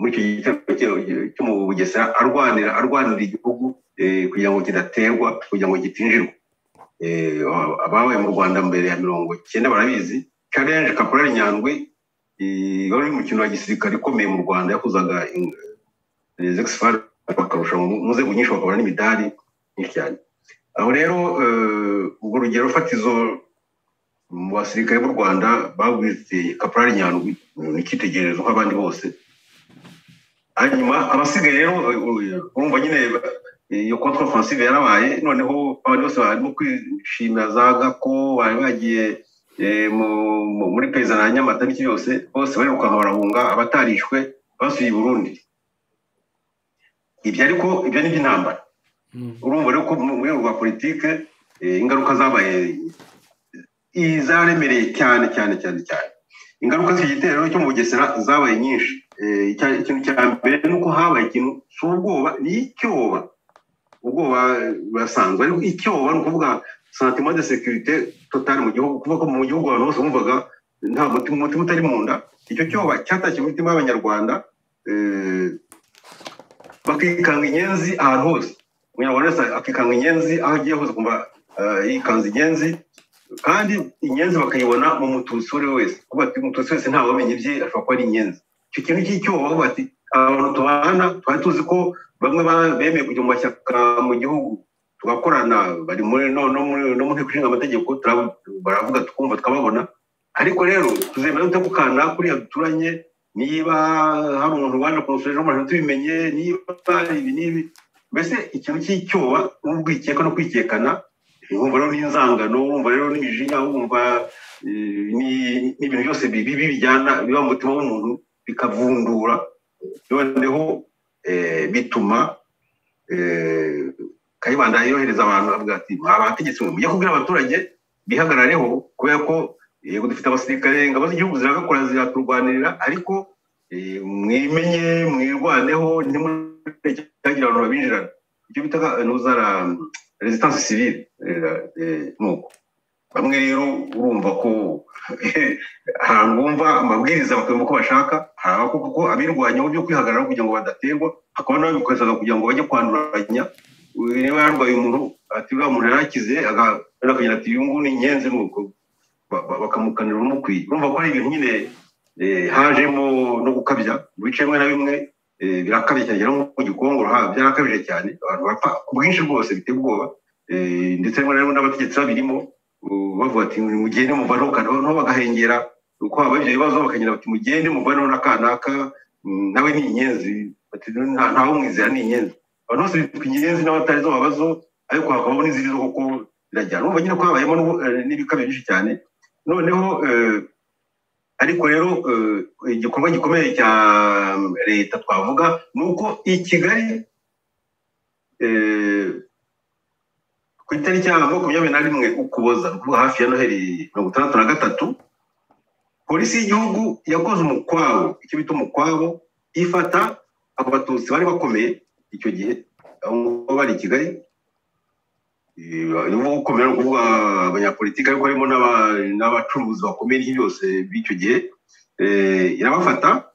muri icyo gitero cyo- mu bugesera arwanira arwanira igihugu eh, kugira ngo kidaterwa kugira ngo gitinjirwe. Eh, ababaye mu rwanda mbere ya mirongo icyenda barabizi challenge kaporari nyandwi eh, wari umukino wa gisirikare ukomeye mu rwanda yahuzaga zexfar bakarusha mu nzego nyinshi bakabona n'imidari nyinshi cyane aho rero eh, urwo rugero fatizo mu basirikare b'u rwanda bagwitse kaporari nyandwi ni icyitegererezo nk'abandi bose. Hanyuma abasigaye rero eh, urumva nyine eh, iyo contre offensive yarabaye noneho abandi bose barimo kwishimira za gako bari bagiye mu- mu- muri perezida na nyamata n'iki byose bose barirukanka barahunga abatarishwe basuye i burundi. Ibyo ariko ibyo ni iby'intambara Mm. urumva rero ko mu rwego rwa politike eh, ingaruka zabaye zaremereye cyane cyane cyane cyane. Ingaruka z'iki gitero cyo mu bugesera zabaye nyinshi. Eh, ikintu cya mbere ni uko habaye ikintu cy'ubwoba ni icyoba. Ubwoba burasanzwe ariko icyoba ni ukuvuga sentiment de sécurité totale mu gihugu. Kuvuga ko mu gihugu abantu bose bumvaga nta mutima umutima utari mu nda. Icyo cyoba cyatashye mu mitima y'abanyarwanda eh, bakikanga inyenzi ahantu hose. Umunyarwanda wese akikanga inyenzi aho agiye hose kumva eh, yikanze inyenzi kandi inyenzi bakayibona mu mututsi uwo ari we wese. Kuvuga ati umututsi wese ntawe wamenye ibye ashobora kuba ari inyenzi icyo kintu cy'icyoba bavuga ati abantu tubana twari tuzi ko bamwe ba- bemeye kujya mu mashyaka mu gihugu tugakorana bari muri no no muri- no mu nteko ishinga amategeko baravuga tukumva tukababona ariko rero tuzemera dute ko kanaka kuriya duturanye niba hari umuntu kumusura ejo bundi tubimenye niba ibi n'ibi mbese ikintu cy'icyoba n'urwikeka no kwikekana wumva rero n'inzangano wumva rero n'imijinya wumva ni- n'ibintu byose bibi bijyana biba mu mutima w'umuntu bikavundura. Noneho eh, bituma eh, kayibanda yohereza abantu avuga ati abategetsi mwe mujye kubwira abaturage bihagarareho kubera ko yego dufite abasirikare ingabo z'igihugu ziragakora ziraturwanirira ariko eh, mwimenye mwirwaneho ntimutagira abantu babinjirana. Icyo bita nuzara resistance civile eh, eh, nuko. Bamwe rero urumva ko ahantu bumva amabwiriza bakumva ko bashaka abako kuko abirwanyaho byo kwihagararaho kugira ngo badaterwa hakaba n'ababikoreshaga kugira ngo bajye kwanduranya. Niba yarwaye umuntu ati uriya muntu yarakize akagira ati uyu nguyu ni inyenzi ba- ba- bakamukanira umukwiye urumva ko ari ibintu nyine eh, hajemo no gukabya. Mu bice bimwe na bimwe eh, birakabye cyane. Mu gikongoro byarakabije cyane. Abantu bapfa ku bwinshi bwose biteye ubwoba. Eh, ndetse rimwe na rimwe n'abategetsi babirimo bavuga ati mugende muvanaho noneho bagahengera. Uko haba ibyo bibazo bakagira bati mugende muvanaho n'akanaka mm, nawe ni inyenzi. Ntawe umwizera ni inyenzi. Abantu bose bitwa inyenzi n'abatari zo babazo ariko hakabaho n'izindi zo kuko birajyana urumva nyine ko habayemo n'ibikabyo byinshi cyane. Noneho eh, ariko rero eh, igikorwa gikomeye cya leta twavuga ni uko i kigali eh, ku itariki ya makumyabiri na rimwe ukuboza ni ukuvuga hafi ya noheli mirongo itandatu na gatatu polisi y'igihugu yakoze umukwabo. Icyo bita umukwabo ifata abo batutsi bari bakomeye. Icyo gihe aho bari i kigali Ni ukuvuga abanyapolitiki ariko harimo n'aba- n'abacuruzi bakomeye byose b'icyo gihe. Irabafata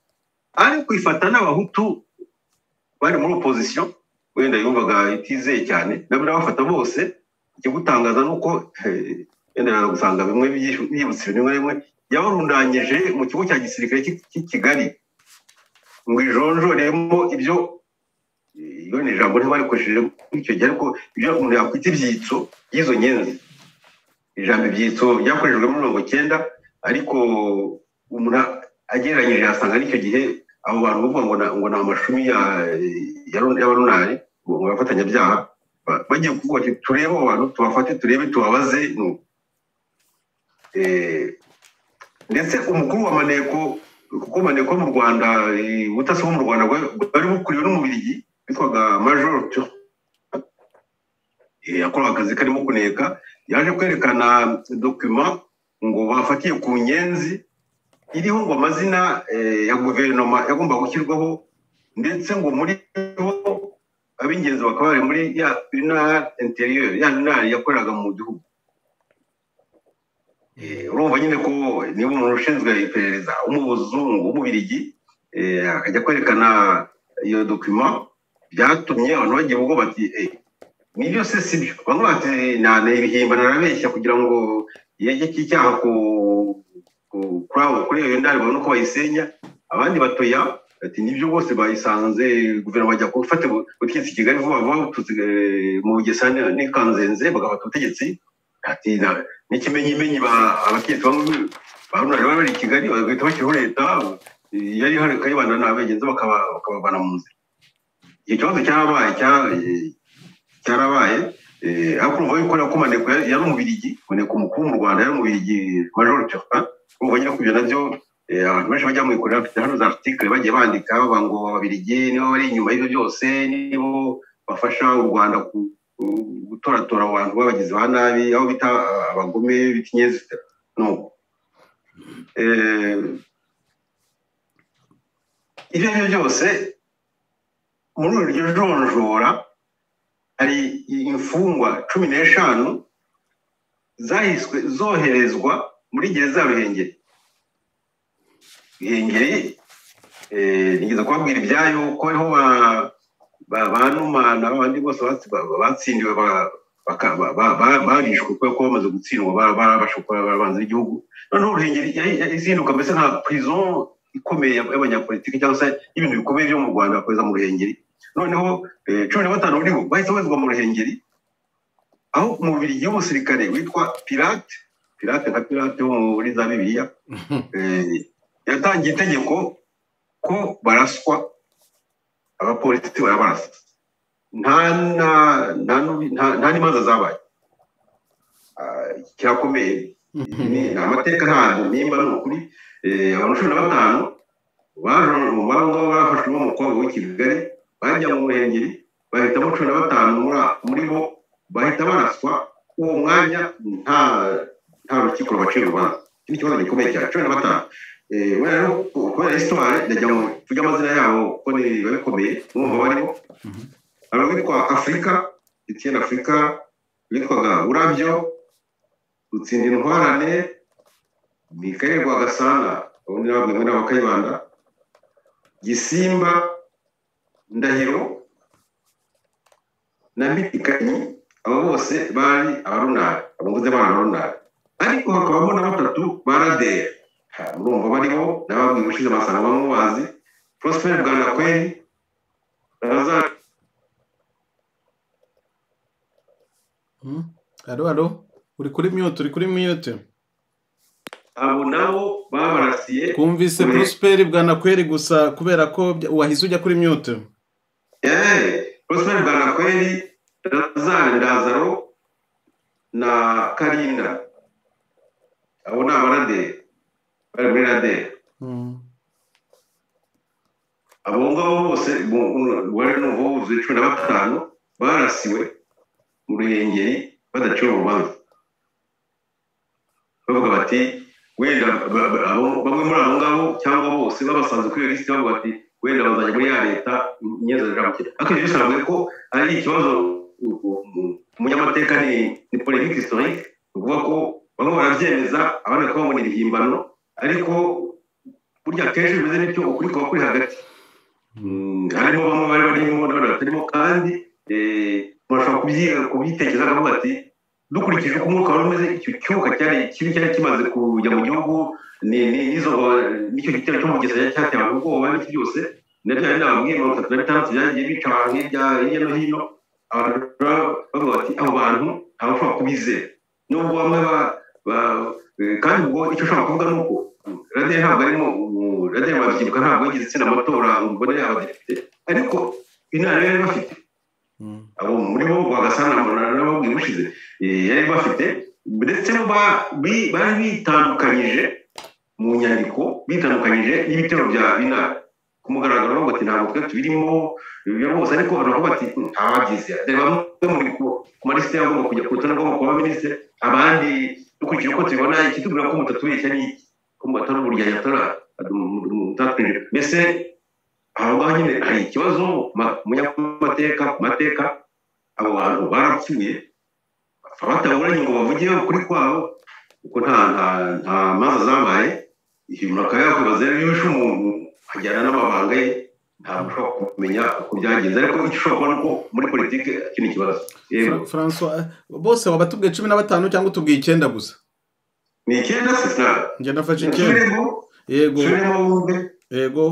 ariko ifata n'abahutu bari muri opozisiyo wenda yumvaga itizeye cyane nabo irabafata bose ikigutangaza ni uko wenda gusanga bimwe byibutse bimwe bimwe yabarundanyije mu kigo cya gisirikare cy'i kigali. Ngo ijonjoremo ibyo ni ijambo ntibarikoresheje icyo gihe ariko ibyo umuntu yakwita ibyitso by'izo nyenzi ijambo ibyitso byakoreshejwe muri mirongo icyenda ariko umuntu agereranyije yasanga n'icyo gihe abo bantu bavuga ngo ngo ni amashumi ya- ya- y'abarunari ngo abafatanyabyaha ba- bagiye kuvuga bati turebe abo bantu tubafate turebe tubabaze ni uko." Eh, ndetse umukuru wa maneko kuko maneko mu rwanda eh, ubutasi bwo mu rwanda bwa- bwari bukuriwe n'umubirigi witwaga major Turc. Eh, yakoraga akazi karimo kuneka yaje kwerekana dokima ngo bafatiye ku nyenzi iriho ngo amazina eh, ya guverinoma yagomba gushyirwaho ndetse ngo muri bo ab'ingenzi bakaba bari muri ya unar interieur ya unar yakoreraga mu gihugu Eh, urumva nyine ko niba umuntu ushinzwe iperereza w'umuzungu w'umubirigi akajya kwerekana iyo dokima byatumye abantu bagiye ubwo bati eh, ni byo se si byo? Bamwe bati nane ibihimbano arabeshya kugira ngo yegeke icyaha ku ku- kuri iyo ndari babone uko bayisenya. Abandi batoya ati ni byo bose bayisanze guverinoma bajya gufata ubutegetsi kigali vuba vuba bututsi eh, mu bugesera n'ikanzenze bagafata ubutegetsi. Ati n'ikimenyimenyi ba- abategetsi bamwe ba runari bari i kigali bagahita bashyiraho leta eh, yari ihari kayibanda n'abegenzi bakaba- bakabavana mu nzira. Icyo kibazo cyarabaye cya- eh, cyarabaye eh, ariko urumva yuko ko maneko yari umubirigi maneko mukuru mu rwanda yari umubirigi major turpin urumva nyine ko ibyo na byo eh, abantu benshi bajya mu ikorera bafite hano za article bagiye bandika bavuga ngo ababirigi nibo bari inyuma y'ibyo byose nibo bafasha u rwanda gutoratora abantu b'abagizi ba nabi aho bita abagome bita no. Eh, ibyo ari byo byose muri iryo jonjora hari imfungwa cumi n'eshanu zahiswe zoherezwa muri gereza ruhengeri. Ruhengeri eh, nigeze kubabwira ibyayo ko ariho ba- ba- ba Numa n'abandi bose batsi- ba- batsindiwe barishwe kubera ko bamaze gutsindwa ba- barabashe kuba barabanza igihugu noneho ruhengeri izinduka mbese nka prison ikomeye y'abanyapolitiki cyangwa se y'ibintu bikomeye byo mu rwanda bakoreza mu ruhengeri. Noneho eh, cumi na batanu muri bo bahise boherezwa mu ruhengeri aho umubiri w'umusirikare witwa pirate pirate nka pirate wo muri za bibiliya (laughs) eh, yatangiye itegeko ko baraswa abapolisi barabarasa nta n'imanza zabaye. Ah, kirakomeye. (laughs) Amateka ntabwo nimba ni ukuri. Eh, abantu cumi na batanu bafashwe n'umukobwa w'i kigali bajya mu ruhengeri bahitamo cumi na batanu muri- bo bahita baraswa uwo mwanya nta nta rukiko rubacira urubanza iki ni ikibazo gikomeye cyane. Cumi na batanu. Eh, wenda rero kubera isitwari ndajya ngo tujya amazina yabo kuko ni biba bikomeye mwumva barimo hari uwitwa afurika etienne afurika witwaga urabyo gutsinda intwarane mikael rwagasana ubundi nabwo muri abakayibanda gisimba ndahiro na mitikanyi abo bose bari abarunari abo mvuze bari abarunari ariko hakabamo na batatu ba raderi murumva bariho nababwiye ubushize amasanga bamwe bazi. Prosper bwanakweli lazare Mm. alo alo uri kuri mute uri kuri mute. Abo nabo babarasiye. Twumvise prosperi bwanakweri gusa kubera ko wahise ujya kuri mute. Eh, prosper bwanakweli lazare ndazaro na karinda abo ni abaraderi bari muri raderi Mm. abo ngabo bose wari numva wuzuye cumi na batanu barasiwe mu ruhengeri badaciwe urubanza bavuga bati wenda bamwe muri abo ngabo cyangwa bose babasanze kuri iyo lisiti bavuga bati wenda bazajya muri ya leta nyezerejamukira ariko ibyo bisobanuye ko ari ikibazo umunyamateka ni politiki isitorike ni ukuvuga ko bamwe barabyemeza abandi bakaba babona ibihimbano ariko burya akenshi bimeze n'ibyo ukuri kuba kuri hagati harimo bamwe bari barimo n'abandi batarimo kandi eh, bashobora kubyitekereza akavuga ati dukurikije uko umwuka wari umeze icyo cyuka kibi cyari kimaze kujya mu gihugu n'icyo gitero cyo mu gisaya cyatewe ubwoba n'iki byose. Na bya bindi nababwiye mirongo itatu na bitandatu byagiye bica abantu hirya no hino. Abantu bavuga bati abo bantu ntabwo ushobora kubizera. Nubwo bamwe ba ba- kandi ubwo icyo ushobora kuvuga ni uko radiyo ntabwo arimo radiyo babyibuka ntabwo yagize itsinda amatora ngo abadepite ariko inama yari bafite. Abo muri bo bagasana n'ababwira ushize eh, yari bafite ndetse ba- bari bitandukanyije mu nyandiko bitandukanyije n'ibitero bya inama ku mugaragaro bavuga ati ntabwo twe tubirimo ibyo bose ariko baravuga bati ntawagize reba bamwe ku malisite agomba kujya ku rutonde rw'abakuru b'abaminisitiri abandi dukurikije uko tubibona ikitubwira ko mutatubeshya ni iki ko atari uburya yatora mutatwinjira mbese aho ngaho nyine hari ikibazo ma- umunyamateka ku mateka abo bantu barapfuye bataburanye ngo bavuge ukuri kwabo kuko nta nta nta manza zabaye umuntu akaba yakwibaza rero iyo umuntu ajyana n'amabanga ye ntabwo ushobora kumenya uko byagenze ariko icyo ushobora kubona ko muri politiki iki ni ikibazo bose waba tubwiye cumi na batanu cyangwa utubwiye icyenda gusa ni icyenda se njye nafashe icyenda yego yego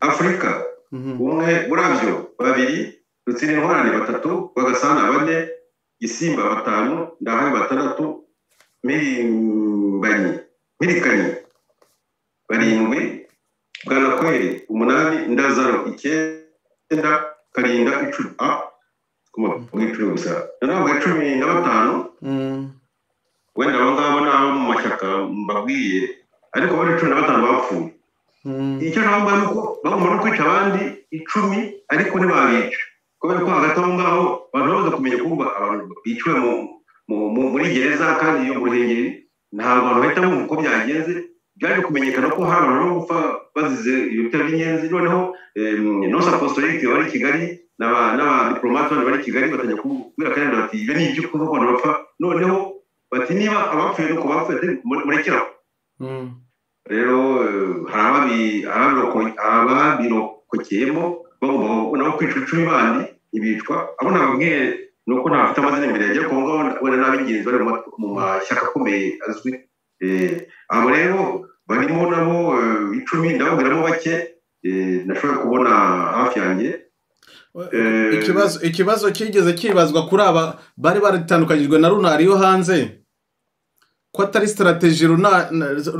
afurika umwe burabyo babiri rutsira inkorane batatu bagasana bane gisimba batanu ndahaye batandatu mirimbanyi mirikanyi barindwi bwanakweri umunani ndazaro icyenda karinda icumi a kuma bw'icumi gusa noneho bwa cumi na batanu wenda abo ngabo ni abo mu mashyaka mbabwiye ariko bari cumi na batanu bapfuye Mm. icyo navuga ni uko bagomba kwica abandi icumi ariko ntibabica. Kubera ko hagati aho ngaho abantu bamaze kumenya ko abantu biciwe mu, mu, mu, muri gereza kandi iyo mu ruhengeri ntabwo abantu bahita bumva uko byagenze. Byaje kumenyekana ko hari abantu gupfa bazize ibitero by'inyenzi. Noneho nosa apostolike bari i kigali n'abadiplomate bandi bari i kigali batangira kubwira kandi bati ibyo ni ibyo kuko abantu bapfa. Noneho bati niba abapfuye nuko bapfuye murekeraho rero hari ababirokokeyemo bagomba nabo kwica icumi bandi ibicwa. Abo nababwiye ni uko ntafite amazina imbere yanjye ariko ngaho wenda n'ab'ingenzi bari mu mashyaka akomeye azwi. Abo rero barimo nabo icumi ndababwiramo bake nashobora kubona hafi yanjye. Ikibazo kigeze kibazwa kuri aba bari baratandukanyijwe na runari yo hanze ko atari sitarategi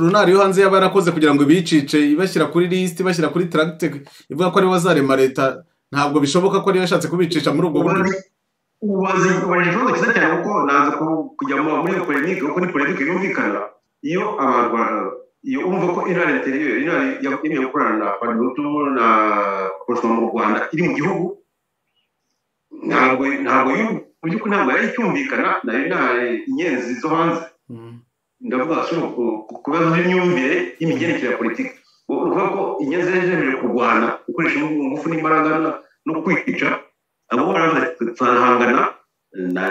runari yo hanze yaba yarakoze kugira ngo ibicice ibashyira kuri lisiti ibashyira kuri taragite ivuga ko ari we azarema leta ntabwo bishoboka ko ariyo yashatse kubicisha muri ubwo buryo. Ubazi ikibazo cyiza cyane kuko naza kujya muri polemike kuko ni polemike yumvikana. Iyo abantu iyo umva ko inama interieur inama yemewe gukorana na panutu na porosoma mu rwanda iri mu gihugu ntabwo ntabwo ntabwo yari icyumvikana na inama inyenzi zo hanze. Ndavuga ku bibazo by'imyumvire y'imigendekere ya politiki. Uvuga ko inyenzi zemerewe kurwana gukoresha ingufu n'imbaraga no kwica abo barahangana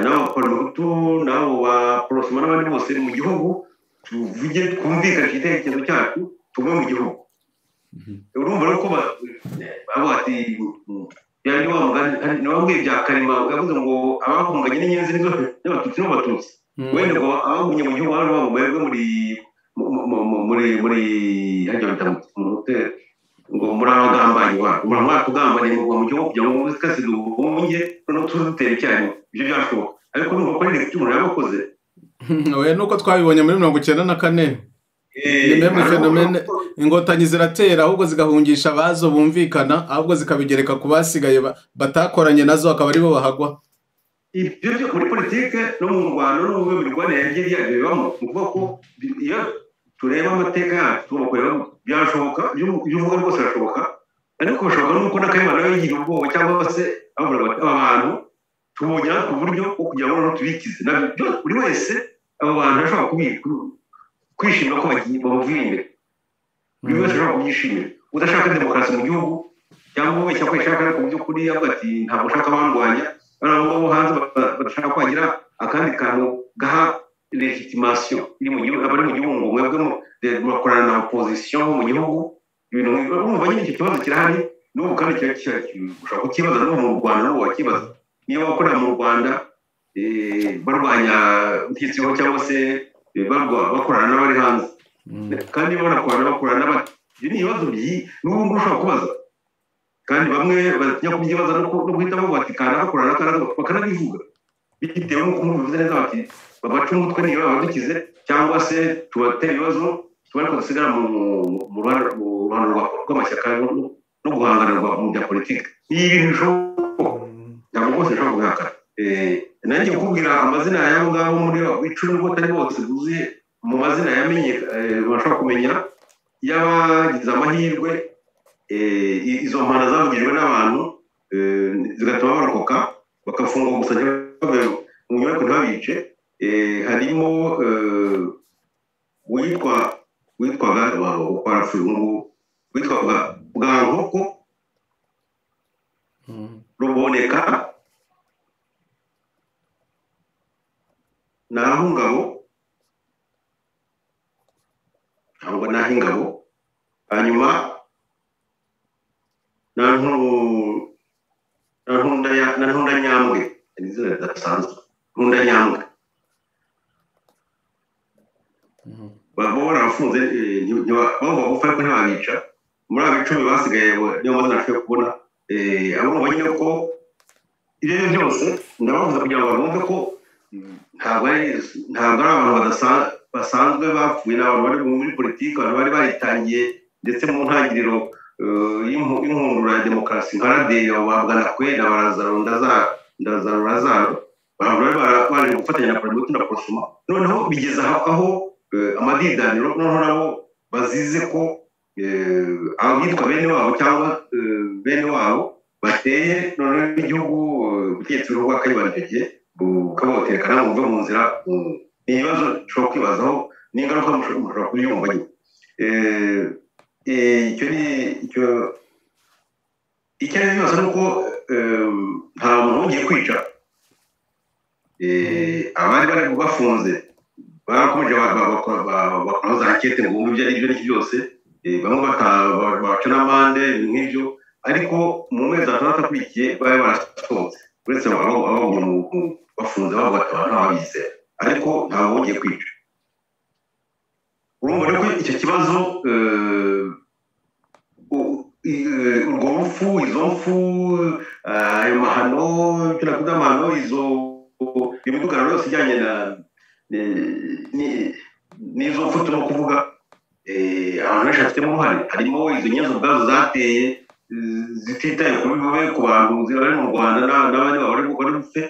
n'abapanutu n'abo ba porosoma n'abandi bose mu gihugu tuvuge twumvikanishe icyerekezo cyacu tuve mu gihugu. Urumva rero ko bavuga ati yari wa mugani ni bya karima yavuze ngo abahunganye n'inyenzi n'abatutsi n'abatutsi. Wenda ngo abahunye mu gihugu bari babo mwebwe muri muri muri hajya bita mu ngo muri abagambanyi wa muri mwatugambaniye ngo mu gihugu kugira ngo twese duhunge noneho tuzitera icyarimwe ibyo byashoboka ariko numva ko ari umuntu yabakoze we nuko twabibonye muri mirongo icyenda na kane. Ni meme fenomene ingotanyi ziratera ahubwo zigahungisha abazo bumvikana ahubwo zikabigereka ku basigaye batakoranye na zo akaba ari bo bahagwa. Ibyo byo muri politike no mu rwanda no mu mirwanire yagiye bibamo ni ukuvuga ko iyo tureba amateka yacu tubakorera byashoboka ibyo uvuga rwose birashoboka. Ariko bishoboka nuko n'akayimana nawe yigira ubwoba cyangwa se aba bantu tubonye ku buryo bwo kugira ngo tubikize. Buri wese abo bantu ashobora kwishimira ko bamuvuye imbere. Buri wese ashobora kubyishimira. Udashaka demokarasi mu gihugu cyangwa ubeshya ko ishaka mu by'ukuri avuga ati ntabwo ushaka abandwanya. Bari abo ngabo hanze bashaka kwagira akandi kantu gaha legitimasiyo abari mu gihugu ngo mwebwe murakorana na opozisiyo mu gihugu ibintu urumva nyine icyo kibazo kirahari n'ubu kandi ushobora kukibaza n'ubu mu rwanda n'ubu wakibaza niba bakorera mu rwanda barwanya ubutegetsi cyangwa se bakorana n'abari hanze kandi banakorana bakorana n'abandi ibyo ni ibibazo n'ubu ngubu ushobora kubaza kandi bamwe batinya kubyibaza no guhita babatikana bakorana bakanabivuga bitewe n'uko mubivuze neza bati babaca umutwe niyo babadukize cyangwa se tubatera ibibazo tubona ko dusigara mu ruhando rw'amashyaka no guhanganirwa mu bya politiki ni ibintu bishoboka ntabwo rwose bishobora guhakana nanjye kukubwira amazina y'abo ngabo muri icumi n'ubwo atari bose buzuye mu mazina yamenye bashobora kumenya y'abagize amahirwe izo mpano zavugijwe n'abantu zigatuma barokoka bagafungwa gusa mu nyubako ntibabice. Harimo witwa witwaga kwa fungu witwaga bwa nkoko. Ruboneka naho ingabo ntabwo naho ingabo hanyuma na ntunda nyambwe ni izina ridasanzwe ntunda nyambwe baba barabafunze bagomba gupfa ariko ntibabica muri abo icumi basigaye niyo mazina nashoboye kubona abo mubonye ko ibyo ari byo byose ndabavuze kugira ngo bumve ko ntabwo ari abantu basanzwe bapfuye ni abantu bari muri politiki abantu bari baritangiye ndetse mu ntangiriro y'inkundura ya demokarasi nka radiyo babwana kwe na barazaro ndazaro razaro abantu bari gufatanya na paradimutu na porosoma noneho bigeze aho amadidaniro noneho nabo bazize ko abitwa bene wabo cyangwa bene wabo bateye noneho igihugu ubutegetsi bw'u bw'akayibandege bukaboterekana muve mu nzira ni ibibazo ushobora kwibazaho n'ingaruka mushobora kubyumva nyine eh, eh, icyo ni icyo icyo ari cyo cyose ni uko nta muntu wongeye kwica abari bari bafunze barakomeje ba- ba- bakora ba- bakora za ankete ngo bumve ibyo ari byo byose bamwe baca n'amande nk'ibyo ariko mu mezi atandatu akurikiye bari barasohotse uretse abo bafunze babo bakaba ntababizera ariko ntabwo bongeye kwica urumva ko icyo kibazo urwo rupfu izo mfu ayo mahano icyo nakuta amahano izo imidugararo yose ijyanye na ni- ni- n'izo mfu turimo kuvuga abantu benshi bafitemo uruhare harimo izo nyenzi ubwazo zateye zititaye kuri bube ku bantu bari mu rwanda n'a- n'abandi bari bari bupfe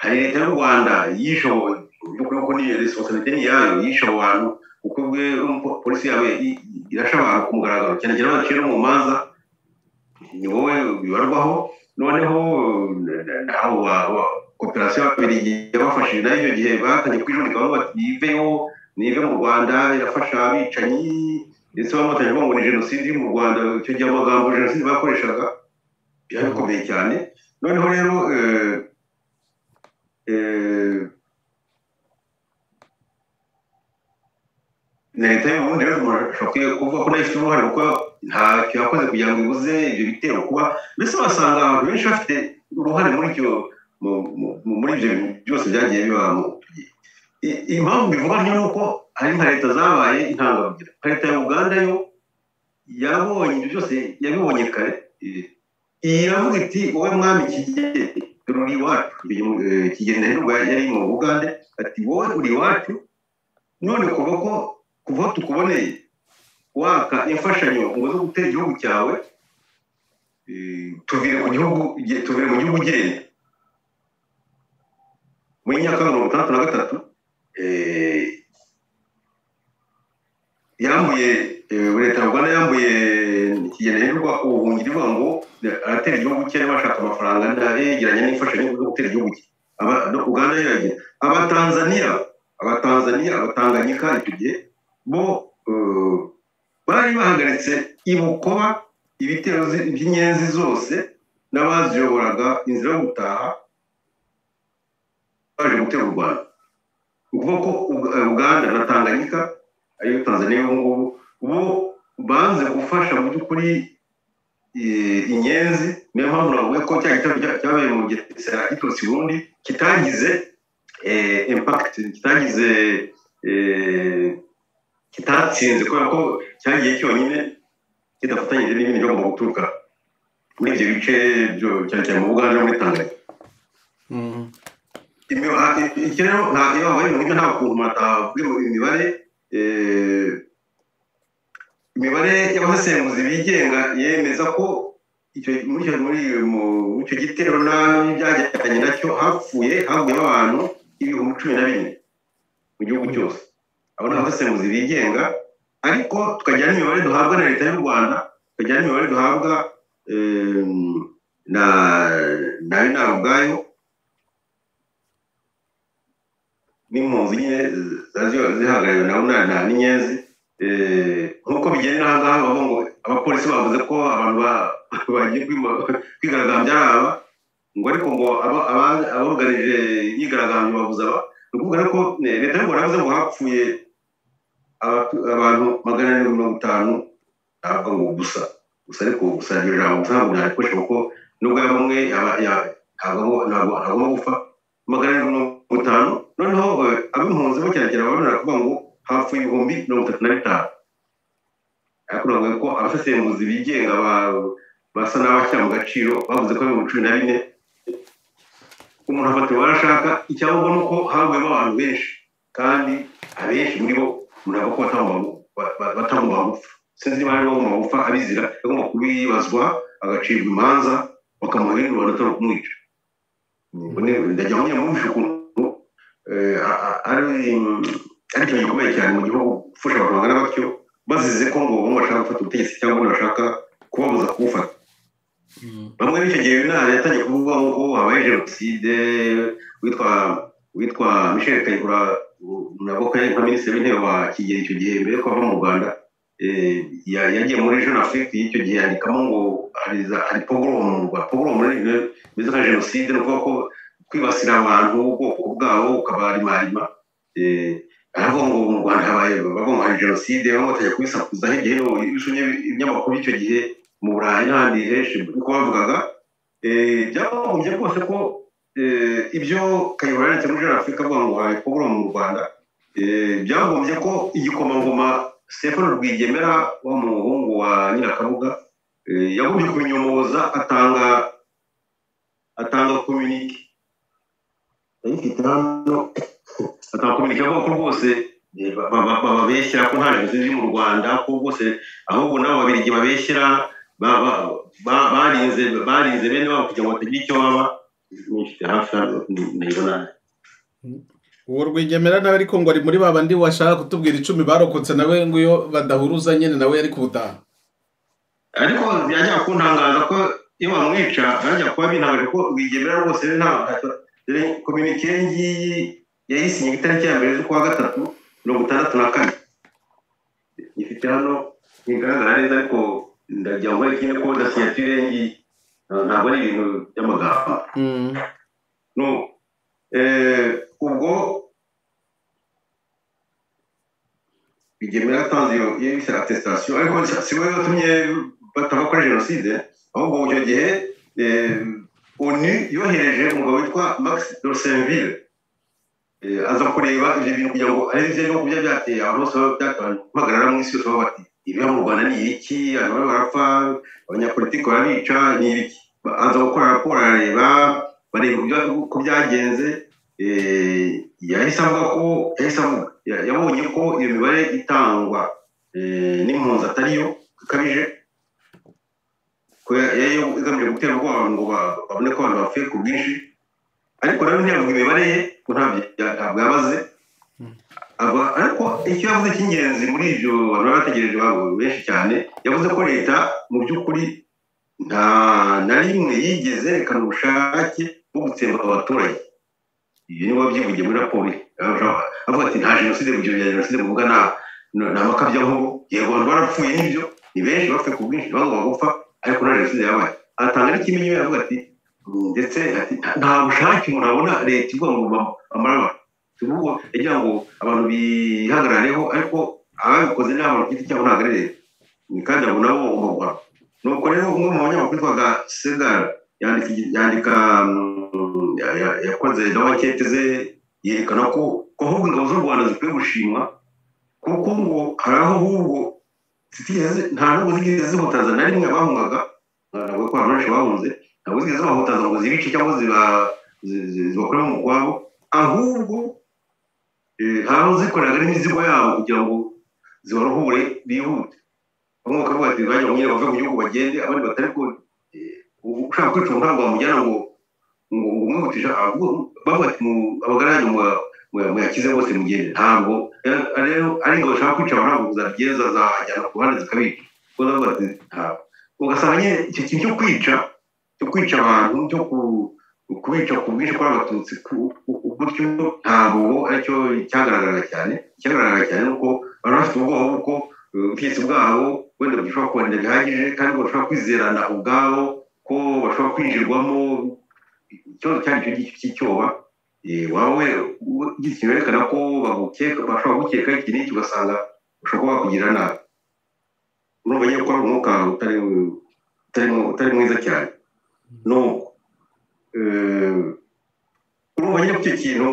hari leta y'u rwanda yishe abo by'ukuri ko ni responsabilité ni iyayo yishe abo bantu kuko bwe urumva polisi yawe i- i- irasha abantu ku mugaragaro cyane cyane abacira mu manza ni wowe bibarwaho noneho eh, wa- koperasiyo y'ababiligi yabafashije na yo icyo gihe batangiye kwijundika bavuga bati niveyo nive mu rwanda irafasha abicanyi. Ndetse bamutangira bavuga ngo ni jenoside iri mu rwanda icyo gihe amagambo jenoside bakoreshaga byari bikomeye cyane. Noneho rero eh, eh, na leta y'uburundi rero umuntu ashobora kuvuga ko na yo ifite uruhare kuko ntacyo yakoze kugira ngo ibuze ibyo bitero kuba mbese wasanga abantu benshi bafite uruhare muri icyo mu- mu- muri ibyo bintu byose byagiye biba mu I- impamvu bivuga ni uko hari nka leta zabaye intangarugero nka leta ya uganda yo yabonye ibyo byose yabibonye kare Eh, iyi iravuga iti wowe mwami kigeli dore uri iwacu Eh, kigeli ndahindurwa yari mu bugande ati wowe uri iwacu none kuva ko kuva tukuboneye waka imfashanyo ngo zo gutera igihugu cyawe eh, tuvire ku gihugu tuvire mu gihugu ugenda. Muri myaka mirongo itandatu na gatatu eh, yambuye eh, leta y'u rwanda yambuye ikigenerwa ubuhungiro ivuga ngo aratera igihugu cye bashaka amafaranga yegeranya n'imfashanyo zo gutera igihugu cye. Abatanzaniya abatanzaniya abatanganyika icyo gihe bo bari bahagaritse ibukoba ibitero zi- by'inyenzi zose n'abaziyoboraga inzira yo gutaha baje gutera u rwanda ni ukuvuga ko Ug- uganda na tanganyika ariyo tanzaniya ubu ngubu bo banze gufasha mu by'ukuri inyenzi niyo mpamvu navuga ko cya gitero cya- cyabaye mu gesera giturutse i burundi kitagize impact kitagize kitatsinze kubera ko cyagiye cyonyine kidafatanyije n'ibindi bigomba guturuka muri ibyo bice byo- cyane cyane mu buganda no muri tanganyika iki rero iyo habaye ibintu nk'ibyo nta kuntu batavuga mu imibare eh, imibare y'abasesenguzi bigenga yemeza ko mu- muri icyo gitero n'ibyajyanye na cyo hapfuye havuyemo abantu ibihumbi cumi na bine mu gihugu cyose abo ni abasesenguzi bigenga ariko tukagira n'imibare duhabwa na leta y'u rwanda tukagira n'imibare duhabwa eh, na na yo nawe ubwayo n'impunzi nyine zihagarariwe na unana n'inyenzi Eh, nk'uko bigenda aha ngaha bavuga ngo abapolisi bavuze ko abantu ba- (laughs) bagiye kwigaragambya ari aba ngo ariko ngo ababugarije imyigaragambyo babuze aba. Ni ukuvuga ko leta y'u rwanda yavuze ngo hapfuye abantu magana arindwi mirongo itanu ntabwo ngo gusa gusa ariko gusa iryo jambo ntabwo narikoresha kuko nubwo yaba umwe yaba- ya- ntabwo ntabwo agomba gupfa. Magana arindwi mirongo itanu noneho eh, ab'impunzi cyane babona kuvuga ngo hapfuye ibihumbi mirongo itatu na bitanu. Ariko navuga ko abasesenguzi bigenga ba- basa n'abashyira mu gaciro bavuze ko ibihumbi cumi na bine. Umuntu afata uwo ashaka icyangombwa ni uko havuyemo abantu benshi. Kandi abenshi muri bo umuntu avuga ko batagomba- ba- ba- batagomba gupfa sinzi niba hari bagomba gupfa abizira agomba kubibazwa agacibwa imanza bakamuha ibintu banatari kumwica ndagira ngo nyine mwumvishe ukuntu eh, ari ari ikintu gikomeye cyane mu gihugu gufasha abantu bangana batyo bazize ko ngo bamwe bashaka gufata ubutegetsi cyangwa abandi bashaka kubabuza kubufata bamwe n'icyo gihe inama yatangiye kuvuga ko habaye jenoside witwa witwa michel kayihura nabwo yari nka minisitiri w'intebe wa kigeli icyo gihe mbere yo kuva mu rwanda eh, ya- yagiye muri jeune afrique y'icyo gihe yandikamo ngo hari pogrom mu rwanda pogrom ni bimeze nka jenoside ni ukuvuga ko kwibasira abantu ubwoko bwabo ukabarimarima eh, aravuga ngo mu rwanda habaye bavuga ngo hari jenoside bamwe batajya kubisakuzaho igihe iyo usomye ibinyamakuru icyo gihe mu burayi n'ahandi henshi uko bavugaga. Eh, byabagombye rwose ko ibyo kayihura yanditse muri jeune afrique avuga ngo pogrom mu rwanda. Eh, byagombye ko igikomangoma Stephen Rwigemera mu muhungu wa Nyirakabuga eh, yagombye kubinyomoza atanga atanga communique. Ayifite hano. Atanga communique avuga ko rwose eh, ba- ba- ba- bababeshyera ko nta jenoside iri mu Rwanda ko rwose ahubwo nabo babirigi babeshyera ba- ba- ba- barinze barinze bene wabo kugira ngo batagira icyo baba nifite hafi hano ndayibona. Uwo rwigemera nawe ariko ngo ari muri ba bandi washaka kutubwira icumi barokotse nawe ngo iyo badahuruza nyine nawe yari kubutaha ariko byajya kuntangaza ko iyo bamwica byajya kuba bintangaje ko rwigemera rwose nta dore kominike ye ngiyi yayisinye itariki ya mbere z'ukwa gatatu mirongo itandatu na kane. Ifite hano ntigaragara neza ariko ndagira ngo ikindi ko na sinyatire ye ngiyi ntabwo ari ibintu by'amagambo ubwo bigemera yatanze iyo bise attestation ariko si- we watumye batava kuri jenoside ahubwo icyo gihe onu yohereje umugabo witwa max dorsenville eh, aza kureba ibyo bintu kugira ngo arebe ibyo bihugu byaba byateye abantu bose baba byateye guhagarara mu isi yose baba bati ibiba mu rwanda ni ibiki abantu barapfa abanyapolitiki barabica ni ibiki? Ba- aza gukora raporo arareba bareba uko byagenze eh, yahise avuga ko yahise avuga ya- yabonye ko iyo mibare itangwa eh, n'impunzi atari yo ikabije yari igamije gutera ubwoba ngo ba- babone ko abantu bapfuye ku bwinshi ariko rero ntiyavuga imibare ye ntabwo yabaze. Aba- ariko icyo yavuze cy'ingenzi muri ibyo abantu baba bategereje benshi cyane yavuze ko leta mu by'ukuri nta na rimwe yigeze yerekana ubushake bwo gutsemba abaturage ibyo nibo byivugiye muri raporo avuga ati nta jenoside mu gihe bya jenoside muvuga nta makabyankuru yego abantu barapfuye n'ibyo ni benshi bapfuye ku bwinshi bagomba gupfa ariko nta jenoside yabaye atanga n'ikimenyero yavuga ati "Mm, ndetse "Nta- bushake umuntu abona leta bamara abantu tuvuga yagira ngo abantu bihagarareho ariko ababikoze ni abantu ku giti cyabo ntabwo ari leta kandi abo nabo guhanwa nuko rero umwe mu banyamakuru witwaga sedar yandika mm, ya- ya- yakoze nawe ankete ze yerekana ko ko ahubwo ingabo z'u rwanda zikwiye gushimwa kuko ngo hari aho ahubwo nta nubwo zigeze zihutaza. Na rimwe abahungaga ntabwo ko abantu benshi bahunze ntabwo zigeze bahutaza ngo zibice cyangwa ziba- zi- zi- zibakorere mu kwabo. Ahubwo aho zikoreraga n'imizigo yabo kugira ngo zibaruhure bihute. Bamwe bakavuga ati bajya nyine bave mu gihugu bagende abandi batari ko eh, ushaka kwica ntabwo wamujyana ngo ngo ngo umwihutisha ahubwo bavuga ati mu- abagaraje mu- mu- muyakize bose mugende ntabwo. Eh, ari ingabo zishaka kwica abantu ntabwo zabigenza zajyana ku ruhande zikabica kuko bavuga ati ntabwo. Ugasanga nyine icyo kintu cyo kwica cyo kwica abantu cyo ku- kubica ku bwinshi kw'abatutsi gutyo ntabwo ari cyo cyagaragaraga cyane. Icyagaragaraga cyane ni uko bari bafite ubwoba bw'uko ubutegetsi bwabo wenda budashobora kubarinda bihagije kandi bashobora kwizerana ubwabo ko bashobora kwinjirwamo ikibazo cyari icyo ngicyo cy'icyoba eh, waba we ugize ikintu werekana ko bashobora gukeka iki n'iki ugasanga bashobora kuba bakugirira nabi urumva nyine ko ari umwuka utari mwiza cyane. Nuko urumva nyine ko icyo kintu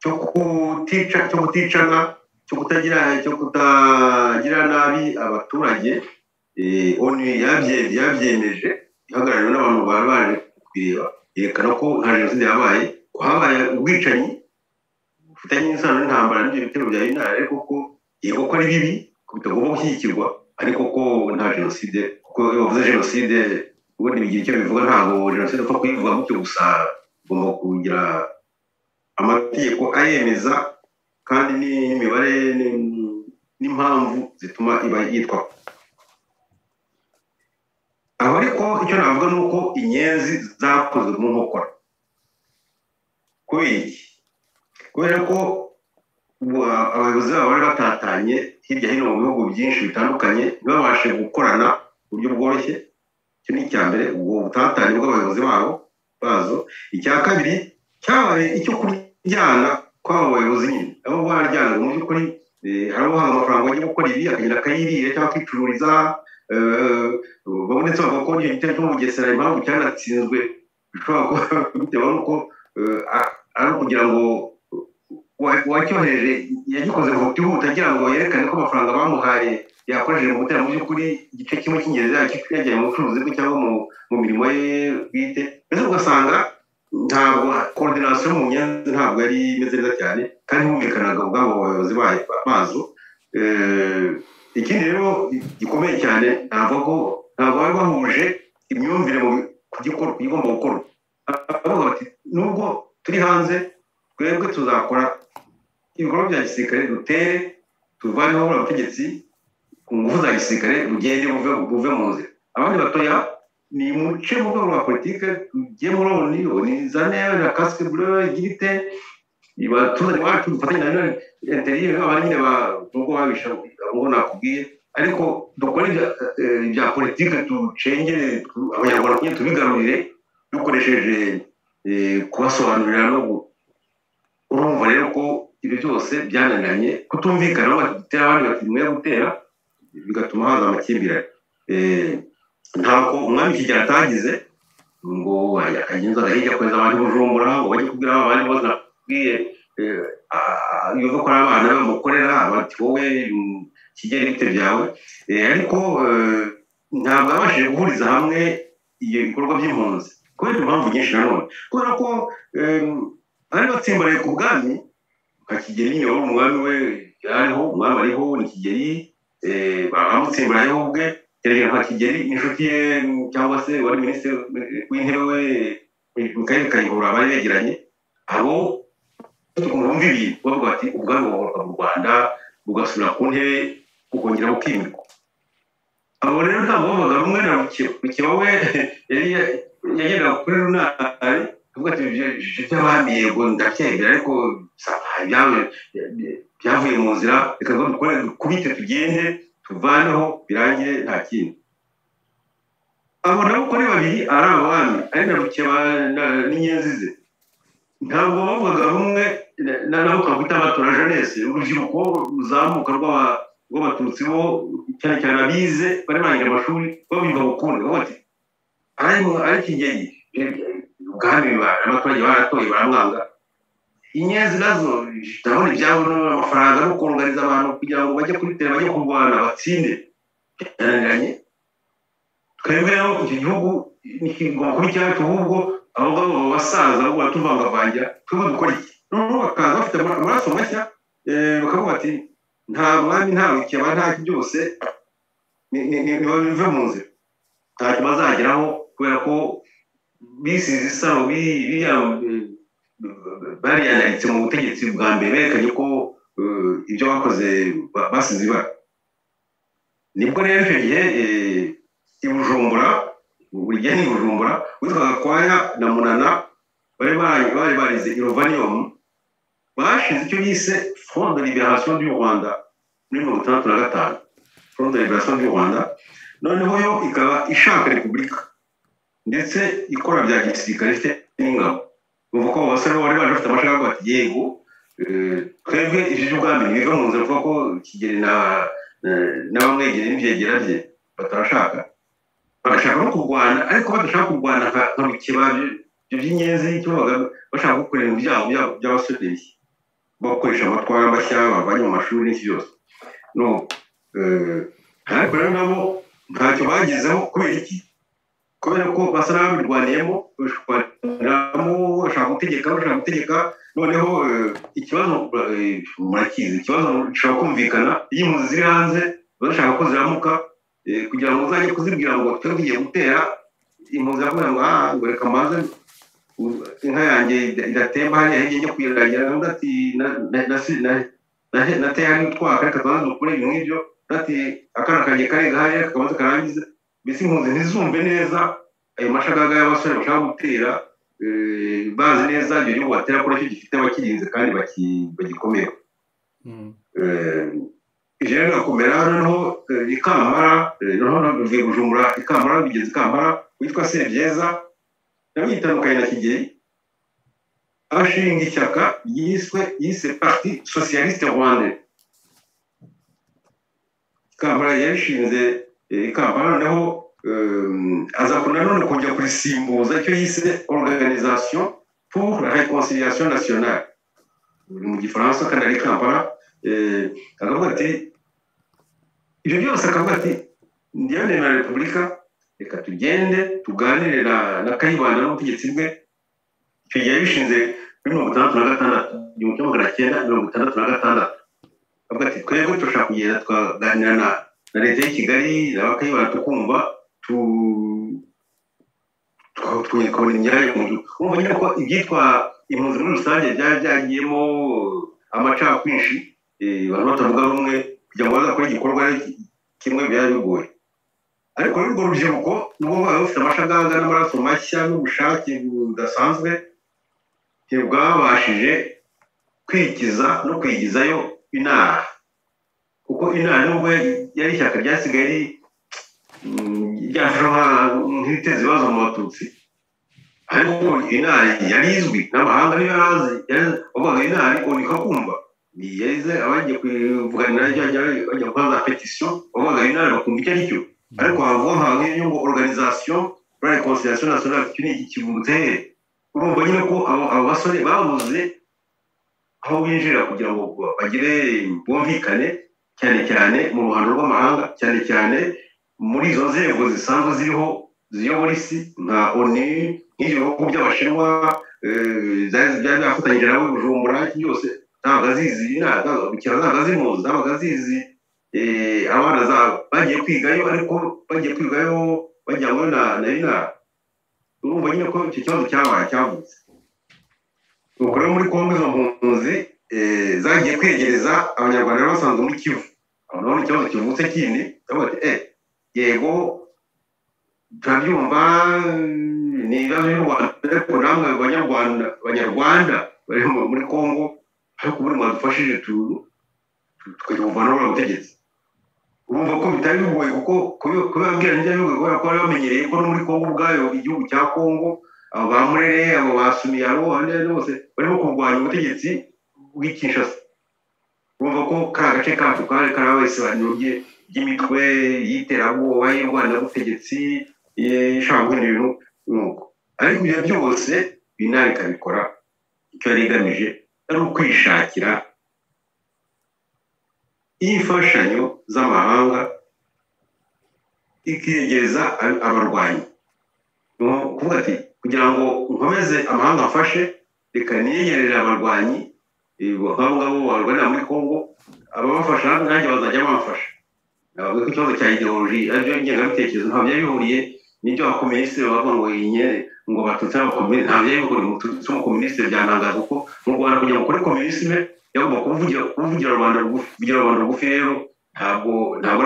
cyo kutica cyo kuticana cyo kutagira cyo kutagira nabi abaturage onu yabye- yabyemeje ihagarariwe n'abantu bari baje kubireba yerekana ko nta jenoside yabaye ko habaye ubwicanyi bufitanye isano n'intambara n'ibyo bitero bya inara ariko ko yego ko ari bibi ko bitagomba gushyigikirwa ariko ko nta jenoside kuko iyo bavuze jenoside ubundi bigira icyo bivuga ntabwo jenoside upfa kuyivuga gutyo gusa ugomba kugira amategeko ayemeza kandi n'imibare ni- n'impamvu zituma iba yitwa. Aho ariko icyo navuga ni uko inyenzi zakozwe mu nkokora. Kubera iki? Kubera ko abayobozi babo bari batatanye hirya hino mu bihugu byinshi bitandukanye ntibabashe gukorana ku buryo bworoshye icyo ni icya mbere ubwo butatanye bw'abayobozi babo bazo. Icya kabiri cyabaye icyo kuryana kw'abo bayobozi. Nyine abo bararyanaga mu by'ukuri eh, hari abahaga amafaranga bajya gukora ibi akagenda akayirira cyangwa akicururiza eh, babonetse bavuga ko icyo gitero cyo mu bugesera impamvu cyanatsinzwe bishobora kuba bitewe n'uko eh, ari ukugira ngo uwa- uwacyohereje yagikoze vuba agira ngo yerekane ko amafaranga bamuhaye yakoresheje mu gutera mu by'ukuri igice kimwe cy'ingenzi yajyanye mu bucuruzi bwe cyangwa mu, mirimo ye bwite. Mbese ugasanga ntabwo koordinasiyo mu nyenzi ntabwo yari imeze neza cyane kandi humvikanaga ubwabo bayobozi bayo bazo. Eh, ikindi rero gikomeye cyane ntabwo ko ntabwo bari bahuje imyumvire ku gikor- ku gigomba gukorwa baravuga bati nubwo turi hanze twebwe tuzakora ibikorwa bya gisirikare dutere tuvaneho ubutegetsi ku ngufu za gisirikare rugende buve mu nzira abandi batoya ni muce mu rwego rwa politike tugiye muri oni oni zane na kasike bure igirite abaturage bacu dufatanye na interiye abandi nyine nubwo babisha ngo nakubwiye. Ariko dukore ibya- eh, ibya politike ducengere abanyarwanda nyine tubigarurire dukoresheje eh, kubasobanurira no urumva rero ko ibyo byose byananiranye kutumvikana batera abandi bati mwe gutera bigatuma haza amakimbirane. Eh, ntako umwami kigera atagize ngo akagenza agahijya kweza abantu i bujumbura ngo bajye kubwira abandi bose nakubwiye eh, ah, yumva ko ari abana bamukorera bati wowe kigera ibite byawe? Eh, ariko ntabwo yabashije guhuriza hamwe iyo bikorwa by'impunzi. Kubera impamvu nyinshi nanone kubera ko bari batsimbaraye ku bwami nka kigeli nyine wari umwami we yariho umwami ariho ni kigeli. Eh, bamutsimbarayeho ubwe kereka nka kigeli inshuti ye cyangwa se wari minisitiri w'intebe we mikayeli kayihura bari begeranye abo ukuntu bumva ibintu bavuga bati ubwami bugaruka mu rwanda bugasubira ku ntebe bukongera bukimirwa abo rero ntabwo bavuga rumwe na rukeba rukeba we yari ya- yagendaga kuri runari ati ibyo by'abami yego ndabyemera ariko byavuye mu nzira reka dukore dukubite tugende tuvaneho birangire nta kindi abo nabo uko ari babiri ari abami ari na rukeba n'inyenzi ze ntabwo bavugaga rumwe na- na- nabo twakwita abatora jeunesse urubyiruko ruzamuka rw'aba- rw'abatutsi bo cyane cyane abize bari barangije amashuri babimva bukunde bavuga ari ari kigeli ubwami ba- abaturage baratoye baramwanga inyenzi na zo ndabona ibyabo n'amafaranga no koroganiza abantu kugira ngo bajye kuri tere bajye kurwana batsinde byananiranye twebwe rero icyo gihugu kigomba kuba icyacu ahubwo abo ngabo basaza ahubwo batuvangavangira twebwe dukora iki noneho bakaza bafite ama- amaraso mashya eh, bakavuga bati nta mwami nta rukeba nta byose ni- ni- ni- nibabive mu nzira ntacyo bazageraho kubera ko bisize isano bi- biriya bariyanditse mu butegetsi bwa mbere berekanye ko eh, ibyo bakoze ba- basize ibara. Nibwo rero icyo gihe eh, i bujumbura buri gihe ni bujumbura witwaga kwaya na munana bari bari bari barize irovanium bashinze icyo bise front de liberation du rwanda muri mirongo itandatu na gatanu. Front de liberation du rwanda noneho yo ikaba ishaka repubulika. Ndetse ikora bya gisirikare n'ingabo bumva ko abo basore bari baje bafite amashaka bati yego twebwe ibyo by'ubwami biva mu nzira kuvuga ko kigeli na na- n'abamwegera n'ibyegera bye batarashaka bagashaka no kurwana ariko badashaka kurwana nka ibyo by'inyenzi icyo bashaka gukora ibintu byabo byabo by'abasore bakoresha amatwara mashya bavanye mu mashuri n'iki byose no ariko rero nabo ntacyo bagezeho kubera iki kubera ko basa n'ababirwaniyemo bashwaniramo bashaka gutegeka bashaka gutegeka. Noneho eh, ikibazo eh, murakizi ikibazo gishobora kumvikana iyo impunzi ziri hanze bashaka ko ziramuka eh, kugira ngo uzajye kuzibwira ngo twe tugiye gutera impunzi yavuga ngo aha ngo reka mbanze inka yanjye idatemba hariya hirya njye kuyiragira undi ati na- na- na- na- na- nateye hari utwaka reka tubanze dukore ibintu nk'ibyo. Ati akana kanjye karenga hariya kakabanza karangize mbese impunzi ntizumve neza ayo mashagaga y'abasore bashaka gutera eh, bazi neza ibyo gihugu batera ko na cyo gifite abakirinze kandi bagikomera Mm. ijere rirakomera noneho eh, ikambara eh, noneho bivuye bujumbura ikambara bigeze ikambara witwa sebyeza nawe yitandukanye na kigeli ashinga ishyaka yiswe yise parti socialiste rwanda ikambara yarishinze ikambara noneho eh, aza nanone kongera kurisimbuza icyo yise organisation pour la réconciliation nationale. Mu gifaransa kandi ari kampala eh, akavuga ati ibyo byose akavuga ati ndiyane na repubulika reka tugende tuganire na kayibanda n'ubutegetsi bwe. Icyo gihe yabishinze muri mirongo itandatu na gatandatu igihumbi magana cyenda mirongo itandatu na gatandatu. Avuga ati twebwe turashaka na leta y'i kigali na bakayibanda tukumva tu tukabona imyanya mu gihugu urumva nyine ko ibyitwa impunzi muri rusange byari byagiyemo amacakwinshi eh, abantu batavuga rumwe kugira ngo bazakore igikorwa kimwe byari bigoye. Ariko urwo rubyiruko nubwo baba bafite amashagaga n'amaraso mashya n'ubushake budasanzwe ntibwabashije kwikiza no kwigizayo inara kuko inara nubwo yari ishyaka ryasigaye mm, ryafasha nk'ibiteza ibibazo mu batutsi. Ariko inara yari izwi n'amahanga niyo yari azi yari- wavugaga inara unika kumva yarize abagiye kuvuganira bajya gukora za petisiyo wavugaga inara bakumva icyo ari cyo. Ariko havuga nka nk'iyo ngo organisation pour la réconciliation nationale icyo ni iki kivutse he urumva nyine ko abo basore babuze aho binjira kugira ngo bagire bumvikane cyane cyane mu ruhando rw'amahanga cyane cyane muri izo nzego zisanzwe ziriho ziyobora isi nka onu nk'ibyo bihugu by'abashinwa eh, byari byafatanyije nawe bujumbura iki byose ntabwo azizi bukira ntabwo azimuzi ntabwo azizi eh, abana bagiye kwigayo ariko bagiye kwigayo bajyanywe na na inara urumva nyine ko icyo kibazo cyabaye cyavutse. Nuko rero muri kongo izo mpunzi eh, zagiye kwegereza abanyarwanda basanzwe muri kivu. Ni ikibazo kivutse kindi ndavuga ati eh yego turabyumva ni ibibazo by'u rwanda ariko namwe banyarwanda banyarwanda bari mu- muri kongo ariko buri mwadufashije tu- tu- tukajya uriya butegetsi urumva ko bitari bigoye kuko kubi- kubibabwira ni byo bigoye kubera ko bari bamenyereye ko no muri kongo ubwayo igihugu cya kongo abo ba murere abo ba sumiyaro abandi ari bose barimo kurwanya ubutegetsi bw'i kinshasa urumva ko kariya gace kacu kari karabaye isobanuro rye- ry'imitwe y'iterabwoba y'irwanabutegetsi ishaka guhindura ibintu nuko ariko ibyo byose binari ikabikora icyo yari igamije ari ukwishakira imfashanyo z'amahanga ikiyegereza ab- abarwanyi. Ni ukuvuga ati kugira ngo nkomeze amahanga afashe reka niyegerere abarwanyi nk'abo ngabo barwanira muri kongo ababafasha nanjye bazajya bamfasha ntabwo ko ikibazo cya ideoloji ari byo ngengabitekerezo. Ntabwo byari bihuriye n'ibyo abakominisitiri bavuga ngo inye ngo batutse abakominisitiri ntabwo byari bihuriye mu tutsi umukominisitiri byantangaza kuko mu rwanda kugira ngo ukore kominisime yagomba kuvugira rubanda rugufi kuvugira rubanda rugufi rero. Ntabwo ntabwo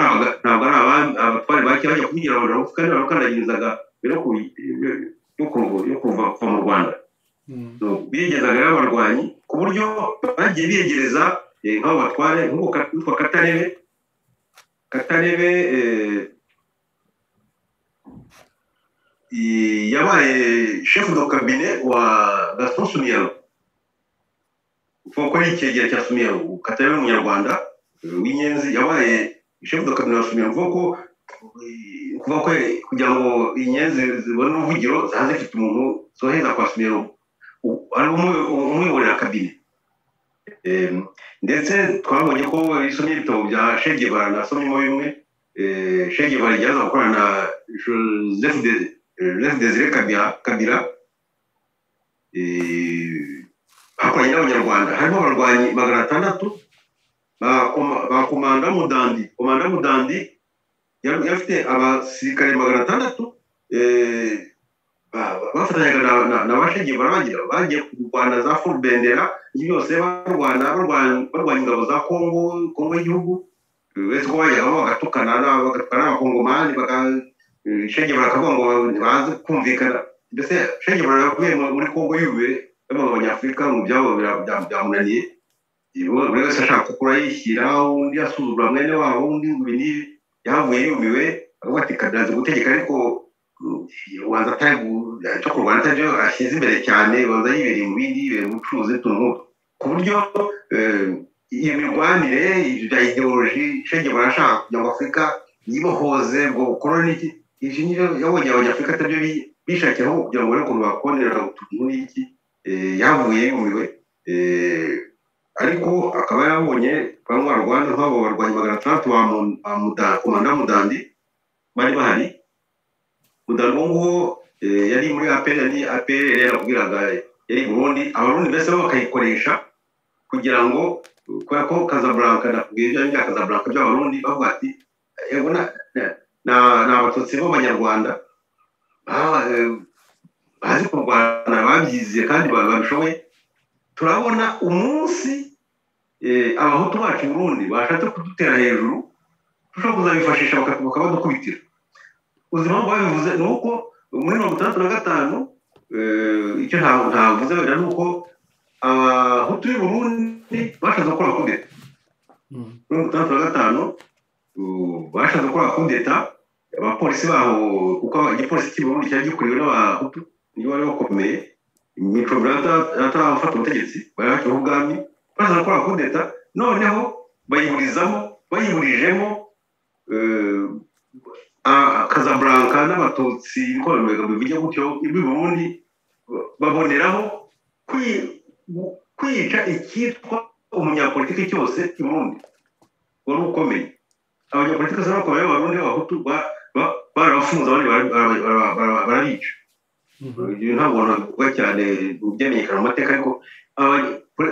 ari abatwari bake bajya kuvugira rubanda rugufi kandi barakandagirizaga yo ku- yo ku- yo kuva mu rwanda. Biyegezaga rero abarwanyi ku buryo bagiye biyegereza eh, nk'abo batware nk'uko witwa katarebe katarebe eh, yabaye chef de cabinet wa gaston sumiyaro kuko ko ari icyegera cya sumiyaro katarebe umunyarwanda eh, w'inyenzi yabaye chef de cabinet wa sumiyaro kuvuga ko kuvuga ko kugira ngo inyenzi zibone uruvugiro ziba zifite umuntu zohereza kwa sumiyaro u- ari umwe- umwiyoborera kabine ndetse twabonye ko isomye ibitabo bya shegevara nasomyemo bimwe. Shegevara ryaza gukorana na joseph De- Joseph desire kabira bakoranye n'abanyarwanda. Harimo abarwanyi magana atandatu. Ba koma- ba komanda mudandi. Komanda mudandi yari afite abasirikare magana atandatu. Bafatanyaga na- na- na bashegi barabagira bagiye kurwana za furubendera byose barwana barwanya ingabo za kongo kongo y'igihugu. Uretse ko bajyagamo bagatukana na- bagatukana n'abakongomani eh, shege barakavuga ngo ntibazi kumvikana. Mbese shege baravuye mu- muri kongo y'ubure bavuga ngo abanyafurika mu byabo byamunaniye buri wese ashaka kukura yishyira undi asuzugura mwene wabo undi ngo ibi n'ibi yahavuye yumiwe avuga ati kadazi gutegeka ariko ubanza atari cyo kurwanya byo ashyize imbere cyane ubanza yibereye mu bindi yibereye mu bucuruzi utuntu ku buryo iyo mirwanire bya ideoloji shenge barashaka kugira ngo afurika yibohoze ubwo bukoroni n'iki ibyo ngibyo yabonye abanyafurika atabyo bishakiraho kugira ngo barebe ukuntu bakonera utuntu n'iki yavuye yumiwe ariko akaba yabonye bamwe barwana nk'abo barwanyi magana atandatu ba mudandi bari bahari mudandi uwo nguwo yari muri apr yari apr yari yarakubwiraga yari burundi. Abarundi mbese bo bakayikoresha kugira ngo kubera ko kazablanka nakubwiye ibyo bya kazablanka by'abarundi bavuga ati yego ni abatutsi b'abanyarwanda bazi kurwana babyize kandi babishoboye. Turabona umunsi abahutu bacu burundi bashatse kudutera hejuru dushobora kuzabifashisha bakabadukubitira ubuzima babivuze ni uko muri mirongo itandatu na gatanu icyo ntavuze wenda ni uko abahutu b'i burundi bashatse gukora kudeta muri mirongo itandatu na gatanu bashatse gukora kudeta abapolisi baho kuko igipolisi cy'i burundi cyari gikuriwe n'abahutu nibo bari bakomeye. Imico atarafata ubutegetsi bari bakiriho ubwami bashatse gukora kudeta noneho bayiburizamo bayiburijemo kazablanka n'abatutsi ikoranabuhanga bijya gutyo ibi burundi baboneraho kwica icyitwa umunyapolitiki cyose i burundi. Wari ukomeye. Abanyapolitiki bose bakomeye b'abarundi b'abahutu barabafunze abandi barabica. Ibyo ntabwo navuga cyane byamenyekana mu mateka ariko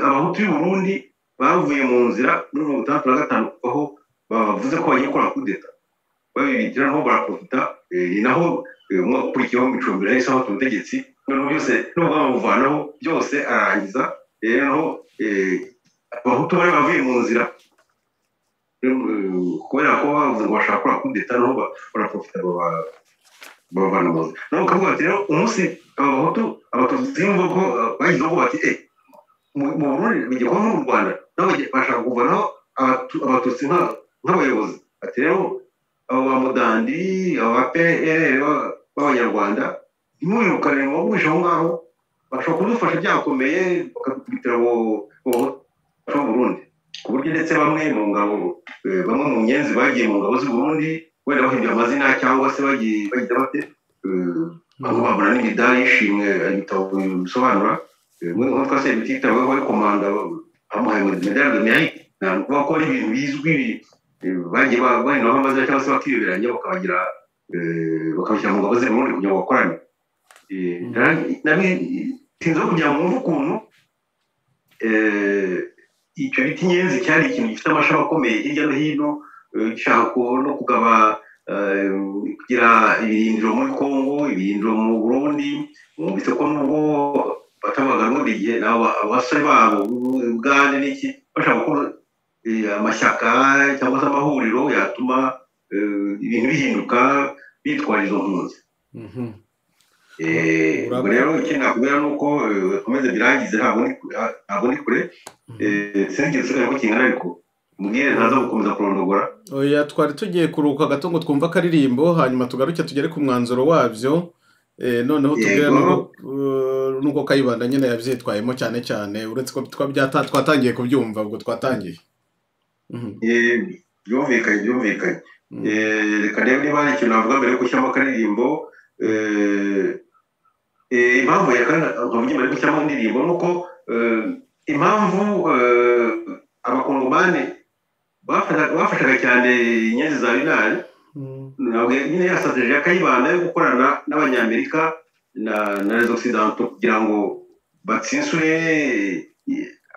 abahutu b'i burundi bavuye mu nzira muri mirongo itandatu na gatanu aho bavuze ko bagiye gukora kudeta. Babibitira naho baraprofita ni naho umwaka ukurikiyeho micumbi yahise afata ubutegetsi noneho byose nubwo bamuvanaho byose arangiza rero abahutu bari bavuye mu nzira kubera ko bavuze ngo bashaka gukora kudeta naho baraprofita babavana mu nzira naho ukavuga ati rero umunsi abahutu abatutsi bumva ko bagizeho bati eh mu burundi bigiye kuba mu rwanda nabo bashaka kuvanaho abatutsi nk'abayobozi ati rero ba mudandi abo ba pr b'abanyarwanda ntimwirukane mu bagusha aho ngaho bashobora kudufasha byakomeye bakadukubitira mu burundi. Ku buryo ndetse bamwe mu ngabo bamwe mu nyenzi bagiye mu ngabo z'i burundi wenda bahinduye amazina cyangwa se bagiye bagira bate bamwe babona n'imidari y'ishimwe ibitabo bisobanura nko twase bititaweho ari komanda bamuhaye medali de mérite ni ukuvuga ko ari ibintu bizwi bagiye bahinaho amazina cyangwa se bakiyoberanya bakabagira bakabashyira mu ngabo z'i burundi kugira ngo bakorane sinzi kugira ngo mwumve ukuntu icyo biti inyenzi cyari ikintu gifite amashami akomeye hirya no hino gishaka no kugaba kugira ibirindiro muri congo ibirindiro mu burundi mwumvise ko nubwo batabaga n'ubundi igihe abasore babo bugande n'iki bashaka gukora amashyaka cyangwa se amahuriro yatuma ibintu bihinduka bitwara izo mpunzi ubwo rero ikindi nakubwira ni uko bikomeze birangize ntabwo ni kure sinzi igisigaye ko kingana ariko mbwire ntaza gukomeza kurondogora oya twari tugiye kuruhuka gato ngo twumve akaririmbo hanyuma tugaruke tugere ku. Mwanzuro wabyo noneho tubwire n'uko kayibanda nyine yabyitwayemo cyane cyane uretse ko twatangiye kubyumva ubwo twatangiye byumvikanye byumvikanye. Reka rero niba hari ikintu navuga mbere yo gushyiramo akaririmbo. Impamvu nkavuga mbere yo gushyiramo indirimbo ni uko impamvu abakongomani bafashaga cyane inyenzi za binari ntabwo nyine ya ya kayibanda yo gukorana n'abanyamerika na rezo occidental kugira ngo batsinsure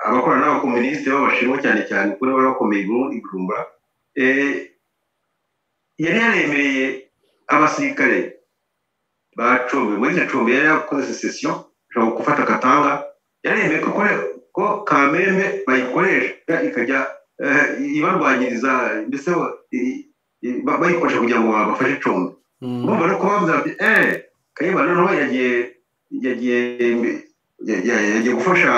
abakorana n'abakomunisite b'abashinwa cyane cyane kuko bari bakomeye i bujumbura yari yaremereye abasirikare ba combe muri combe yari yakoze sesesiyo ishobora gufata katanga. Yaremeye ko kamembe bayikoresha ikajya ibarwanyiriza mbese bayikoresha kugira ngo bafashe combe urumva rero ko bavuze bati eee kayibanda noneho yagiye yagiye yagiye gufasha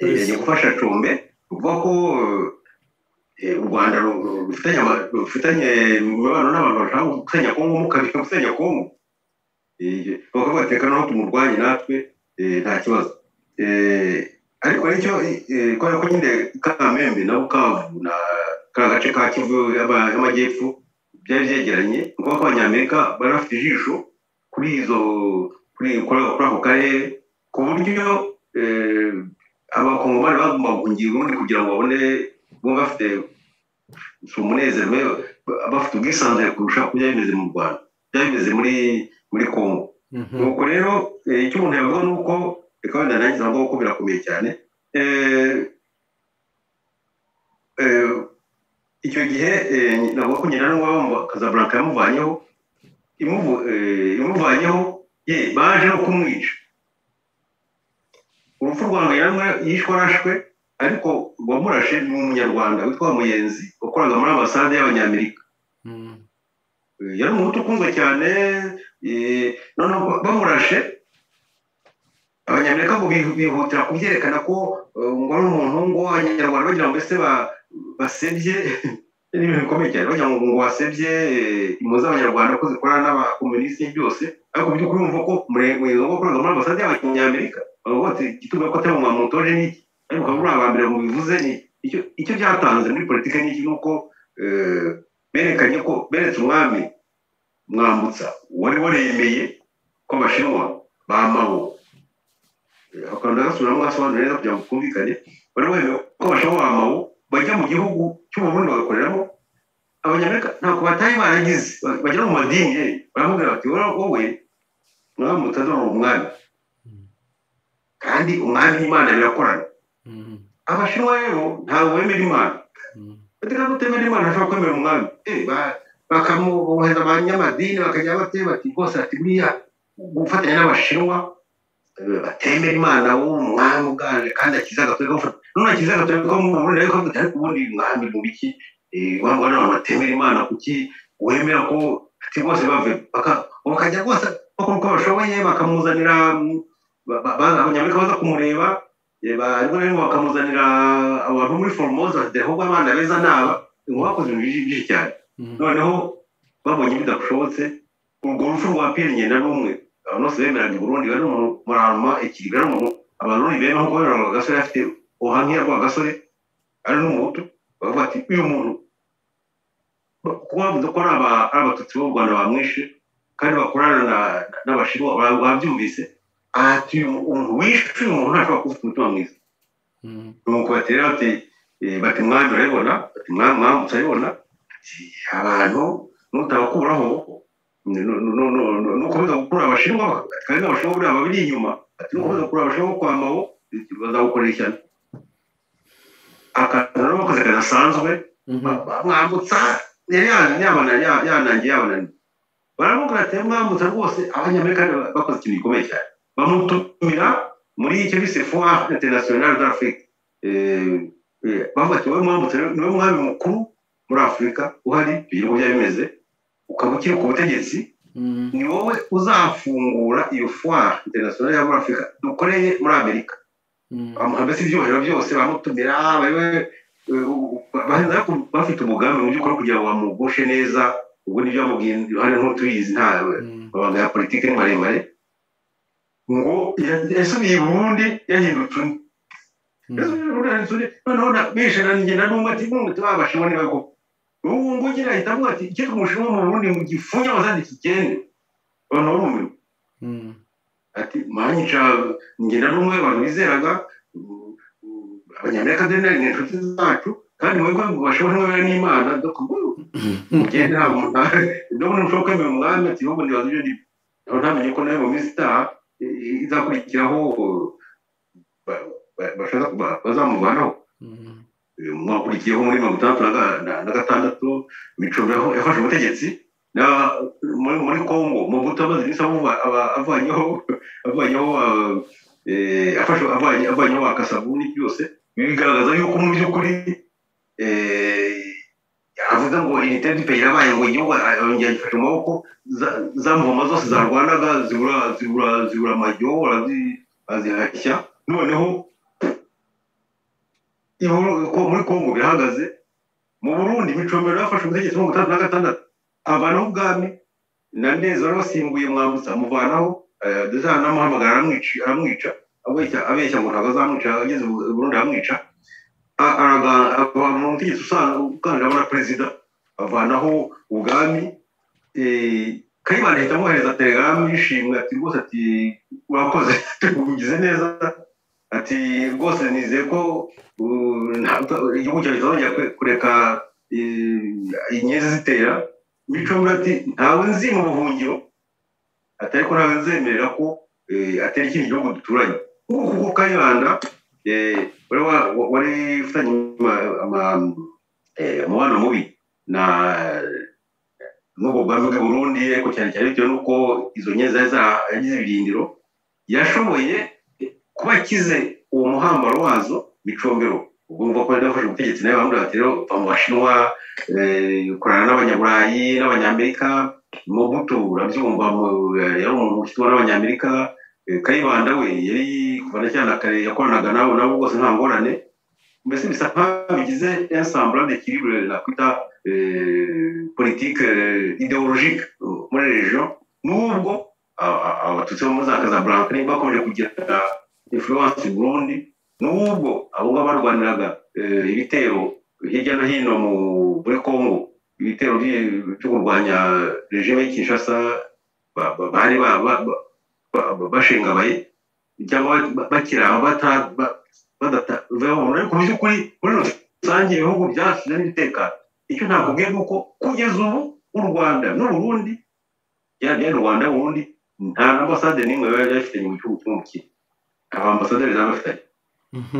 yagiye gufasha combe ukuvuga ko u rwanda ru- ru- rufitanye imibano n'abantu bashaka gusenya kongo mukabika gusenya kongo. Bakavuga ati reka naho tumurwanye natwe. Nta kibazo. Ariko ni cyo kubera ko nyine kamembe na bukavu na ka gace ka kivu y'ama- y'amajyepfo byari byegeranye. Ni ukuvuga ko abanyamerika bari bafite ijisho kuri izo kuri ako karere ku buryo abakongomani bagomba guhungira ubundi kugira ngo babone bumve bafite umunezero bafite ubwisanzure kurusha uko bimeze mu rwanda byari bimeze muri muri kongo nuko rero eh, icyo umuntu yavuga ni uko reka wenda nanjye ntabwo kuko birakomeye cyane Eh, eh, icyo gihe navuga ko nyina n'uwabo kazaburanka yamuvanyeho eh, imuvanyeho ye baje no kumwica. Urupfu rwa Ngayirama yishwe arashwe ariko uwamurashe ni umunyarwanda witwa muyenzi wakoraga muri ambasade y'abanyamerika. Eh, yari umuhutu ukunzwe cyane eh, noneho bamurashe abanyamerika ngo bihu- bihutira kubyerekana ko eh, ngo ari umuntu ngo abanyarwanda bagira ngo mbese ba- basebye (laughs) ni ibintu bikomeye cyane bagira ngo ngo wasebye eh, impuzu z'abanyarwanda ko zikorana n'abakomunisiti byose ariko mu by'ukuri wumva ko wo gukorera muri ambasade y'abanyamerika. Bati igituma ko atari mwamutoje ni ariko ukaba uri mbere mu bivuze ni icyo byatanze muri politiki ni uko eh, berekanye ko beretse umwami mwambutsa wari waremeye ko abashinwa bamaho akanda gasubiramo gasobanura neza kugira ngo twumvikane. Wari wemeye ko abashinwa bamaho bajya mu gihugu cy'uburundi bagakoreramo. Abanyamerika ntabwo batari baragize bagera mu madini ye baramubwira bati wowe dore uri umwami. Kandi umwami n'imana birakorana abashinwa rero ntabwo bemera imana. Batega gutemera imana ashobora kwemera umwami. Eh, ba- bakamuboheza abanyamadini bakajya bateye bati rwose ati buriya gufatanya n'abashinwa eh, batemera imana w'umwami uganje kandi akiza gafata none akiza agatwe ko mu burundi ariko avuga ariko ubundi mwami mu biki? Eh, wa mwana abantu batemera imana kuki? Wemera ko ati bose bave baka- bakajya rwose bakora uko bashoboye bakamuzanira baza kumureba ba- rimwe na rimwe bakamuzanira abantu muri formosa bati ahubwo abana beza naba ngo bakoze ibintu byinshi cyane. Noneho babonye bidashobotse urwo rupfu rwa piyeri ngenda n'umwe abantu bose bemeraga i burundi bari mu murama ikiri bari mu abarundi bemera nko kubera ngo gasore afite ubuhamya gasore ari n'umuhutu bavuga ati uyu muntu kuba bavuze ko ari aba- ari abatutsi b'u rwanda bamwishe kandi bakorana na- n'abashinwa ba- babyumvise ntashobora kuba ufite umutima mwiza nuko batera bati bati mwami urabibona bati mwami mwambutse urabibona ati abantu nutabakuraho nukomeza gukura abashinwa kandi n'abashinwa buriya babiri inyuma ati nukomeza gukura abashinwa bo kwa mabo bazagukorera ishyano akazi nabo bakoze kadasanzwe mwambutsa yanangiye yabananiye baramubwira ati mwambutsa rwose abanyamerika bakoze ikintu gikomeye cyane bamutumira muri bise foire internationale d'afrique. Bavuga ati wowe mwambutsa ni we mwami mukuru muri afurika uhari ibyo byari bimeze ukaba ukiri ku butegetsi ni wowe uzafungura iyo foire internationale muri afurika dukoreye muri amerika. Bamuha mbese ibyubahiro byose bamutumira bafite umugambi mu by'ukuri kugira ngo bamugushe neza ubwo ni byo bamubwiye iruhande nk'utuyizi nta mabanga ya politiki ni maremare. Ngo yasubiye i burundi yahindutse undi. Noneho bishe na n'umwe ati n'umwe tubabashinwa niba koko ubu ngubu ugira ahita avuga ati icyo umushinwa mu burundi mu gifunye abazandi kigende abantu barumiwe ati manyica ngenda n'umwe abantu bizeraga abanyamerika dore ni inshuti zacu kandi mwebwe bashobora kumwemera n'imana mugende ntabwo ndabona mushobora kwemera umwami ati ahubwo ndibaza ibyo ndibyo naho ntamenye ko nawe mu minsi itaha izakurikiraho bazamuvanaho mwakurikiyeho muri mirongo itandatu na gatandatu micoro yafashe ubutegetsi muri congo mu buto amaze iminsi avanyeho avanyeho avanyeho akasabuni byose bigaragaza yuko mu by'ukuri avuga ngo inite dupeyi irabaye ngo igihugu yongera gifashe mu maboko za mvoma zose zarwanaga zibura zibura zibura amajyo azihashya noneho muri kongo birahagaze mu burundi micombero yafashe ubutegetsi mirongo itandatu na gatandatu avanaho ubwami na neza wari wasimbuye mwambutsa amuvanaho eh, ndetse anamuhamagara aramwica abeshya ngo ntabwo azamwica ageze i burundi aramwica mu butegetsi usanga na perezida avanaho ubwami kayibanda ahita amwohereza telegaramu yishimwe ati rwose ati urakoze ugize neza ati rwose nizeye ko igihugu cyawe kitazongera kure- kureka inyezi zitera micombe ati ntawe nzi mu buhungiro ati ariko ntawe nzemerera ko atera ikindi gihugu duturanye nk'uko kuko kayibanda eh, wari wa- wa- wari ufitanye ama- ama- eh, umubano mubi na n'ubwo bw'i Burundi ariko cyane cyane bitewe n'uko izo nyezi zari zaragize ibirindiro yashoboye kuba akize uwo muhambaro wazo micombero ubwo ngubwo ko yari yafashe ubutegetsi nawe bamubwira bati rero va mu bashinwa ukorana n'abanyaburayi n'abanyamerika mobutu urabyumva mu- yari umuntu ushyirwa n'abanyamerika kayibanda we yari kuva na cyane kare yakoranaga nabo nabo rwose nta ngorane. Mbese bisa nkaho bigize ensemble d'équilibre nakwita eh, politique eh, idéologique eh, muri region nubwo a- a- abatutsi bo muri za Casablanca niba bakomeje kugira influence Burundi nubwo abo ngabo barwaniraga eh, ibitero hirya no hino mu- muri Congo ibitero byo kurwanya regime y'i Kinshasa ba- ba- bari ba- ba- ba- ba- ba- bashengabaye cyangwa ba- bakiri aho badataveho mu by'ukuri muri rusange ibihugu byasize n'imitekano icyo nakubwiye ni uko kugeza ubu u Rwanda n'u Burundi yaba ari u Rwanda Burundi nta ambasade n'imwe bari bafitanye mu gihugu cy'umukire aba ambasaderi baba bafitanye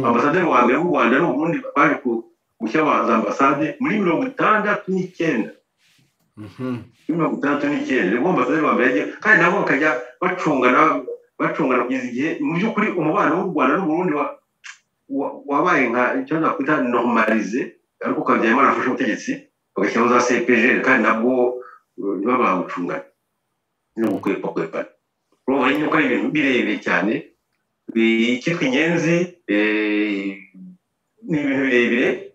ambasaderi wa mbere w'u Rwanda n'u Burundi baje ku- gushyira za ambasade muri mirongo itandatu n'icyenda mirongo itandatu n'icyenda ni bwo ambasaderi wa mbere yagiye kandi nabo bakajya bacungana bacungana kugeza igihe mu by'ukuri umubano w'u Rwanda n'u Burundi wa- wa- wabaye nka icyo nakwita normalize ariko ukabyara barafashe ubutegetsi bagashyiraho za CPG kandi nabwo uh, nibo bawucungana no gukwepa kwepana urumva nyine ko ari ibintu birebire cyane icyitwa inyenzi eh, ni ibintu birebire Eh,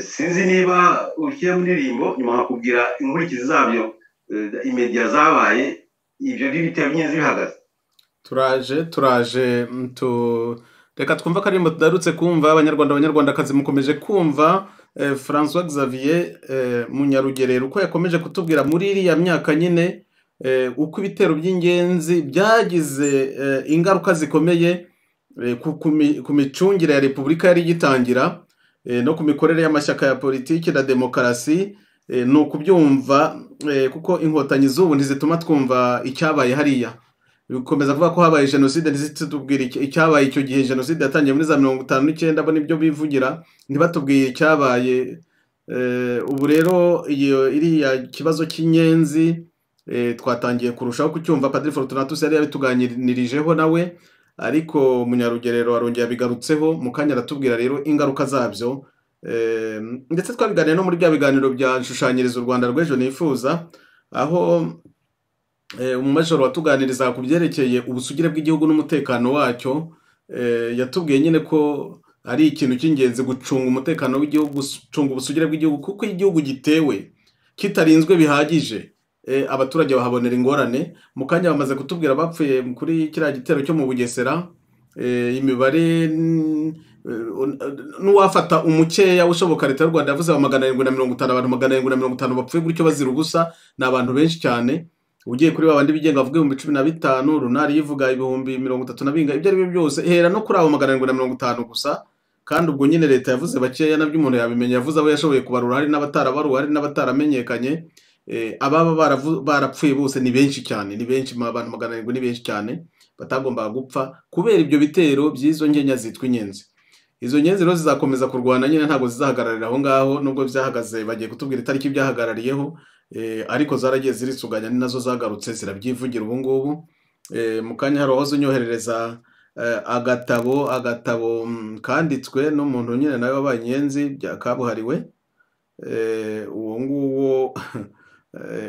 sinzi niba ushyira mu ndirimbo nyuma nkakubwira inkurikizi zabyo eh, imediya zabaye ibyo by'ibitero by'inyenzi bihagaze turaje turaje mm, reka twumva akarimbo tudarutse kumva abanyarwanda abanyarwandakazi mukomeje kumva eh, francois xavier eh, munyarugerero uko yakomeje kutubwira muri iriya myaka nyine eh, uko ibitero by'ingenzi byagize eh, ingaruka zikomeye eh, ku, ku, mi- ku micungire ya repubulika yari igitangira. eh, no ku mikorere y'amashyaka ya politiki na demokarasi eh, ni ukubyumva eh, kuko inkotanyi z'ubu ntizituma twumva icyabaye hariya. Bikomeza kuvuga ko habaye jenoside ntizitubwire icya- icyabaye icyo gihe jenoside yatangiye muri za mirongo itanu n'icyenda bo ni byo bivugira ntibatubwiye icyabaye. Eh, ubu rero iyo iriya kibazo cy'inyenzi eh, twatangiye kurushaho kucyumva. Padiri fortunatus yari yabituganirijeho nawe ariko munyarugerero arongera abigarutseho mu kanya aratubwira rero ingaruka zabyo Eh, ndetse twabiganiye no muri bya biganiro bya nshushanyiriza u rwanda rw'ejo nifuza aho eh, umumajoro watuganiriza ku byerekeye ubusugire bw'igihugu n'umutekano wacyo eh, yatubwiye nyine ko ari ikintu cy'ingenzi gucunga umutekano w'igihugu gucunga ubusugire bw'igihugu kuko igihugu gitewe kitarinzwe bihagije. Abaturage bahabonera ingorane. Mu kanya bamaze kutubwira bapfuye kuri kiriya gitero cyo mu bugesera eh, imibare eh, n'uwafata umukeya ushoboka leta y'u rwanda yavuze magana arindwi na mirongo itanu abantu magana arindwi na mirongo itanu bapfuye gutyo bazira ubusa ni abantu benshi cyane. Ugiye kuri babandi bigenga bavuga ibihumbi cumi na bitanu runari yivuga ibihumbi mirongo itatu na bingahe ibyo ari byo byose. Hera no kuri abo magana arindwi na mirongo itanu gusa kandi ubwo nyine leta yavuze bakeya na byo umuntu yabimenya yavuze abo yashoboye kubarura hari n'abatarabaruwe hari n'abataramenyekanye Eh, ababa baravu- barapfuye bose ni benshi cyane ni benshi abantu magana arindwi ni benshi cyane batagombaga gupfa. Kubera ibyo bitero by'izo nkenya zitwa inyenzi. Izo nyenzi rero zizakomeza kurwana nyine ntabwo zizahagararira aho ngaho nubwo byahagaze bagiye kutubwira itariki byahagarariyeho eh, ariko zaragiye zirisuganya ni na zo zagarutse zirabyivugira ubu ngubu. Eh, mu kanya hari uwahoze unyoherereza eh, agatabo agatabo mm, kanditswe n'umuntu nyine nawe wabaye inyenzi kabuhariwe. Eh, uwo nguwo eh, (laughs)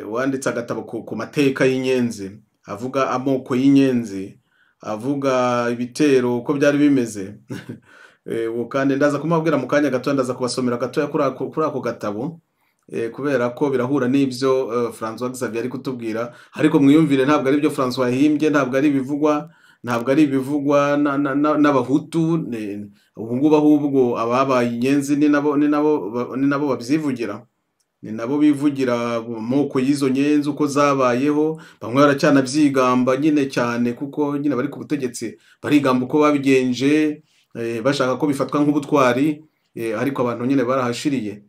wanditse agatabo ku, mateka y'inyenzi avuga amoko y'inyenzi avuga ibitero uko byari bimeze. (laughs) Eh, kandi ndaza kumabwira mu kanya gatoya ndaza kubasomera gatoya kuri ako gatabo eh, kubera ko birahura n'ibyo eh, François Xavier ari kutubwira. Ariko mwiyumvire ntabwo ari byo François yahimbye ntabwo ari ibivugwa ntabwo ari ibivugwa na- na- na- n'abahutu ubu ngubu ahubwo ababaye inyenzi ni nabo babyivugira. Ni nabo bivugira mu moko y'izo nyenzi uko zabayeho bamwe baracanabyigamba nyine cyane kuko nyine bari ku butegetsi barigamba uko babigenje eh, bashaka ko bifatwa nk'ubutwari eh, ariko abantu nyine barahashiriye.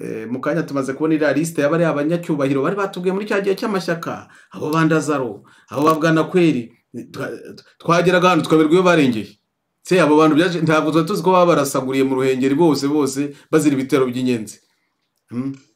Eh, mu kanya tumaze kubona iriya lisite y'abari abanyacyubahiro bari batubwiye muri cya gihe cy'amashyaka abo bandazaro abo babwanakweri twa- twageraga hano tukaberwa iyo barengeye. Se abo bantu ntabwo tuba tuzi ko baba barasaguriye mu ruhengeri bose bose bazira ibitero by'inyenzi.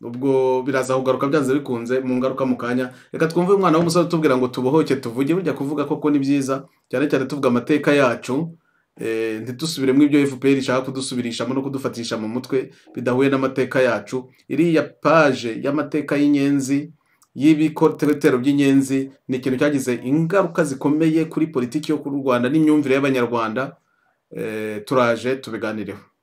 Ubwo biraza kugaruka byanze bikunze mu ngaruka mu kanya. Reka twumve umwana w'umusore utubwira ngo tubohoke tuvuge burya kuvuga koko ni byiza cyane cyane tuvuga amateka yacu. Eh, ntidusubiremo ibyo fpr ishaka kudusubirishamo no kudufatisha mu mutwe bidahuye n'amateka yacu. Iriya paje y'amateka y'inyenzi y'ibikotero by'inyenzi ni ikintu cyagize ingaruka zikomeye kuri politiki yo ku rwanda n'imyumvire y'abanyarwanda. Eh, turaje tubiganireho.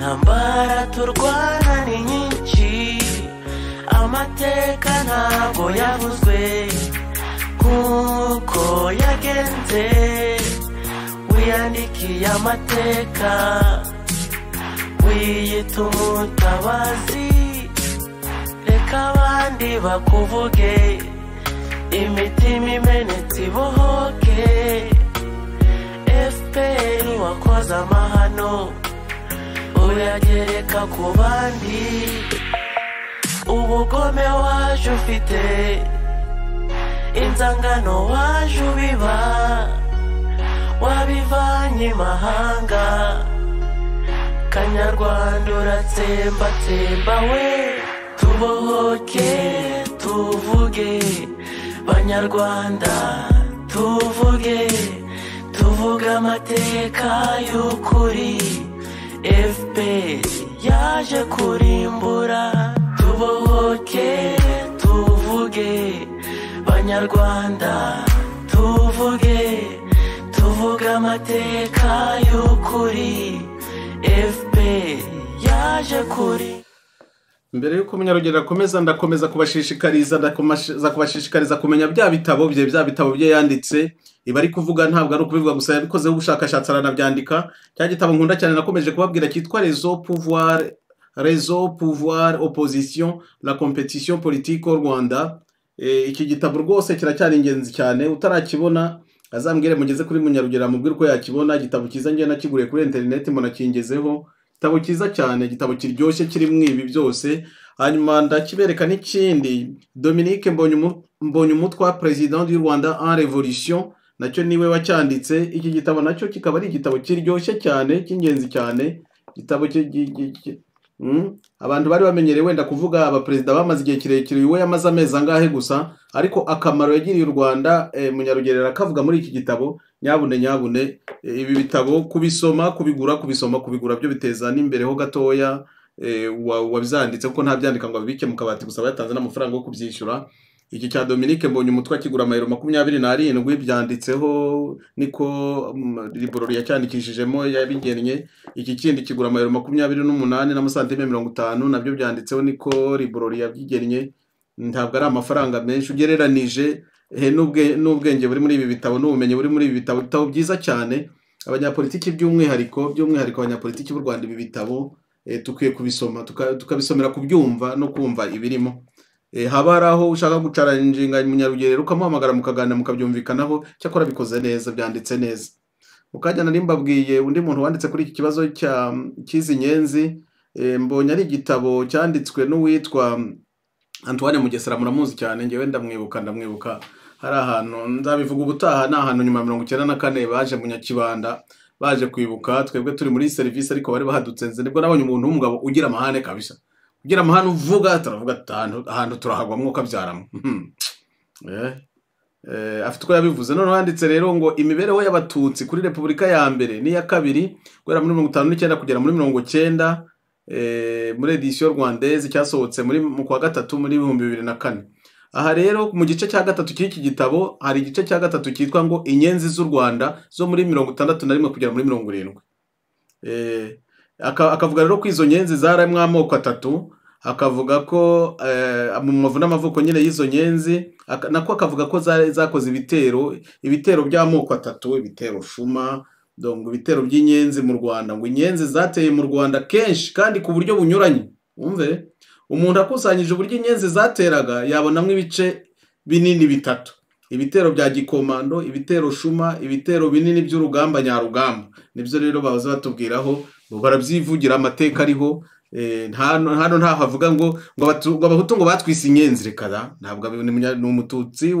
Intambara turwana ni nyinshi. Amateka ntabwo yavuzwe nk'uko yagenze. Wiyandikiye amateka. Wiyita umutabazi. Reka abandi bakuvuge. Imitima imenetse ibohoke. Fpr wakoze amahano. Uyagereka ku bandi. Ubugome waje ufite inzangano waje ubiba wabivanye imahanga kanyarwanda uratsembatsemba we. Tubohoke tuvuge banyarwanda tuvuge tuvuge amateka y'ukuri. Fpr yaje kurimbura tubohoke tuvuge. Banyarwanda tuvuge. Tuvuge amateka y'ukuri. Fpr yaje kuri. Mbere y'uko umunyarugendo akomeza ndakomeza kubashishikariza ndakomeza kubashishikariza kumenya bya bitabo bye bya bitabo bye yanditse. Iba ari kuvuga ntabwo ari ukubivuga gusa yabikozeho ubushakashatsi aranabyandika cya gitabo nkunda cyane nakomeje kubabwira cyitwa rezo pouvoir rezo pouvoir opposition la competition politique au rwanda. Eh, iki gitabo rwose kiracyari ingenzi cyane utarakibona azambwire mugeze kuri munyarugero amubwire uko yakibona. Igitabo cyiza ngewe nakiguriye kuri interineti mbona kingezeho igitabo cyiza cyane igitabo kiryoshye kirimo ibi byose. Hanyuma ndakibereka n'ikindi. Dominique mbonye umutwa president du rwanda en revolution na cyo ni we wacyanditse iki gitabo na cyo kikaba ari igitabo kiryoshye cyane cy'ingenzi cyane. Igitabo ki- ki- ki- ki- Mm. abantu bari bamenyereye wenda kuvuga abaperezida bamaze igihe kirekire we yamaze amezi angahe gusa. Ariko akamaro yagiriye u rwanda eh, munyarugerero akavuga muri iki gitabo nyabune nyabune eh, ibi bitabo kubisoma kubigura kubisoma kubigura byo biteza n'imbereho gatoya eh, wa- wabyanditse kuko ntabyandika ngo abibike mu kabati gusa bayatanze n'amafaranga yo kubyishyura. Iki cya dominique mbonye umutwe akigura amayero makumyabiri n'arindwi byanditseho niko mm, liborori yacyandikishijemo yabigennye iki kindi kigura amayero makumyabiri n'umunani n'amasantime mirongo itanu na byo byanditseho niko liborori yabigennye ntabwo ari amafaranga menshi ugereranije n'ubwenge buri muri ibi bitabo n'ubumenyi buri muri ibi bitabo. Bitabo byiza cyane abanyapolitiki by'umwihariko by'umwihariko abanyapolitiki b'u rwanda ibi bitabo eh, dukwiye kubisoma tuka- tukabisomera kubyumva no kumva ibirimo. Haba hari aho ushaka gucaranjinga munyarugerero ukamuhamagara mukaganira mukabyumvikanaho cyakora bikoze neza byanditse neza. Mukajya nari undi muntu wanditse kuri iki kibazo cy'izi nyenzi eh, mbonye ari igitabo cyanditswe n'uwitwa Antoine Mugesera muramuzi cyane ngewe ndamwibuka ndamwibuka. Hari ahantu nzabivuga ubutaha ni ahantu nyuma mirongo icyenda na kane baje mu Nyakibanda baje kwibuka twebwe turi muri serivisi ariko bari bahadutse nzi ni bwo nabonye umuntu w'umugabo ugira amahane kabisa. Ugira amahane uvuga turavuga ahantu turahagwa mwuka byaramo. (laughs) Eh, eh, afite uko yabivuze. Noneho yanditse rero ngo imibereho y'abatutsi kuri repubulika ya mbere n'iya kabiri guhera muri mirongo itanu n'icyenda kugera muri mirongo cyenda eh, muri edisiyo rwandeze cyasohotse muri mu kwa gatatu muri ibihumbi bibiri na kane. Aha rero mu gice cya gatatu cy'iki gitabo hari igice cya gatatu cyitwa ngo inyenzi z'u rwanda zo muri mirongo itandatu na rimwe kugera muri mirongo irindwi. Akavuga rero ko izo nyenzi zaremwe amoko atatu. Akavuga ko eh, mu mavu n'amavuko nyine y'izo nyenzi nako akavuga ko zakoze ibitero ibitero by'amoko atatu ibitero shuma ibitero by'inyenzi mu rwanda. Ngo inyenzi zateye mu rwanda kenshi kandi ku buryo bunyuranye. Wumve? Umuntu akusanyije uburyo inyenzi zateraga yabonamo ibice binini bitatu. Ibitero bya gikomando ibitero shuma ibitero binini by'urugamba nyarugamba. Nibyo rero bahoze batubwiraho barabyivugira amateka ariho eh, hano hano ntaho havuga ngo ngo abahutu ngo batwise da ntabwo ni umututsi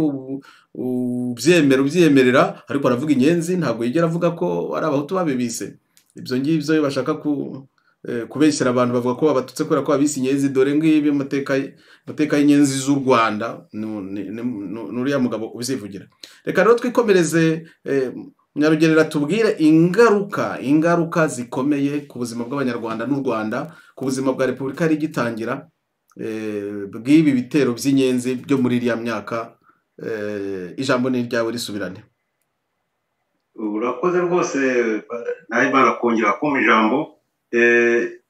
ubyemera ubyiyemerera ariko aravuga inyenzi ntabwo yigera avuga ko ari abahutu babibise ibyo ngibyo bashaka eh, kubeshyera abantu bavuga ko babatutse kubera ko babise inyenzi. Dore ngibi amateka y'inyenzi z'u rwanda ni uriya mugabo ubizivugira. Reka rero twikomereze munyarugerera tubwire ingaruka ingaruka zikomeye ku buzima bw'abanyarwanda n'u rwanda ku buzima bwa repubulika yari igitangira eh, bw'ibi bitero by'inyenzi byo muri iriya myaka eh, ijambo ni iryawe risubirane. Urakoze rwose nawe imana kongera kumva ijambo. Eh,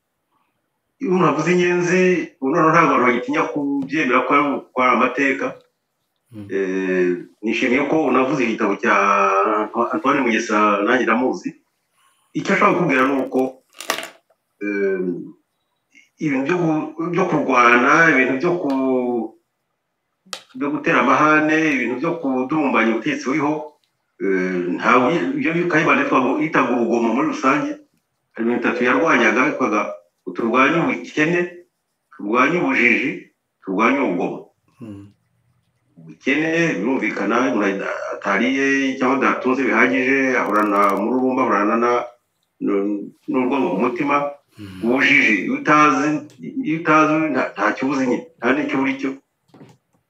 iyo umuntu avuze inyenzi ntabwo abantu bagitinya kubyemera ko ari ko nishimiye ko unavuze igitabo cya antoine mugesera nanjye ndamuzi. Icyo ashaka kukubwira ni uko eh, ibintu byo kurwana ibintu byo ku byo gutera amahane ibintu byo kudurumbanya ubutegetsi buriho eh, ntabwo ibyo kayibanda yitaga urugomo muri rusange hari ibintu bitatu yarwanyaga yitwaga turwanye ubukene turwanye ubujiji turwanye urugomo Mm. Ubukene birumvikana umuntu atariye cyangwa adatunze bihagije ahorana mururumba ahorana na- nu- n'urwango ku mutima ubujiji. Iyo utazi nta- ubuzi nyine nta n'icyo uri cyo.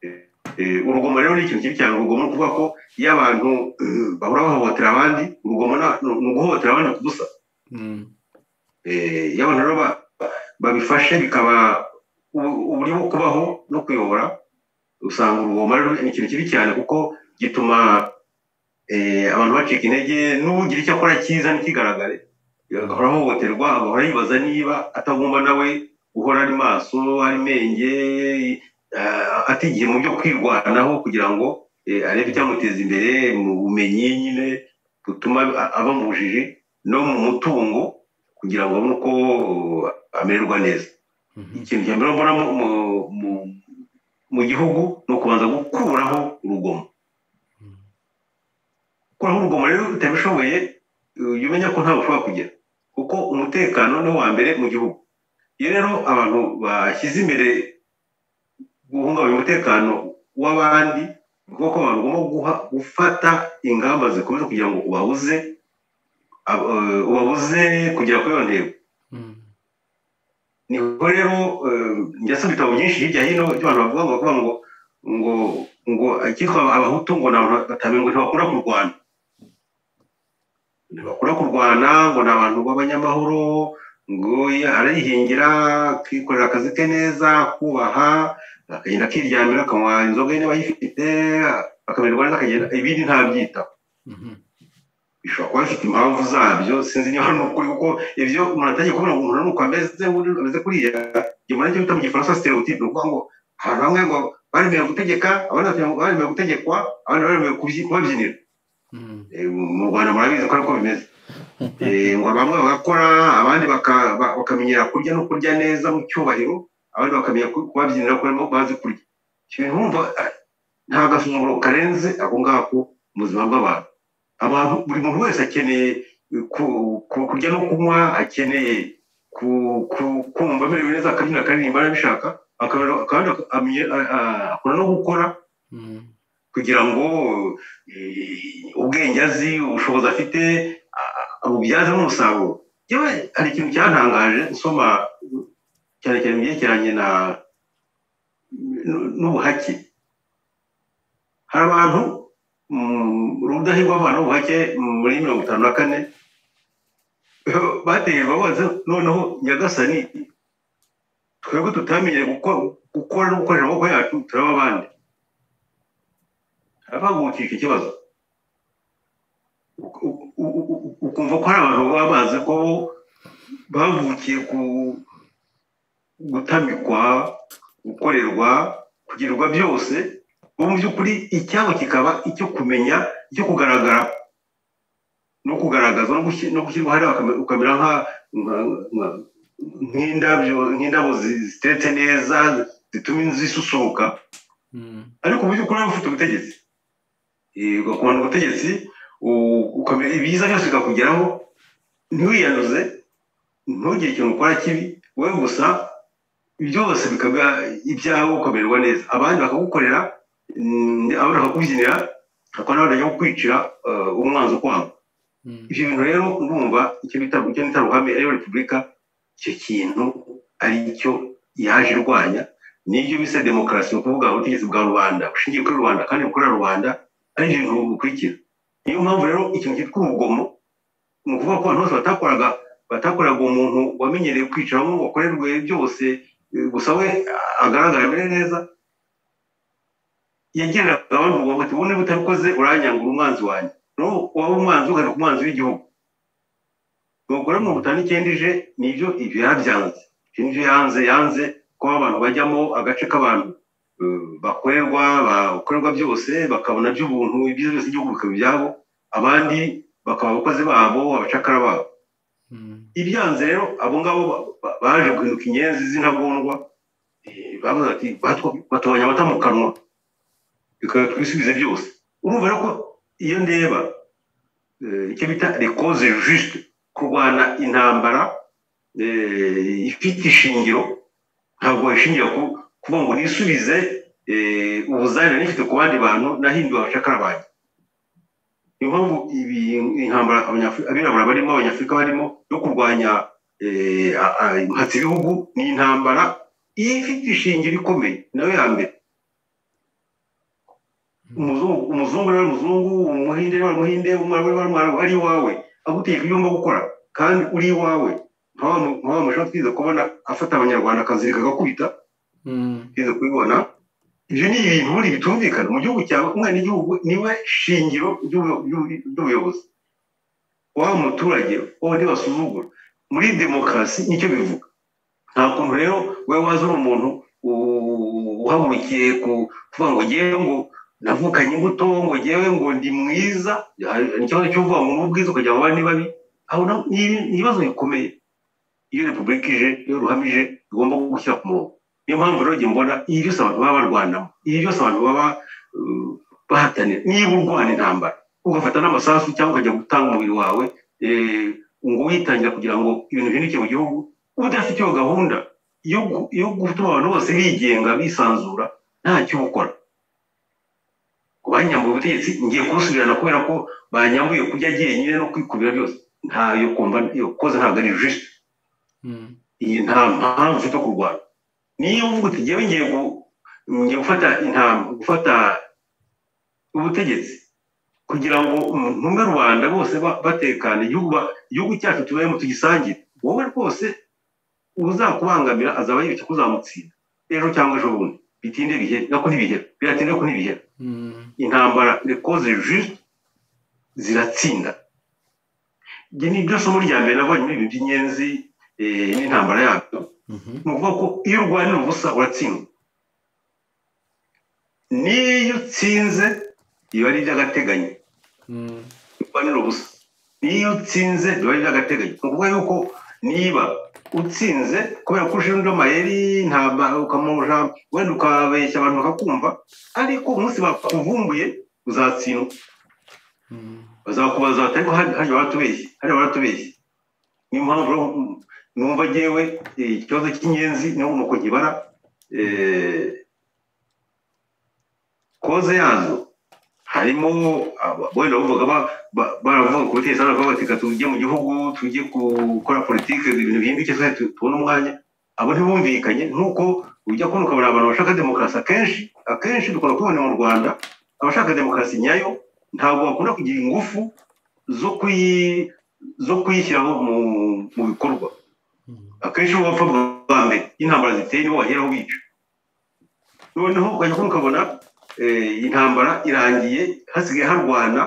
Eh, eh, urugomo rero ni ikintu kibi cyane. Urugomo ni ukuvuga ko iyo abantu eh, bahora bahohotera abandi urugomo ni uguhohotera abandi ku busa Mm. Eh, iyo abantu rero ba- babifashe bikaba ubu- uburyo bwo kubaho no kuyobora usanga urugomo rero ni ikintu kibi cyane kuko gituma eh, abantu bacika intege n'ugira icyo akora cyiza ntikigaragare agahora ahohoterwa agahora yibaza niba atagomba nawe guhora ari maso ari menge eh, atigiye mu byo kwirwanaho kugira ngo eh, arebe icyamuteza imbere mu bumenyi nyine butuma ava mu bujiji no mu mutungo kugira ngo abone uko amererwa neza Mhm. ikintu cya mbere mbona mu- mu- gihugu ni ukubanza gukuraho urugomo gukuraho urugomo rero utabishoboye ujya umenya ko ntawe ushobora kugera kuko umutekano ni wo wa mbere mu gihugu iyo rero abantu bashyize imbere guhungabanya umutekano w'abandi ni ko abantu bagomba gufata ingamba zikomeza kugira ngo ubabuze ab- ubabuze kugera kuri iyo ntego. Ni ho rero eh, njya nsoma ibitabo byinshi hirya hino by'abantu bavuga bavuga ngo ngo ngo icyitwa abahutu ngo ni abantu batamenya ngo ntibakunda kurwana ntibakunda kurwana ngo ni abantu b'abanyamahoro ngo arihingira akikorera akazi ke neza kubaha akagenda akiryamira akanywa inzoga niba ayifite akamererwa neza akagenda ibindi ntabyitaho Mhm. Bishobora kuba bifite impamvu zabyo sinzi niba ari ukuri kuko ibyo umuntu atangiye kubona ngo umuntu nuko ameze ameze kuriya igihe umuntu ajya bita mu gifaransa stereotype ni ukuvuga ngo ahantu hamwe ngo baremewe gutegeka abandi baremewe gutegekwa abandi baremewe kubabyinira. Mm. Eh, mu rwanda murabizi ko ariko bimeze. (laughs) Eh, ngo bamwe bagakora abandi baka- ba- bakamenyera kurya no kurya neza mu cyubahiro abandi bakamenya ku- kubabyinira ko barimo bazi kurya. Icyo bintu eh, nta gasuzuguro karenze ako ngako mu buzima bw'abantu. abantu buri muntu wese akeneye ku- ku- kurya no kunywa akeneye ku- ku- kumva amerewe neza akabyina akaririmba arabishaka kandi amenye- a- a- akunda no gukora Mm. kugira ngo ubwenge azi ubushobozi afite abubyaze n'umusaruro yewe hari ikintu cyantangaje nsoma cyane cyane mu byerekeranye n'ubuhake hari abantu rudahigwa abana b'ubuhake muri mirongo itanu na kane bateye babaza noneho nyagasani twebwe tutamenyere gukora no gukoresha amaboko yacu turaba abandi abahagurukisha ikibazo ukumva ko hari abantu baba bazi ko bavukiye ku gutamikwa gukorerwa kugirirwa byose mu by'ukuri icyabo kikaba icyo kumenya icyo kugaragara no kugaragaza no gushyirwa hariya ukame- ukamera nk'indabyo nk'indabo zi- ziteretse neza zituma inzu isusuruka Mm. ariko mu by'ukuri waba ufite ubutegetsi ugakunda ubutegetsi ibiza byose bikakugeraho ntiwiyanduze ntugire ikintu ukora kibi wowe gusa byose bikaba ibyawe ukamererwa neza. Abandi bakagukorera abandi bakakubyinira hakaba n'abandi bajya kukwicira eh, umwanzi ukwanga ibyo bintu rero ndumva icyo bita bita ruhame ariyo repubulika icyo kintu ari cyo yaje irwanya n'ibyo bisa demokarasi ni ukuvuga ubutegetsi bwa rubanda bushingiye kuri rubanda kandi bukorera rubanda ari ibintu bukurikira niyo mpamvu rero ikintu cyitwa urugomo ni ukuvuga ko abantu bose batakoraga batakoraga umuntu wamenyereye kwicaramo ngo akorerwe byose eh, gusa we agaragara neza yageraga abantu ngo bati ubone butabikoze uranyangura umwanzi wanjye. Waba umwanzi ukajya ku mwanzi w'igihugu. Rero mirongo itanu n'icyenda ije ni byo ibyo yarabyanze ibyo ni byo yanze yanze ko abantu bajyamo agace k'abantu eh, bakorerwa bakorerwa byose bakabona by'ubuntu ibyiza byose igihugu bikaba ibyabo abandi bakaba abakozi babo abacakara babo. Mm. ibyanze rero abo ngabo ba- ba- baje guhinduka inyenzi z'intagondwa eh, bavuze ati "Batwa- batubonye amata mu kanwa. Reka twisubize byose urumva rero ko iyo ndeba icyo bita rekoze juste kurwana intambara ifite ishingiro ntabwo ishingira ku kuvuga ngo nisubize ubuzane nifite ku bandi bantu nahinduye abacakara banjye niyo mpamvu intambara abirabura barimo abanyafurika barimo yo kurwanya ibihugu ni intambara ifite ishingiro ikomeye na yo ya mbere umuzungu umuzungu rero umuzungu umuhinde rero umuhinde umwarabu umwarabu ari iwawe. Agutegeka ibyo ugomba gukora kandi uri iwawe. Mushaka twize kubona afata abanyarwanda akazirika agakubita. Mm. twize kubibona. Ibyo ni ibintu buri bitumvikana. Mu gihugu cyawe umwana w'igihugu ni we shingiro ry'ubu- ry'ubu- ry'ubuyobozi. Wa muturage wundi basuzugura muri demokarasi ni cyo bivuga. Nta kuntu rero wowe waza uri umuntu uhagurukiye ku- kuvuga ngo ngewe ngo navukanye imbuto ngo ngewe ngo ndi mwiza. Hari ikibazo cyo kuvuga ngo ni ubwiza ukagira ngo abandi babi ni ni ibibazo bikomeye. Iyo repubulika ije iyo ruhamije igomba gushyira ku murongo. Niyo mpamvu rero mbona ibi byose abantu baba barwanamo. Ibi byose abantu baba uh, bahatanira niba urwana intambara ugafata n'amasasu cyangwa ukajya gutanga umubiri wawe eh, ngo witangira kugira ngo ibintu bihinduke mu gihugu udafite iyo gahunda yo gu- yo gutuma abantu bose bigenga bisanzura ntacyo uba ukora. Banyambuye ubutegetsi ngiye kubusubirana kubera ko banyambuye kurya jyenyine no kwikubira byose. Ntayo kumva iyo koze ntabwo ari juste Mm. iyi nta mpamvu yo kurwana. Niyo uvuga uti ngewe ngiye gu- ngiye gufata intambwe gufata ubutegetsi kugira ngo ntume rubanda bose ba- batekana igihugu cyacu tubayemo tugisangire. Wowe rwose uzakubangamira azaba yibeshye ko uzamutsinda ejo cyangwa ejo bundi. Bitinde bihere nako ntibihera biratinda ko ntibihera Mm. intambara rekoze juste ziratsinda. Ibyo ni ryo somo rya mbere nabonye muri ibi by'inyenzi eh, n'intambara yabyo. Mhm. ni ukuvuga ko iyo urwanira ubusa uratsindwa. N'iyo utsinze biba ari iby'agateganyo. Mm. urwanira ubusa. N'iyo utsinze biba ari iby'agateganyo. Ni ukuvuga yuko niba utsinze kubera ko ushinzwe amayeri ukamuja wenda ukabeshya abantu bakakumva ariko umunsi bakuvumbuye uzatsindwa. Bazakubaza ariko hari baratubeshye hari baratubeshye niyo mpamvu numva ngewe eh, ikibazo cy'ingenzi ni uko nkibara eh, koze yazo. Harimo wenda bavuga ba- ba- baravuga ku butegetsi baravuga bati "Reka tujye mu gihugu tujye gukora politiki ibintu tu- tubone umwanya. Abo ntibumvikanye nk'uko ujya kubona ukabona abantu bashaka demokarasi akenshi akenshi dukunda kubona mu rwanda abashaka demokarasi nyayo ntabwo bakunda kugira ingufu zo kuyi zo kuyishyiraho mu, bikorwa. Akenshi bo bapfa bwa mbere y'intambara ziteye nibo baheraho bica. Noneho ukajya kubona ukabona intambara irangiye hasigaye harwana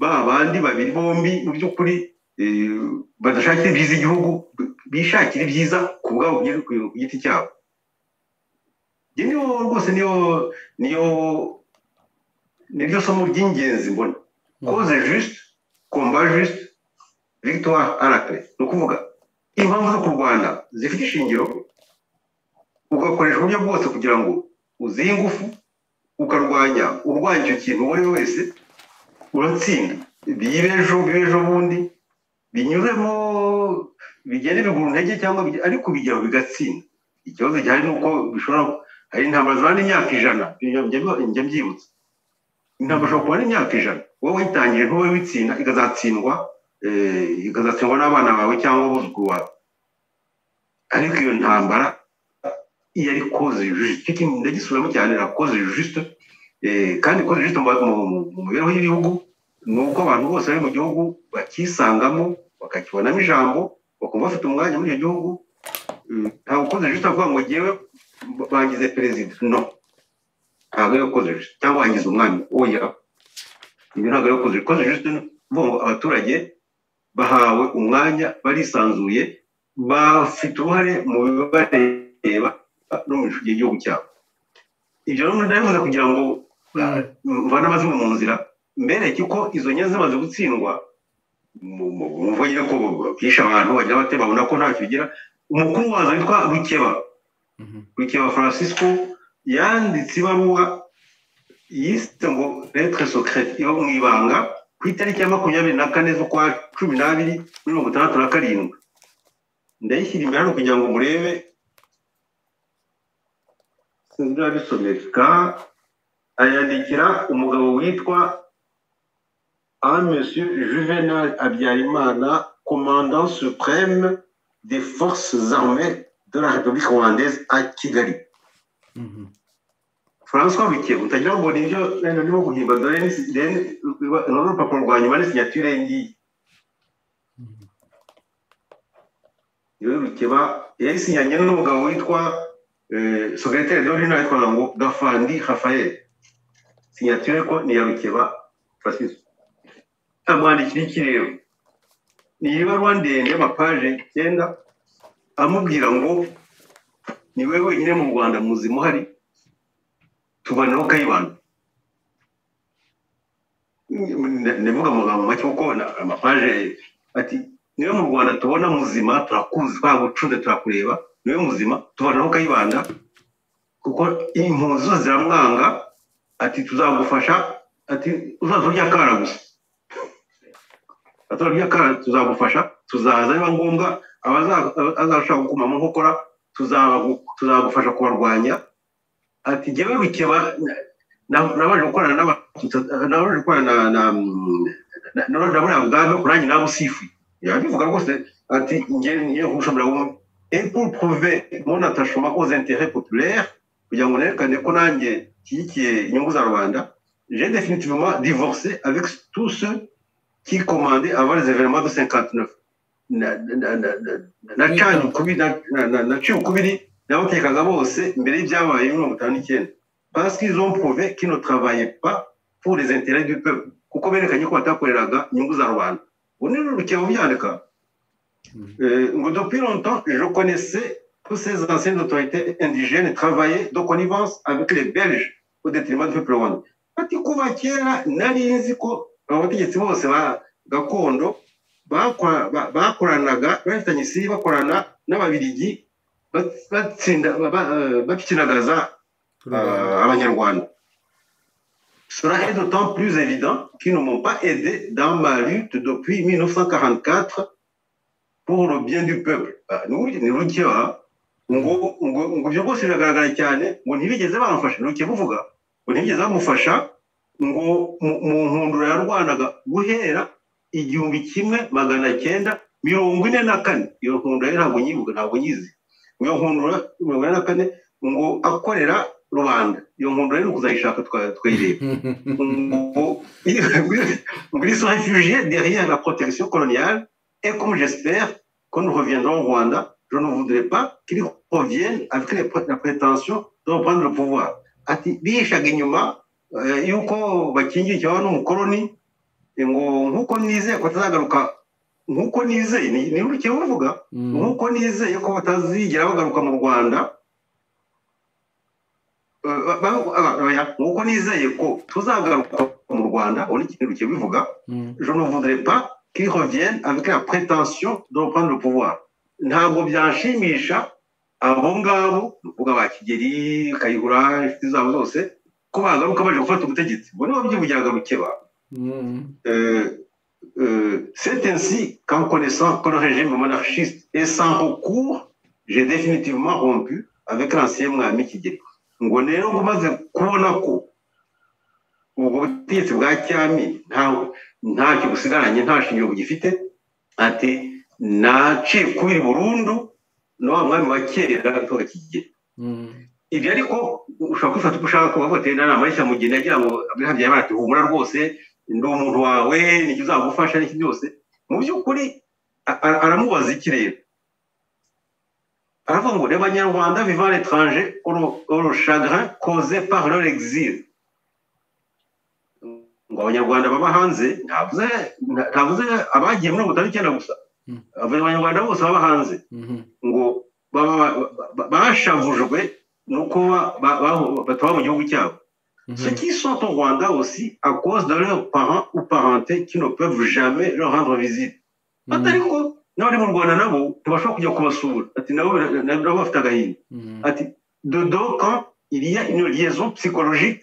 ba bandi babiri bombi mu by'ukuri eh, badashakira ibyiza igihugu bishakira ibyiza ku bwabo ku giti cyabo. Niyo rwose niyo niyo niryo somo ry'ingenzi mbona. Koze juste komba juste victoire clé ni ukuvuga impamvu zo kurwana zifite ishingiro ugakoresha uburyo bwose kugira ngo uzihe ingufu ukarwanya urwanya icyo kintu uwo ari we wese uratsinda. Bibe ejo bibe ejo bundi binyuremo bigende bigura intege cyangwa ariko bigeraho bigatsinda. Ikibazo gihari ni uko bishobora hari intambara zibana imyaka ijana. Njya mbyibutsa. Intambara ishobora kubana imyaka ijana. Wowe wayitangije ntube witsinda ikazatsindwa eh, ikazatsindwa n'abana bawe cyangwa abuzukuru bawe. Ariko iyo ntambara iyo ari koze juste ndagisubiramo cyane la koze juste kandi koze juste mu mibereho y'ibihugu ni uko abantu bose bari mu gihugu bakisangamo bakakibonamo ijambo bakumva bafite umwanya muri icyo gihugu. Eh, ntabwo koze juste avuga ngo ngewe bangize perezida no. Ntabwo ari koze juste cyangwa wangize umwami. Oya. Ibi ntabwo ari koze koze juste ukuvuga ngo abaturage bahawe umwanya barisanzuye bafite uruhare mu bibareba no mu y'igihugu cyabo ibyo rero ndabivuze kugira ngo mvane amazimwe mu nzira. Mbereke ko izo nyenzi zimaze gutsindwa mumva nyine ko bishe abantu bagira bate babona ko ntacyo bigira. Umukuru wazo witwa rukeba. Rukeba francisco yanditse ibaruwa yise ngo lettre secrète iba mu ibanga ku itariki ya makumyabiri na kane z'ukwa cumi n'abiri mirongo itandatu na karindwi. Ndayishyira imbere hano kugira ngo murebe bisomeka ayandikira umugabo witwa monsieur juvenal habyarimana commandant suprême des forces armées de la république rwandaise à kigali. Francois bikeba utagira ngo nibyo wenda ndimo guhimba dore ni- urupapuro rwa nyuma ngiyi iyo bikeba yayisinyanye n'umugabo witwa eh, secrétaire d'ordre witwa ngo gafandi rafael signature ko ni iya bikeba francisco amwandikira iki rero ni ibaruwa ndende y'amapaje icyenda amubwira ngo ni we wenyine mu rwanda muzima uhari tubanaho kayibanda. Ndavuga amagambo make kuko amapaje. Ati ni we mu rwanda tubona muzima turakuzi twagucunze turakureba. Ni we muzima tubanaho kayibanda kuko impunzi zose ziramwanga ati tuzagufasha ati uzaza urya akara gusa. Atora ry'akara tuzagufasha tuzaza niba ngombwa abaza- azashaka gukuma mu nkokora tuzagufasha kubarwanya. Ati njyewe bikeba na- nabanje gukorana n'abatutsi gukorana na na- buriya bwami kurangi nabo sifu yabivuga rwose ati njye njye ushobora kumva et pour prouver mon attachement aux intérêts populaires j'ai définitivement divorcé avec tous ceux qui commandaient avant les événements de 59 na- na- na- na- nacanye ukubiri na- na- na- naciye ukubiri n'abatekaga bose mbere y'ibyabaye muri mirongo itanu n'icyenda parce qu'ils ont prouvé qu'ils ne travaillaient pas pour les intérêts du peuple. Kuko berekanye ko batakoreraga inyungu za rubanda ubu ni byandika Euh, depuis longtemps je connaissais que ces anciennes autorités indigènes travaillaient de connivence avec les belges au détriment du peuple rwanda ati kuva kera nari nzi ko abategetsi bose ba gakondo bakora- ba- bakoranaga bafitanye isi bakorana n'ababirigi bat- batsinda ba- ba- bakinagaza abanyarwanda. Cela est d'autant plus évident qu'ils ne m'ont pas aidé dans ma lutte depuis 1944 pour le bien du peuple. Ni rukeba ngo ngo ngo ibyo rwose biragaragara cyane ngo ntibigeze bamufasha ni ruke buvuga ngo ntibigeze bamufasha ngo mu nkundura yarwanaga guhera igihumbi kimwe magana cyenda mirongo ine na kane iyo nkundura ntabwo nyibuka ntabwo nyizi iyo nkundura mirongo ine na kane ngo akorera rubanda iyo nkundura rero twa- twayireba ngo ngo ils sont réfugiés derrière la protection coloniale et comme j'espère quand nous reviendrons au Rwanda je ne voudrais pas qu'ils reviennent avec les la prétention de reprendre le pouvoir. Ati bihishaga inyuma eh, yuko bakingiye ikibazo n'umukoloni eh, ngo nk'uko nizeye ko batazagaruka nk'uko nizeye ni urukeye bavuga nk'uko nizeye ko batazigera bagaruka mu rwanda. Eh, ba- ba- ah, oya, nk'uko nizeye ko tuzagaruka mu rwanda ubu ni ikintu rukeye bivuga je ne voudrais pas qu'ils reviennent avec la prétention de reprendre le pouvoir. Ntabwo byanshimisha abo ngabo ni ukuvuga ba kigeri kayihura inshuti zabo zose ko bagaruka baje gufata ubutegetsi ubwo nibo byivugiraga rukeba c'est ainsi qu'en connaissant que le régime monarchiste est sans recours, j'ai définitivement rompu avec l'ancien mwami Kigeli. ngo rero ngo umaze kubona ko. Ubwo butegetsi bwa cyami nta ntacyo busigaranye nta shingiro bugifite ati naciye kubiri burundu na wa mwami wa kera witwaga Kigeli. Ibyo ariko ushobora kwifata uko ushaka kuba watera inama y'ishya mugeni agira ngo habyaye ati humura rwose ndi umuntu wawe ni cyo uzagufasha n'iki byose. Mu by'ukuri aramubaza iki rero? Aravuga ngo les banyarwanda vivant l'étranger le chagrin causé par leur exil. Abanyarwanda baba hanze ntavuze ntavuze abagiye muri mirongo itanu n'icyenda gusa. Abanyarwanda bose baba hanze. Ngo baba ba- bashavujwe nuko ba- ba- ba- bataba mu gihugu cyabo. Ceux qui sont au Rwanda aussi à cause de leurs parents ou parentés qui ne peuvent jamais leur rendre visite. Atari ko n'abari mu rwanda nabo ntibashobora kujya kubasura. Ati nabo bira- nabo bafite agahinda. Ati dodo quand il y a une liaison psychologique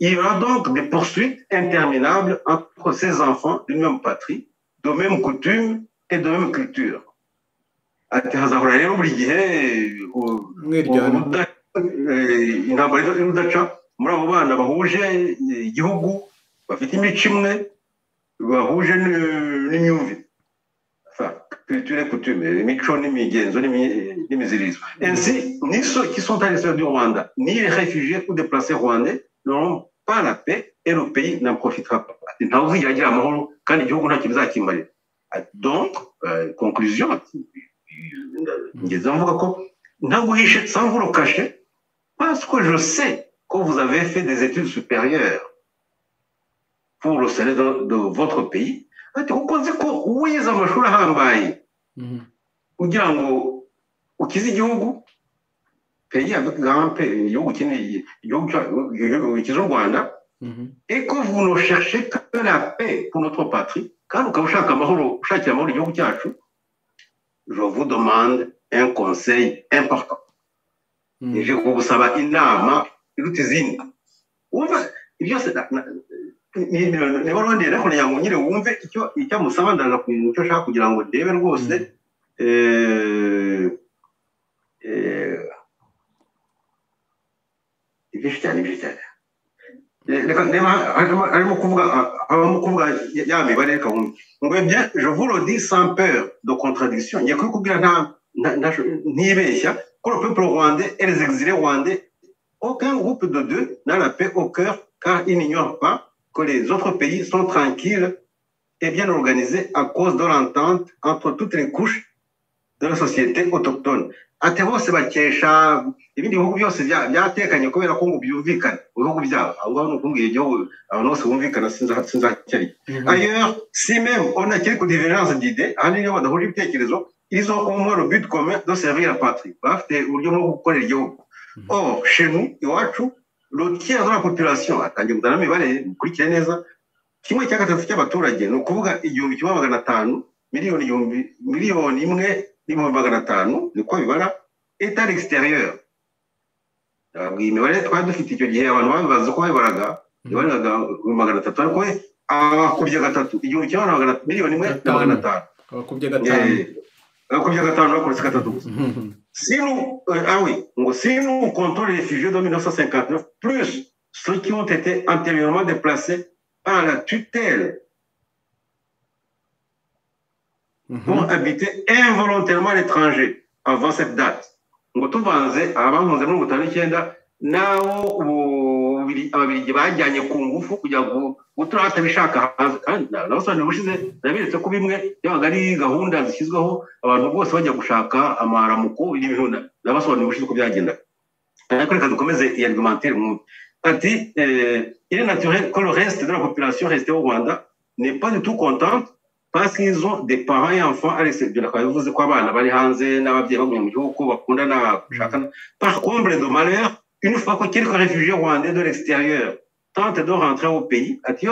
il y aura donc des poursuites interminables entre ces enfants d'une même patrie de même coutume et de même culture. Ati hazahora rero buri gihe mwiryana uruda- intambara izo- irudaca muri abo bana bahuje igihugu bafite imico imwe bahuje n- n'imyumvire Enfin, culture et coutume imico n'imigenzo n'imi- n'imiziririzo ainsi ni ceux qui sont à l'extérieur du Rwanda ni les réfugiés ou déplacés rwandais n'auront pas la paix et le pays n'en profitera pas. Ati, donc euh, conclusion sans vous le cacher parce que je sais que vous avez fait des études supérieures pour le salaire de votre pays ati kuko nzi ko wize amashuri ahambaye kugira ngo ukize igihugu igihugu igihugu u Rwanda la pour notre patrie kandi ukaba ushaka amahoro ushakira amahoro igihugu cyacu je vous demande un conseil important. Ije kugusaba inama iruta izindi. Wumva ibyo niba rwanda rero kugira ngo nyine wumve icyo eh, eh, Eh, contradiction le peuple rwandais et les exilés rwandais aucun groupe de deux n'a la paix au cœur car ils n'ignorent pas que les autres pays sont tranquilles et bien organisés à cause de l'entente entre toutes les couches de la société autochtone. Ati bose bakesha ibindi bihugu byose bya- byatekanye kubera ko ngo byumvikane. Mu bihugu byabo aho ngaho ni ukumbwira igihugu abantu bose bumvikana sinza- sinzacyari ailleurs si même on a quelques divergences d'idées badahuje ibitekerezo ils ont au moins le but commun de servir la patrie. Bafite uburyo bwo gukorera igihugu. Or chez nous iwacu de la population atangiye kuzana imibare mukurikire neza. Kimwe cya gatatu cy'abaturage ni ukuvuga igihumbi kimwe magana atanu miliyoni igihumbi miliyoni imwe n'ibihumbi magana atanu niko bibara etari exterieur iyi mibare twari dufite icyo gihe abantu babibaza uko babibaraga yabaraga ibihumbi magana atatu ariko we abakubye gatatu igihumbi kimwe magana miliyoni imwe na magana atanu. Abakubye gatanu Eh, akubye gatanu bakuretse gatatu gusa si nous, euh, ah oui, donc, si nous comptons les réfugiés de 1959, plus ceux qui ont été antérieurement déplacés par la tutelle pour habiter involontairement à l'étranger avant cette date. ngo tuvanze abahunze muri mirongo ababiligi bajyanye ku ngufu kugira ngo gutura batabishaka hanze kandi na- nabasobanurira ubushize naberetse ko bimwe byabaga ari gahunda zishyizweho abantu bose bajya gushaka amaramuko n'ibintu na- nabasobanurira ubushize uko byagendaga. Ariko reka dukomeze iyi argumentaire mwumve ati iri il est naturel que le reste de la population restée au Rwanda n'est pas du tout contente parce qu'ils ont des parents et enfants. Bivuze ko abana bari hanze n'ababyeyi bagumye mu gihugu bakundana bashakana par comble de malheur une fois que quelques réfugiés rwandais de l'extérieur tentent de rentrer au pays ati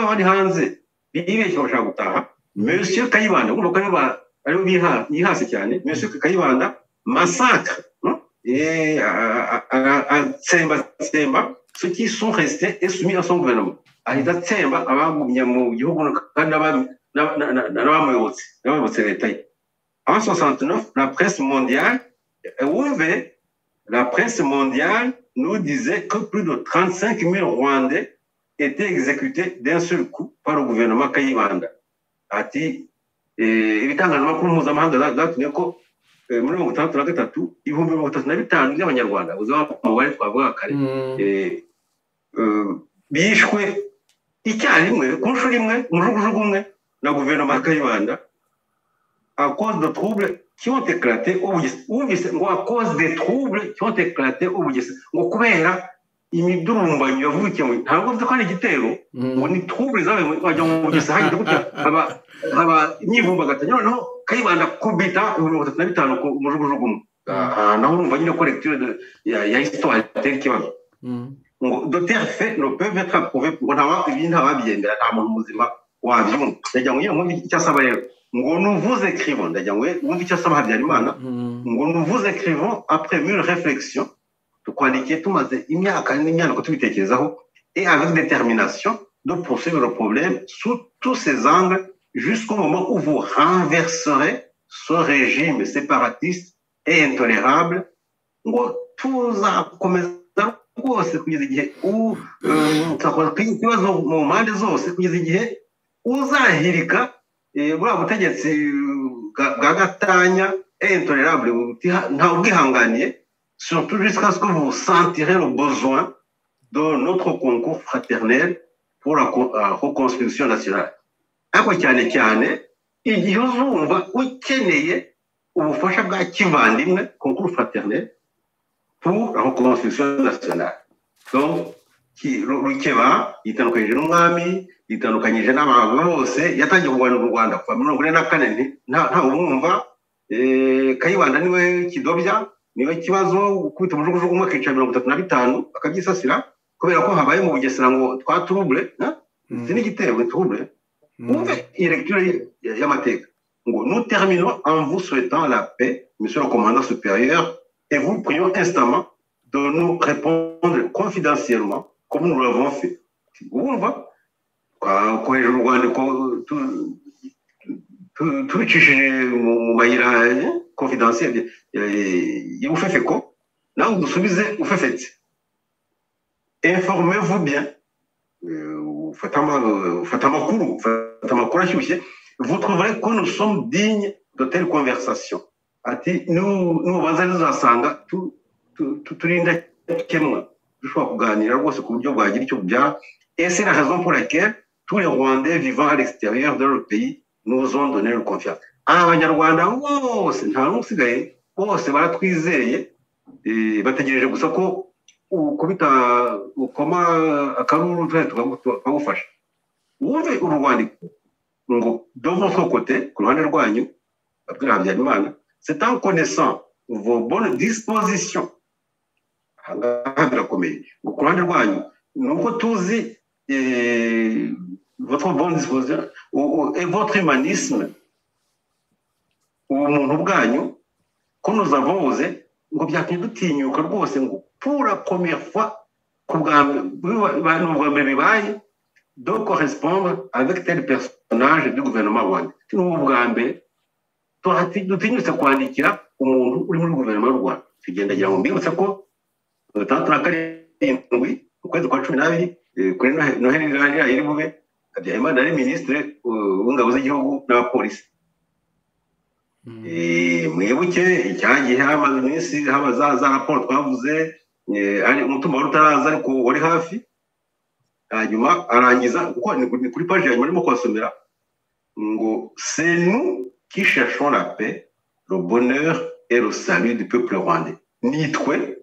monsieur kayibanda massacre hein, ceux qui sont restés et soumis à son gouvernement en 69 la presse mondiale euh, la presse mondiale nous disait que plus de 35 000 Rwandais étaient exécutés d'un seul coup par le gouvernement Kayibanda. Ati, eh, ibitangazamakuru mpuzamahanga za- zatumye ko muri mirongo itandatu na gatatu ibihumbi mirongo itatu na bitanu by'abanyarwanda uzaba umubare twavuga kare bishwe icyarimwe ku nshuro imwe umujugujugu umwe na guverinoma ya kayibanda à cause de troubles qui ont éclaté au Bugesera ngo à cause des troubles qui ont éclaté au Bugesera ngo kubera imidurumbanyo yavukiye mu ntabwo bivuze ko ari igitero ngo ni trouble zabaye mu- wajya mu Bugesera hagize gutya. (laughs) Haba haba imyivumbagatanyo noneho kayibanda kubita ibihumbi mirongo itatu na bitanu ku mujugujugu umwe. Ah, naho urumva nyine ko lecture de- ya histoire itera ikibazo ngo de tels faits ne peuvent être ngo ntawabyemera nta muntu muzima wabyumva. Ndagira ngo nyine mwumve icyo asaba rero ngo nous vous écrivons ndagira ngo wumve icyo asaba habyarimana ngo nous vous écrivons après mûre réflexion tukwandikiye tumaze imyaka n'imyaka tubitekerezaho et avec détermination de poursuivre le problème sous tous ses angles jusqu'au moment où vous renverserez ce régime séparatiste et intolérable. Ngo tuzakomeza rwose kugeza igihe tuzakora ikibazo mu mpande zose kugeza igihe uzahirika buriya butegetsi bwa- gatanya butiha- ntawe ubwihanganiye surtout jusqu'à ce que vous sentirez le besoin de notre concours fraternel pour la la reconstruction nationale. Ariko cyane cyane igihe uzumva ukeneye ubufasha bwa concours fraternel pour la reconstruction nationale. Donc rukeba yitandukanyije n'umwami yitandukanyije n'abantu bose yatangiye kurwanira u rwanda kuva muri mirongo ine na kane nti- nta- ntawe umwumva kayibanda niwe kidobya niwe kibazo gukubita umujugujugu umwe akica mirongo itatu na bitanu akabyisasira kubera ko habaye mu bugesera ngo twa turubure si n'igitero ni turubure. Wumve iyi lecture y- y'amateka. Ngo nous terminons en vous souhaitant la paix monsieur le commandant supérieur et vous prions instamment de nous répondre confidentiellement comme nous l'avons fait tu- tu- tubicishije mu confidentiel. Nawe ufefetse informez-vous bien. Ufate amakuru ufate amakuru ashyushye vous que nous sommes dignes de telle conversation. Ati nu- nubaza ntuzasanga tu- tu- tu- turi indakemwa dushobora kuganira rwose ku buryo bwagira icyo bubyara c'est la raison pour laquelle tous les rwandais vivant à l'extérieur de leur pays nous ont donné leur confiance eh, ukubita ukoma akaruru tukagufasha ngo de votre côté ku ruhande c'est en connaissant vos bonnes dispositions ahangaha birakomeye ngo eh, votre bonne disposition et votre humanisme ubumuntu bwanyu avons osé ngo byatumye dutinyuka rwose ngo pour la première fois ku bwa mbere mbere bibaye de correspondre avec tel personnage du gouvernement rwanda ni ubwa mbere tuhati- dutinyutse kwandikira umuntu uri muri guverinoma y'u rwanda tugendagira ngo mbibutse ko mirongo itandatu na karindwi mu kwezi kwa cumi n'abiri eh, kuri Nohe- noheli iri bube habyarimana ari minisitiri w'ingabo z'igihugu n'abapolisi. Eh, mwibuke icyagihe hamaze iminsi haba za za raporo twavuze eh, ari umutima wari utaraza ariko wari hafi hanyuma arangiza kuko ni kuri- ni kuri paji ya nyuma arimo kubasomera ngo c'est nous qui cherchons la paix le bonheur et le salut du peuple rwandais. Nitwe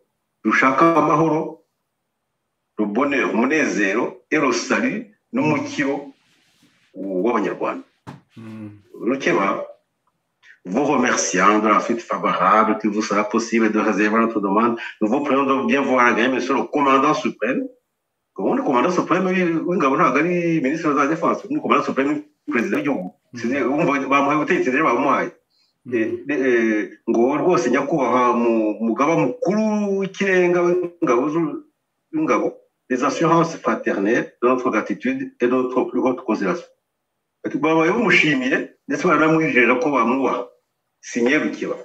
dushaka amahoro le bonheur umunezero et le salut n'umukiro w'abanyarwanda rukeba vous remerciant de la suite favorable qu'il vous sera possible de réserver notre demande. Nous vous prions de bien voir agréer, monsieur le commandant suprême. Comment le commandant suprême, w'ingabo ntabwo ari ministre de la défense, ni commandant suprême perezida w'igihugu. Bamuhaye ubutegetsi rero bamuhaye. Ngo rwose nyakubahwa mu- mugaba mukuru w'ikirenga w'ingabo les assurances fraternelles de notre gratitude et de notre plus haute considération. Sinye rukiba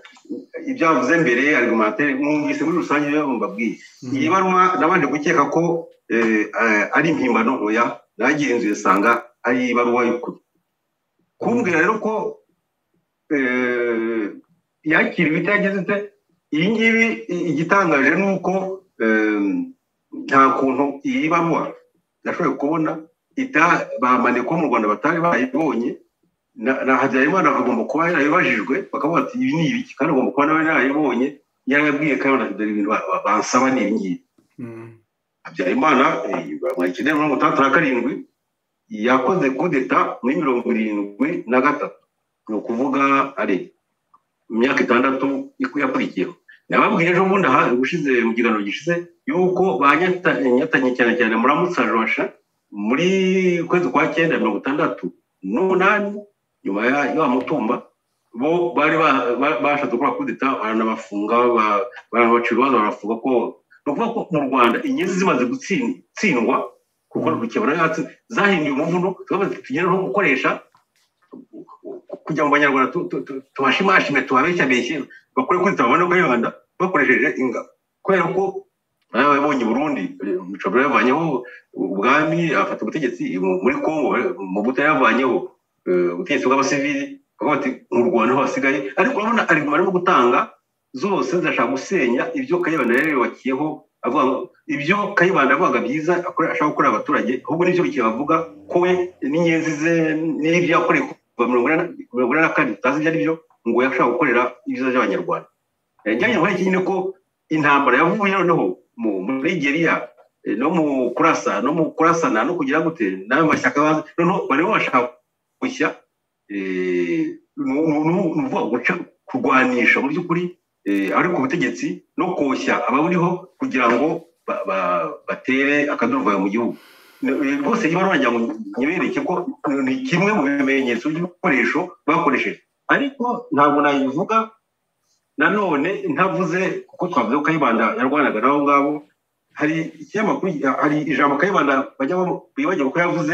ibyo yavuze mbere argumentaire mwumvise muri rusange iyo mbabwiye iyi baruwa nabanje gukeka ko ari impimbano oya nagenzuye nsanga ari ibaruwa y'ukuri kumbwira rero ko yakiriwe itagize ite iyi ngibi i- igitangaje ni uko eh, nta kuntu iyi baruwa nashoboye kubona ko mu rwanda batari bayibonye. Na na habyarimana agomba kuba yarabibajijwe bakavuga ati ibi ni ibiki? Kandi agomba kuba nawe yarayibonye. Yarabwiye kandi dore ibintu ba- ba- bansaba ni ibi ngibi. Habyarimana eh, bamwandikira muri mirongo itandatu na karindwi yakoze kudeta muri mirongo irindwi na gatatu. Ni ukuvuga ari imyaka itandatu yakurikiyeho nababwiye ejo bundi aha ubushize mu kiganiro gishize yuko banyatanye cyane cyane muramutsa josha muri kwezi kwa cyenda mirongo itandatu n'umunani nyuma ya mutumba bo bari ba- ba- bashatse gukora kudeta baranabafunga ba- baranabacira urubanza barafunga ko ni ukuvuga ko mu rwanda inyenzi zimaze gutsin- gutsindwa kuko rukebura yatsi zahinduye umuvuno tugere no gukoresha kugira ngo abanyarwanda tu- tu- tu- tubashimashime tubabeshyabeshye bakore kuri babone ko yibanda bakoresheje ingabo. Kubera ko i burundi mucobora yavanyeho ubwami afata ubutegetsi mu- muri congo mu buto yavanyeho eh, ubutegetsi bw'abasivili bakavuga bati mu rwanda ho hasigaye. Ariko urabona ariguma arimo gutanga zose zirashaka gusenya ibyo kayibanda yari yubakiyeho avuga ngo ibyo kayibanda avuga byiza ashaka gukorera abaturage ahubwo n'ibyo bikeye bavuga ko we n'inyenzi ze n'ibyo yakoreye kuva mirongo ine na- kane tutazi ibyo ari byo ngo yashaka gukorera ibyiza by'abanyarwanda. Yajyanye muri iki nyine ko intambara yavuye noneho mu- muri geriya eh, no mu kurasa no mu kurasana no kugira gute n'ayo mashyaka abanza noneho barimo bashaka gushya eh, ni ukuvuga guca kurwanisha mu by'ukuri eh, abari ku butegetsi no koshya ababuriho kugira ngo ba- ba- batere akaduruvayo mu gihugu. eh, rwose niba nagira ngo nyibereke ko ni kimwe mu bimenyetso by'ibikoresho bakoresheje. Ariko ntabwo nabivuga. Nanone ntavuze kuko twavuze ko kayibanda yarwanaga n'abo ngabo hari ikinyamakuru hari ijambo kayibanda bajya bibagirwa ko yavuze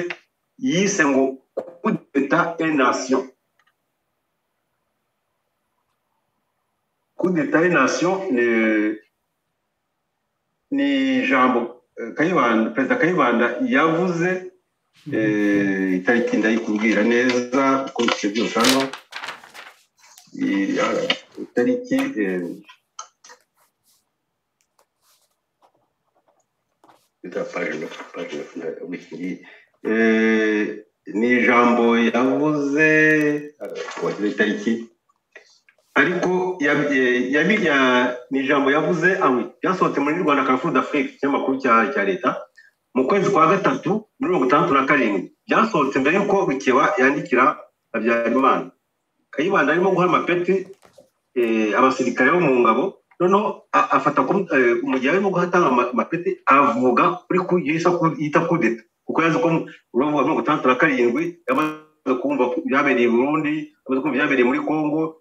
yise ngo kudeta e nation. Kudeta e nation ni ijambo kayibanda perezida kayibanda yavuze eh, itariki ndayikubwira neza uko bikwiye byose hano itariki eh. Eh, ni ijambo yavuze wagira itariki ariko ni ijambo yavuze awi ryasohotse muri rwanda carrefour d'afrique ikinyamakuru cya leta mu kwezi kwa gatatu muri mirongo itandatu na karindwi. Byasohotse mbere y'uko bikeba yandikira habyarimana. Kayibanda arimo guha amapeti eh, abasirikare bo mu ngabo. Noneho afata eh, mu gihe arimo guhatanga ama- amapeti avuga kuri yita kudeta kuko yazi ko mu mirongo itandatu na karindwi yamaze kumva ko ibyabereye i burundi yamaze kumva ibyabereye muri congo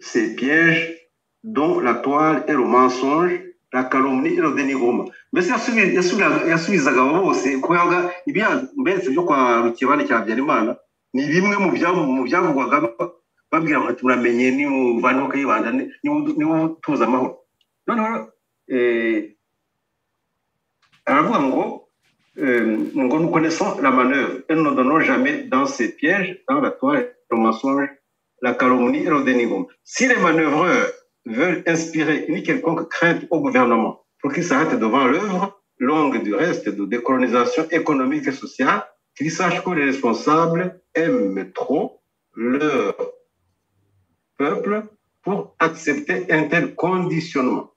ces pièges dont la toile et le mensonge la calomnie et le dénigrement. Mbese yasubi- yasubizaga bose ko yabaga ibya mbese byo kwa ni ni- ngo nous connaissons la manœuvre ne donnons jamais dans pièges dans la toile le mensonge la calomnie et le dénigrement si les manœuvreurs veulent inspirer une quelconque crainte au gouvernement pour qu'il s'arrête devant l'œuvre longue du reste de décolonisation économique et sociale, qu'ils sachent que les responsables aiment trop leur peuple pour accepter un tel conditionnement.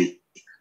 eh,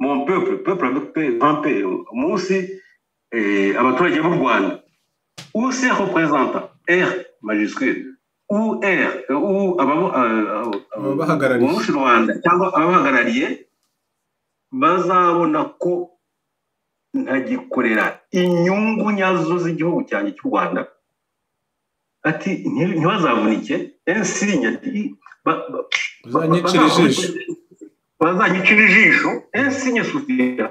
mon peuple peuple avec P, grand P, umunsi eh, abaturage b'u rwanda ou ses représentants r majuscule? Ou r? Ou ababo- ah, ah, Ababahagarariye. umunsi rwanda cyangwa ababahagarariye bazabona ko ntagikorera inyungu nyazo z'igihugu cyanjye cy'u rwanda. Ati nti- ntibazavunike ensirinye ati ba- ba- uzanyicira ijisho. Bazanyicira ijisho ensinye sufira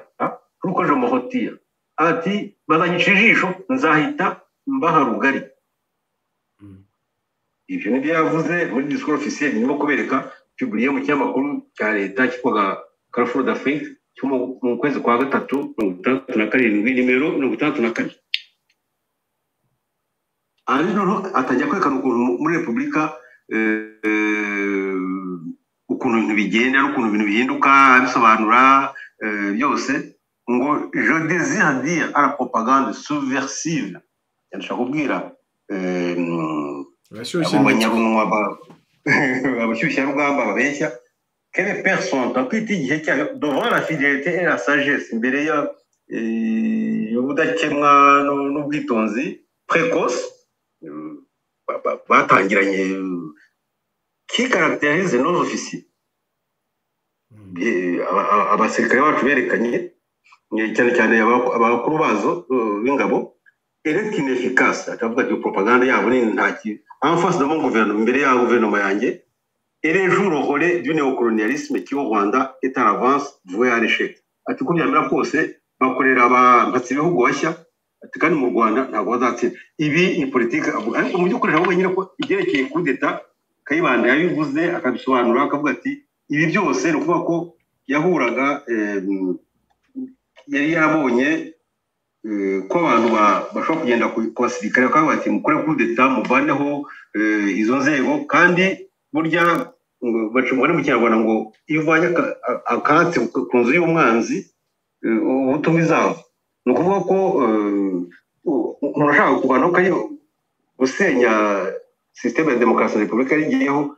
kuko je muhotira ati bazanyicira ijisho nzahita mbaha rugari. Ibyo ni byo yavuze muri discours officiel. Ndimo kubereka publiye mu kinyamakuru cya leta cyitwaga Carrefour d'Afrique cyo mu- kwezi kwa gatatu mirongo itandatu na karindwi nimero mirongo itandatu na kane. Aha rero atajya kwerekana ukuntu mu- muri repubulika eh, eh, ukuntu ibintu bigenda n'ukuntu ibintu bihinduka abisobanura eh, byose ngo je désire dire à la propagande subversive ndashaka kubwira urashyushye abo imitwe banyarunwa ba- abashyushyarugamba babeshya que les personnes kwita igihe cyayo devant la fidélité et la sagesse imbere y'ubudakemwa n'ubwitonzi précoce eh, ba- ba- batangiranye eh, qui caractérise nos officiers abasirikare bacu berekanye eh, cyane cyane aba- abakuru bazo eh, b'ingabo elle est inefficace akavuga ati propagande yabo ni ntaki de mon gouvernement imbere ya guverinoma yanjye. Et les jours au relais du néocolonialisme qui au Rwanda voué à l'échec ati uko byamera kose bakorera abampatsi ibihugu bashya ati kandi mu Rwanda ntabwo bazatsinda ibi ni politike avuga ariko mu by'ukuri aravuga nyine ko ibyerekeye kudeta kayibanda yabivuze akabisobanura akavuga ati ibi byose ni ukuvuga ko yahuraga em, yari yarabonye eh, ko abantu ba- bashobora kugenda ku basirikare bakavuga bati mukore kudeta muvaneho eh, izo nzego. Kandi burya umugani mu kinyarwanda ngo iyo uvanye akatsi ku nzu y'umwanzi eh, uba utuma ni ukuvuga ko eh, umuntu ashaka kuvanaho gusenya sisiteme ya demokarasi ya repubulika yarigiyeho eh,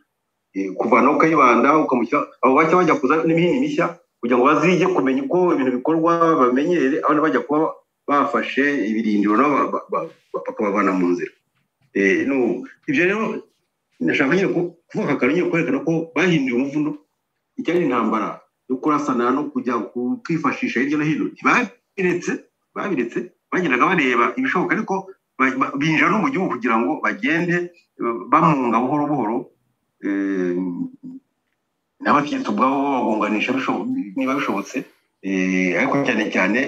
kuvanaho kayibanda ukamushyira abo bajya bajya kuza n'imihini mishya kugira ngo bazige kumenya uko ibintu bikorwa bamenyere abandi bajya kuba bafashe ibirindiro bakabavana mu nzira. Eh, ibyo rero ndashaka nyine ku- kuvuga nyine kwerekana ko bahinduye umuvuno icyari intambara yo kurasana no kujya ku- kwifashisha hirya no hino. Ntibabiretse babiretse bagendaga bareba ibishoboka ariko binjira no mu gihugu kugira ngo bagende eh, bamunga buhoro buhoro eh, n'abakirisitu ubwabo babagunganisha bishobo- niba bishobotse eh, ariko cyane cyane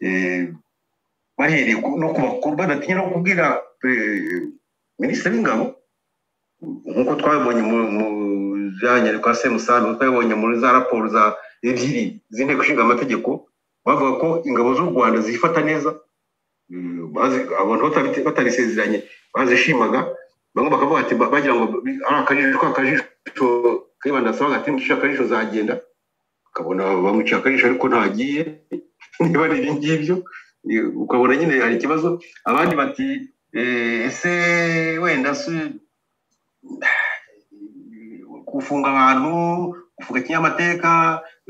eh, bahereye no ku bakuru badatinya no kubwira minisitiri w'ingabo. Nk'uko twabibonye mu nyandiko ya semusanzu twabibonye muri za raporo za ebyiri z'inteko ishinga amategeko bavuga ko ingabo z'u rwanda zifata neza. Mm, abantu batabisezeranye bazishimaga. Bamwe bakavuga ati ba- bagira ngo ari akajisho ka kajisho kibanda asaba ati ncisha akajisho zagenda. Ukabona bamuciye akajisho ariko ntagiye (laughs) niba ari ibi ngibyo ukabona nyine hari ikibazo. Abandi bati eh, ese wenda se gufunga abantu gufunga kinyamateka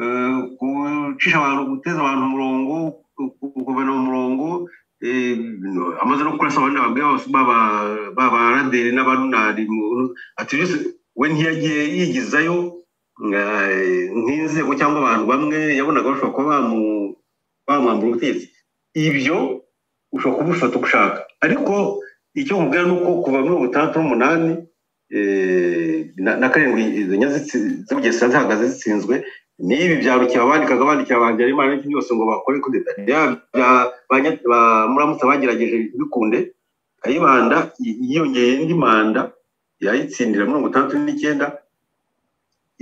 eh, gucisha abantu guteza abantu umurongo ku- kuvana eh, amaze no kurasa abandi babwiye bose baba baba raderi n'abarunari ati we ntiyagiye yigizayo eh, nk'inzego cyangwa abantu bamwe yabonaga bashobora kuba bamwambura ubutegetsi. Ibyo ushobora kubifata uko ushaka ariko icyo nkubwira ni uko kuva muri butandatu n'umunani eh, na na karindwi z'ubugesera zihagaze zitsinzwe. N'ibi bya rukeba bandikaga bandikira ba habyarimana n'ibyo byose ngo bakore kudeta muramutse bagerageje bikunde. Kayibanda yiyongeye indi manda yayitsindira mirongo itandatu n'icyenda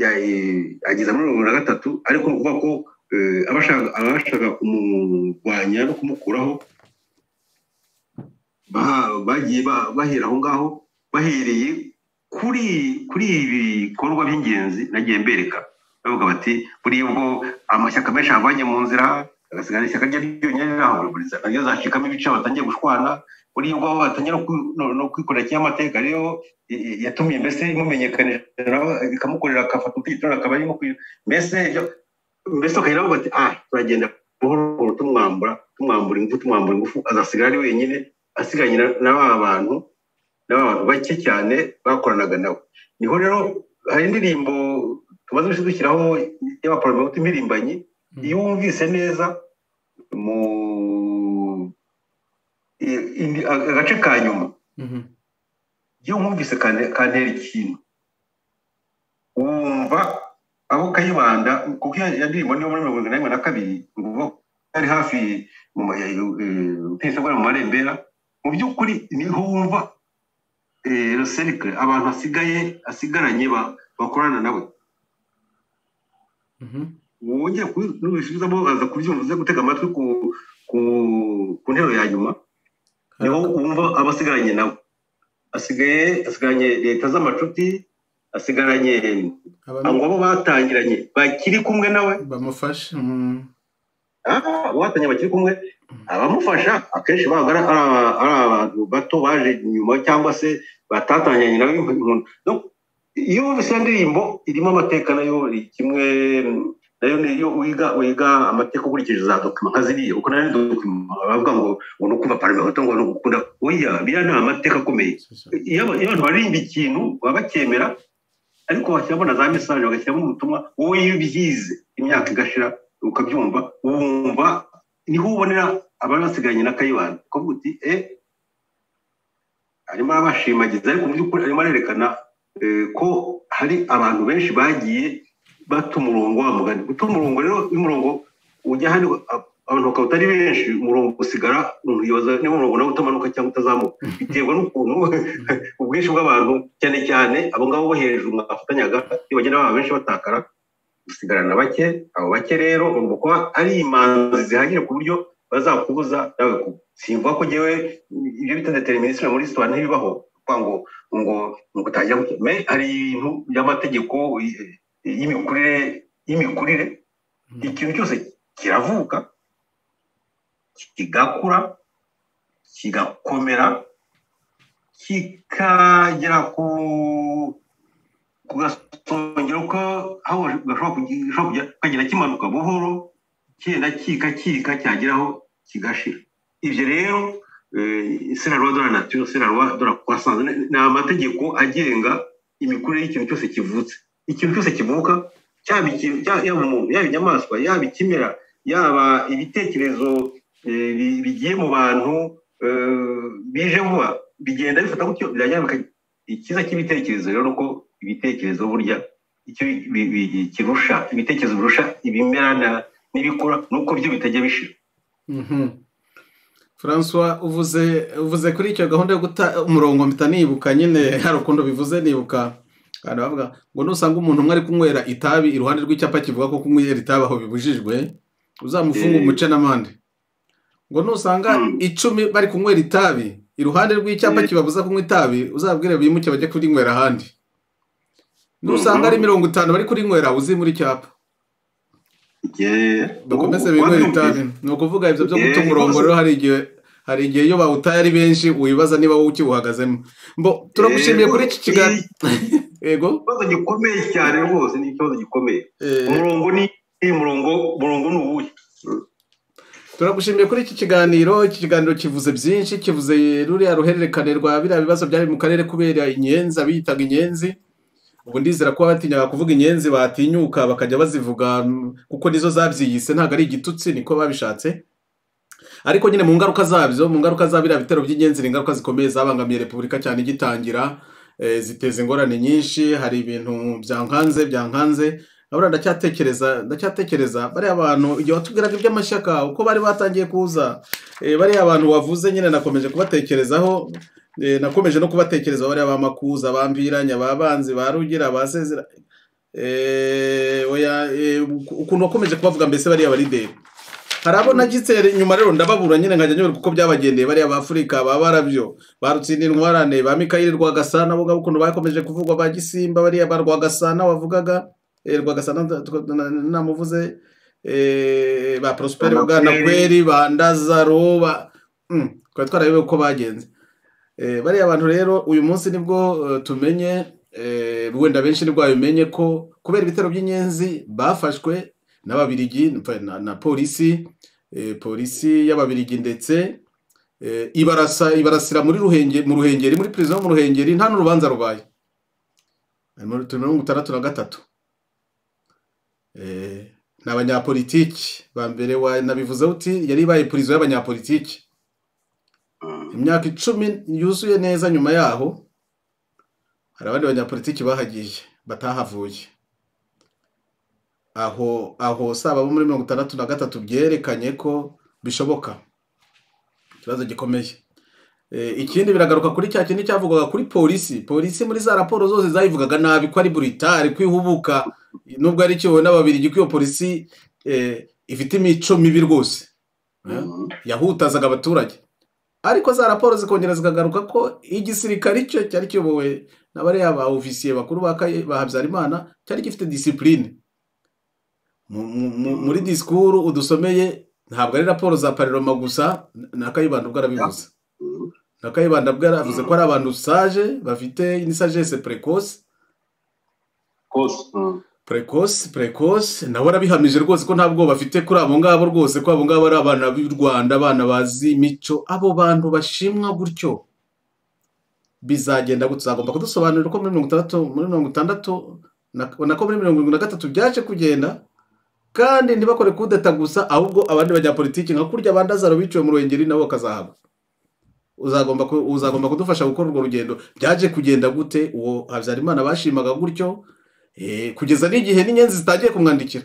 eh, ageza muri mirongo na gatatu ariko ni ukuvuga ko eh, abashaka kumurwanya no kumukuraho ba- bagiye ba- bahera aho ngaho bahereye kuri kuri ibi bikorwa by'ingenzi nagiye mbereka. Bavuga bati buriya ubwo amashyaka menshi avanye mu nzira agasigara ishyaka rye ryonyine riraho naryo zacikamo ibice batangiye gushwana. Buriya ubwo batangiye no kwi- no- no kwikorera cy'amateka rero i- i- yatumye mbese imumenyekanisha ikamukorera akafata ubwitonzi akaba arimo mbese mbese bakagenda bavuga bati ah turagenda buhoro buhoro tumwambura tumwambura ingufu tumwambura ingufu azasigara ari wenyine asigaranye na ba bantu. Bake cyane bakoranaga nawe ni ho rero hari indirimbo tumaze iminsi dushyiraho y'abaporomoti impirimbanyi iyo wumvise neza mu agace ka nyuma Mhm. iyo wumvise kantera ikintu wumva aho kayibanda kuko iyo ndirimbo niyo muri mirongo irindwi na kabiri ko ari hafi eh, eh, mu marembera mu by'ukuri ni ho wumva roserike abantu hasigaye asigaranye ba- bakorana nawe. Mhm. wongeye kubisubizamo aza kubyumva uze gutega amatwi ku ntero ya nyuma ni ho wumva aba asigaranye nawe. Asigaye asigaranye leta z'amacuti asigaranye abo batangiranye bakiri kumwe nawe. Bamufashe mhm. Ah, abo batangiranye bakiri kumwe abamufasha. Akenshi ari- ari abantu bato baje nyuma cyangwa se batatangiranye nawe inkuru Donc, iyo wumvise iyo ndirimbo irimo amateka na yo ni kimwe na yo niyo wiga wiga amateka ukurikije za dokima nka ziriya. Kuko na yo ni dokima bavuga ngo ngo ni ukumva parmehuta ngo ni ugukunda oya biriya ni amateka akomeye. Iyo aba- iyo abantu baririmba ikintu baba bacyemera ariko bashyiramo na za mesaje bagashyiramo ubutumwa wowe iyo ubyize imyaka igashira ukabyumva wumva ni ho ubonera abari basigaranye na kayibanda. Ukavuga uti eh arimo arabashimagiza ariko mu by'ukuri arimo arerekana eh, ko hari abantu benshi bagiye bata umurongo wa mugani. Guta umurongo rero umurongo ujya a- abantu bakaba utari benshi umurongo usigara umuntu yibaza niba umurongo nawe utamanuka cyangwa utazamuka. Biterwa n'ukuntu (laughs) ubwinshi bw'abantu cyane cyane abo ngabo bo hejuru mwafatanyaga iyo bagenda baba benshi batakara usigarana bake abo bake rero ugomba kuba ari imanzi zihagije ku buryo bazakubuza nawe kuba simvuga ko ngewe ibyo bita determinisme muri sitwa ntibibaho. Kuvuga ngo ngo ngo me hari ibintu by'amategeko y'imikurire y'imikurire ikintu cyose kiravuka kigakura kigakomera kikagera ku gasongero ko aho gashobora kagenda kimanuka buhoro kigenda kika kika cyageraho kigashira. Ibyo rero eh, loi de la loi de la croissance Ni- amategeko agenga imikurire y'ikintu cyose kivutse ikintu cyose kivuka cyaba umuntu yaba inyamaswa yaba ikimera yaba ibitekerezo eh, bi- bigiye mu bantu eh, bije vuba bigenda bifata gutyo birajya bika- icyiza cy'ibitekerezo rero ni uko ibitekerezo burya icyo kirusha ibitekerezo birusha ibimera na- n'ibikora ni uko byo bitajya bishira François uvuze uvuze kuri icyo gahunda yo guta umurongo mpita nibuka nyine (laughs) hari ukuntu bivuze nibuka abantu bavuga ngo nusanga umuntu umwe ari kunywera itabi iruhande rw'icyapa kivuga ko kunywera itabi aho bibujijwe uzamufunga Eh. umuce n'amande ngo nusanga Mm. icumi bari kunywera itabi iruhande rw'icyapa Eh. kibabuza kunywa itabi uzabwire bimuke bajye kurinywera ahandi nusanga ari mirongo itanu bari kurinywera uzimura icyapa bakomeze binywera itabi ni ukuvuga ibyo byo guta umurongo rero hari igihe hari igihe iyo bawutaye ari benshi wibaza niba wowe ukiwuhagazemo mbo turagushimiye kuri iki kiganiro. Yego (laughs) ikibazo gikomeye cyane rwose ni ikibazo gikomeye. Umurongo ni umurongo umurongo ni uwuhe? Turagushimiye kuri iki kiganiro. Iki kiganiro kivuze byinshi kivuze ruriya ruhererekane rwa biriya bibazo byari mu karere kubera inyenzi abiyitaga inyenzi. Ubu ndizera ko batinyaga kuvuga inyenzi batinyuka bakajya bazivuga mm, kuko nizo zabyiyise ntabwo ari igitutsi niko babishatse. Ariko nyine mu ngaruka zabyo mu ngaruka za biriya bitero by'inyenzi ni ingaruka zikomeye zabangamiye repubulika cyane igitangira eh, ziteza ingorane nyinshi hari ibintu byankanze byankanze. Ahora ndacyatekereza ndacyatekereza bariya bantu igihe watubwiraga iby'amashyaka uko bari batangiye kuza eh, bariya bantu wavuze nyine nakomeje kubatekerezaho nakomeje no kubatekereza bariya ba makuza ba mbiranya ba banzi ba rugira ba sezera. Eh, eh, ukuntu wakomeje kubavuga mbese bariya barideri hari abo nagitse nyuma rero ndababura nyine nkajya nyoberwa uko byabagendeye bariya ba afurika ba barabyo ba rutsindi intwarane ba mikayeli rwagasana abo ngabo ukuntu bakomeje kuvugwa ba gisimba bariya ba rwagasana wavugaga. Eh, rwagasana namuvuze eh, ba prosperi bwana Banakweri. kweri ba ndazaro ba Mm, twari twarayobewe uko bagenze. Eh, bariya bantu rero uyu munsi ni bwo eh, tumenye eh, wenda benshi ni bwo babimenye ko kubera ibitero by'inyenzi bafashwe n'ababirigi na, polisi eh, polisi y'ababirigi ndetse eh, ibarasira muri ruhenge mu ruhengeri muri yo mu ruhengeri nta n'urubanza rubaye. Muri mirongo itandatu na gatatu. Eh, ni abanyapolitiki ba mbere wa nabivuze uti yari ibaye prison y'abanyapolitiki. Imyaka icumi yuzuye neza nyuma yaho hari abandi banyapolitiki bahagiye batahavuye. Aho aho saba abo muri mirongo itandatu na gatatu byerekanye ko bishoboka. Ikibazo gikomeye. Eh, ikindi biragaruka kuri cya kindi cyavugwaga kuri polisi. Polisi muri za raporo zose zayivugaga nabi ko ari burutari ko ihubuka nubwo ari ikiyobowe n'ababirigi ko iyo polisi eh, ifite imico mibi rwose. Eh, yahutazaga abaturage. Ariko za raporo zikongera zikagaruka ko igisirikare cyo cyari kiyobowe na bariya ba ofisiye bakuru ba habyarimana cyari gifite disipurine Mu- mu- mu- muri disikuru udusomeye ntabwo ari raporo za pariroma gusa na kayibanda ubwo arabivuze. Na kayibanda ubwo yaravuze ko ari abantu saje bafite inisagese precoce kose precoce precoce. Nawe arabihamije rwose ko nta bwoba bafite kuri abo ngabo rwose ko abo ngabo ari abana b'u rwanda abana bazi imico. Abo bantu bashimwa gutyo. Bizagenda tuzagomba kudusobanurira ko muri mirongo itandatu muri mirongo itandatu na- nako muri mirongo irindwi na gatatu byaje kugenda. Kandi ntibakore kudeta gusa ahubwo abandi banyapolitiki nka kurya abandazaro biciwe mu ruhengeri nabo bakazahagwa uzagomba ku- uzagomba kudufasha gukora urwo rugendo. Byaje kugenda gute? Uwo habyarimana bashimaga gutyo. Kugeza n'igihe n'inyenzi zitangiye kumwandikira.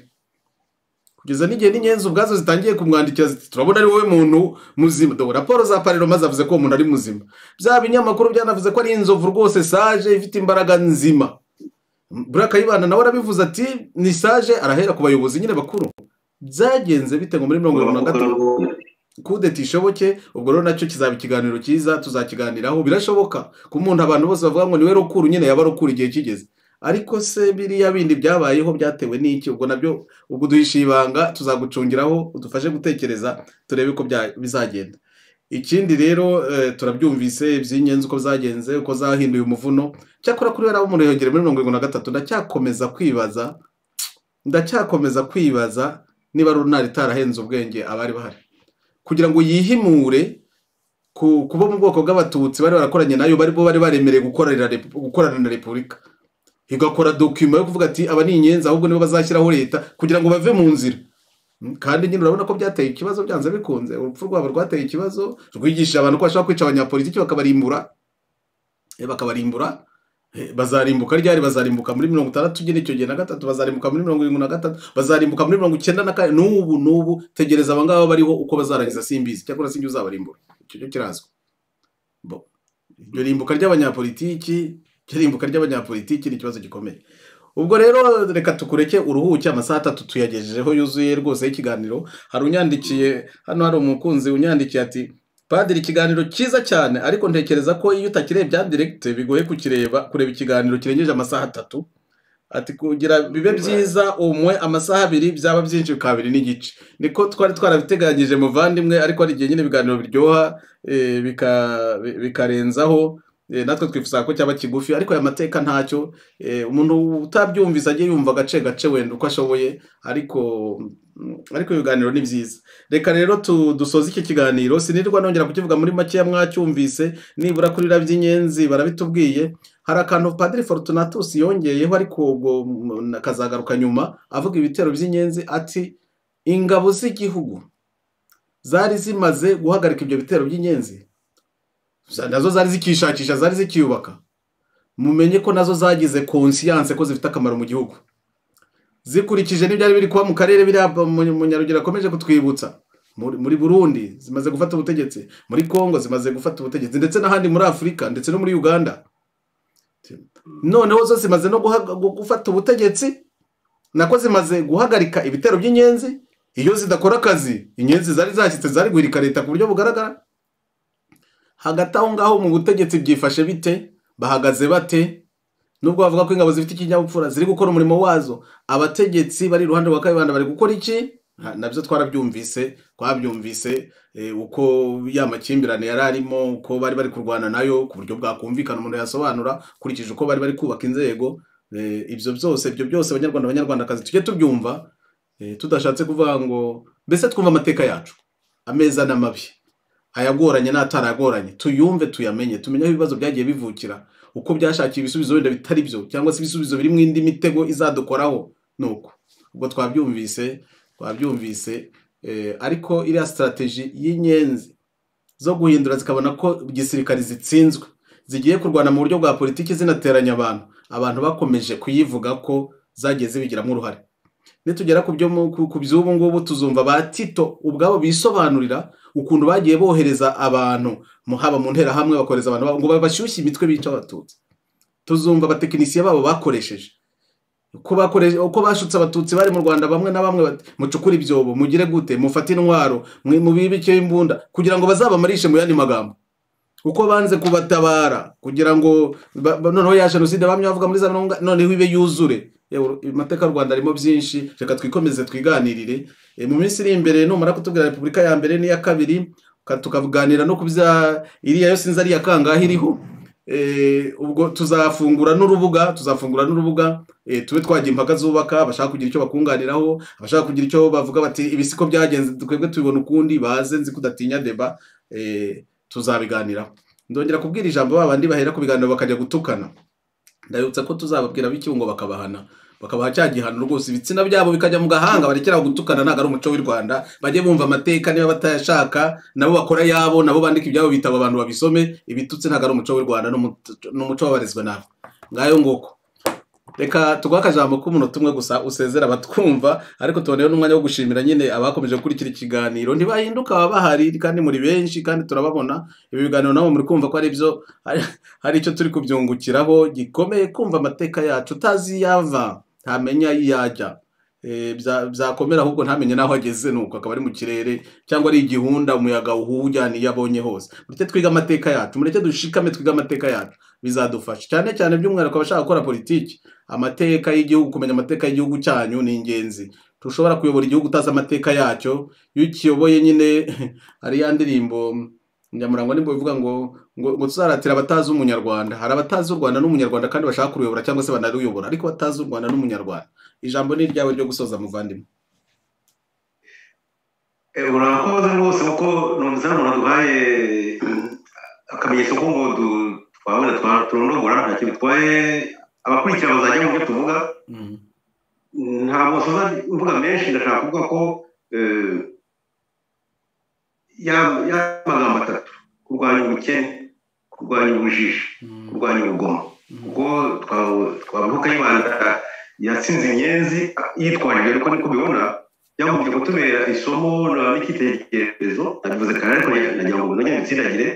Kugeza n'igihe n'inyenzi ubwazo zitangiye kumwandikira turabona ari wowe muntu muzima. Dore raporo za pariro zavuze ko uwo muntu ari muzima. Bya binyamakuru byanavuze ko ari inzovu rwose saje ifite imbaraga nzima. Buriya kayibanda nawe arabivuze ati ni saje arahera ku bayobozi nyine bakuru. Byagenze bite ngo muri mirongo irindwi na gatatu? Kudeta ishoboke ubwo rero na cyo kizaba ikiganiro cyiza tuzakiganiraho. Birashoboka ko umuntu abantu bose bavuga ngo ni we rukuru nyine yaba rukuru igihe kigeze. Ariko se biriya bindi byabayeho byatewe n'iki? Ubwo na byo ubwo duhisha ibanga tuzagucungiraho udufashe gutekereza turebe ko bizagenda. Ikindi rero eh, turabyumvise iby'inyenzi uko zagenze uko zahinduye umuvuno. Cyakora kuri abo umuntu yongere muri mirongo irindwi na gatatu ndacyakomeza kwibaza ndacyakomeza kwibaza niba runari itarahenze ubwenge abari bahari. Kugira ngo yihimure ku kuba mu bwoko bw'abatutsi bari barakoranye na yo bari bo bari baremereye gukorana na repubulika. Igakora dokima yo kuvuga ati aba ni inyenzi ahubwo nibo bazashyiraho leta kugira ngo bave mu nzira. Kandi nyine urabona ko byateye ikibazo byanze bikunze. Urupfu rwabo rwateye ikibazo rwigishije abantu ko bashobora kwica abanyapolitiki bakabarimbura. Eh, bakabarimbura. Eh, bazarimbuka ryari? Bazarimbuka muri mirongo itandatu ugena icyo gihe na gatatu bazarimbuka muri mirongo irindwi na gatatu bazarimbuka muri mirongo icyenda na kane. N'ubu n'ubu tegereza aba ngaba bariho uko bazarangiza simbizi. Cyakora sinjye uzabarimbura. Icyo cyo kirazwi. Iryo rimbuka ry'abanyapolitiki iryo rimbuka ry'abanyapolitiki ni ikibazo gikomeye. Ubwo rero reka tukureke uruhuke amasaha atatu tuyagejejeho yuzuye rwose y'ikiganiro hari unyandikiye hano hari umukunzi unyandikiye ati padiri ikiganiro cyiza cyane ariko ntekereza ko iyo utakirebye direkite bigoye kukireba kureba ikiganiro kirengeje amasaha atatu. Ati kugira bibe byiza umwe amasaha abiri byaba byinshi kabiri n'igice. Niko twari twarabiteganyije muvandimwe ariko hari igihe nyine ibiganiro biryoha eh, bika- bi- bikarenzaho. Natwe twifuza ko cyaba kigufi ariko aya mateka ntacyo. Eh, umuntu utabyumvise ajye yumva agace gace wenda uko ashoboye ariko ariko ibiganiro ni byiza. Reka rero dusoze iki kiganiro. Sinirwa nongera kukivuga muri makeya mwacyumvise nibura kuri by'inyenzi barabitubwiye. Hari akantu padiri fortunatus yongeyeho ariko ubwo mm, akazagaruka nyuma avuga ibitero by'inyenzi ati ingabo z'igihugu zari zimaze guhagarika ibyo bitero by'inyenzi na zo zari zikishakisha zari zikiyubaka. Mumenye ko na zo zagize konsiyanse ko zifite akamaro mu gihugu. Zikurikije n'ibyari biri kuba mu karere biriya mu- munyarugero akomeje kutwibutsa. Muri burundi zimaze gufata ubutegetsi muri congo zimaze gufata ubutegetsi ndetse n'ahandi muri afurika ndetse no muri uganda. Noneho zo zimaze no gufata ubutegetsi nako zimaze guhagarika ibitero by'inyenzi iyo zidakora akazi inyenzi zari zashyitse zari guhirika leta ku buryo bugaragara. Hagati aho ngaho mu butegetsi byifashe bite? Bahagaze bate? Nubwo bavuga ko ingabo zifite ikinyabupfura ziri gukora umurimo wazo abategetsi bari iruhande rwa kayibanda bari gukora iki? Nabyo twarabyumvise twabyumvise eh, uko ya makimbirane yari arimo uko bari bari kurwana na yo ku buryo bwakumvikana umuntu yasobanura ukurikije uko bari bari kubaka inzego eh, ibyo byose ibyo byose abanyarwanda abanyarwandakazi tujye tubyumva eh, tudashatse kuvuga ngo mbese twumva amateka yacu? Ameza n'amabi ayagoranye n'atarayagoranye tuyumve tuyamenye tumenye aho ibibazo byagiye bivukira. Uko byashakiye ibisubizo wenda bitari byo cyangwa se ibisubizo birimo indi mitego izadukoraho ni uko. Ubwo twabyumvise twabyumvise eh, ariko iriya sitarateji y'inyenzi zo guhindura zikabona ko igisirikare zitsinzwe. Zigiye kurwana mu buryo bwa politiki zinateranya abantu. Abantu bakomeje kuyivuga ko zagiye zibigiramo uruhare. Nitugera mu- ku by'ubu ngubu tuzumva ba tito ubwabo bisobanurira ukuntu bagiye bohereza abantu haba mu nterahamwe bakohereza abantu ngo babashyushye imitwe bica abatutsi. Tuzumva abatekinisiye babo bakoresheje. Uko bashutse abatutsi bari mu rwanda bamwe na bamwe mucukure ibyobo mugire gute mufate intwaro mubibike imbunda kugira ngo bazabamarishe mu yandi magambo. Uko banze kubatabara kugira ngo noneho ya jenoside bamwe bavuga muri za mirongo noneho ibe yuzure. Amateka y'u rwanda arimo byinshi. Reka twikomeze twiganirire. Eh, mu minsi iri imbere numara kutubwira repubulika ya mbere n'iya kabiri ka- tukaganira no ku bya iriya yo sinzi ari iya kangahe iriho. Eh, ubwo tuzafungura n'urubuga tuzafungura n'urubuga. Eh, tube twajya impaka zubaka abashaka kugira icyo bakunganiraho abashaka kugira icyo bavuga bati ibi siko byagenze twebwe tubibona ukundi baze nzi kudatinya deba. Tuzabiganiraho ndongera kubwira ijambo babandi bahera ku biganiro bakajya gutukana. Ndabibutsa ko tuzababwira bityo ngo bakabahana. Bakabaha cya gihano rwose. Ibitsina byabo bikajya mu gahanga barekera gutukana ntabwo ari umuco w'u rwanda. Bajye bumva amateka niba batayashaka nabo bakora yabo nabo bandika ibyabo bitabo abantu babisome. Ibitutsi ntabwo ari umuco w'u rwanda ni umuco w'abarezwe nawe ngayo nguko reka tuguhe akajambo k'umunota umwe gusa usezera abatwumva ariko tuboneyeho n'umwanya wo gushimira nyine abakomeje gukurikira ikiganiro ntibahinduka baba bahari kandi muri benshi kandi turababona. Ibi biganiro nabo muri kumva ko ari byo hari- icyo turi kubyungukiraho gikomeye kumva amateka yacu. Utazi iyo ava ntamenya yajya Eh, bya- byakomera ahubwo ntamenye n'aho ageze nuko akaba ari mu kirere cyangwa ari igihunda umuyaga uwujyana iyo abonye hose. Mureke twige amateka yacu mureke dushikame twige amateka yacu. Bizadufasha. Cyane cyane by'umwihariko abashaka gukora politiki amateka y'igihugu kumenya amateka y'igihugu cyanyu ni ingenzi. Tushobora kuyobora igihugu utazi amateka yacyo. Iyo ukiyoboye nyine (laughs) hari ya ndirimbo nyamurango ni bwo bivuga ngo ngo tuzaratira abatazi umunyarwanda. Hari abatazi u rwanda n'umunyarwanda kandi bashaka kuruyobora cyangwa se banaruyobora. Ariko batazi u rwanda n'umunyarwanda. Ijambo ni iryawe ryo gusoza muvandimwe. Eh, urakoze rwose kuko numvise hano naduhaye akamenyetso ko ngo twabona twa- turondogora nta kintu bitwaye. Abakurikira bazajya mu byo tuvuga Mm. ntabwo nsoza mvuga menshi. Ndashaka kuvuga ko eh, ya ya magambo atatu. Kurwanya ubukene kurwanya ubujiji Mm. kurwanya urugomo ubwo twavuga kayibanda yatsinze inyenzi yitwaje. Ariko niko bibona byagombye kutubera isomo na- n'icyitegererezo nabivuze kare ariko nagira ngo nongere mbitsindagire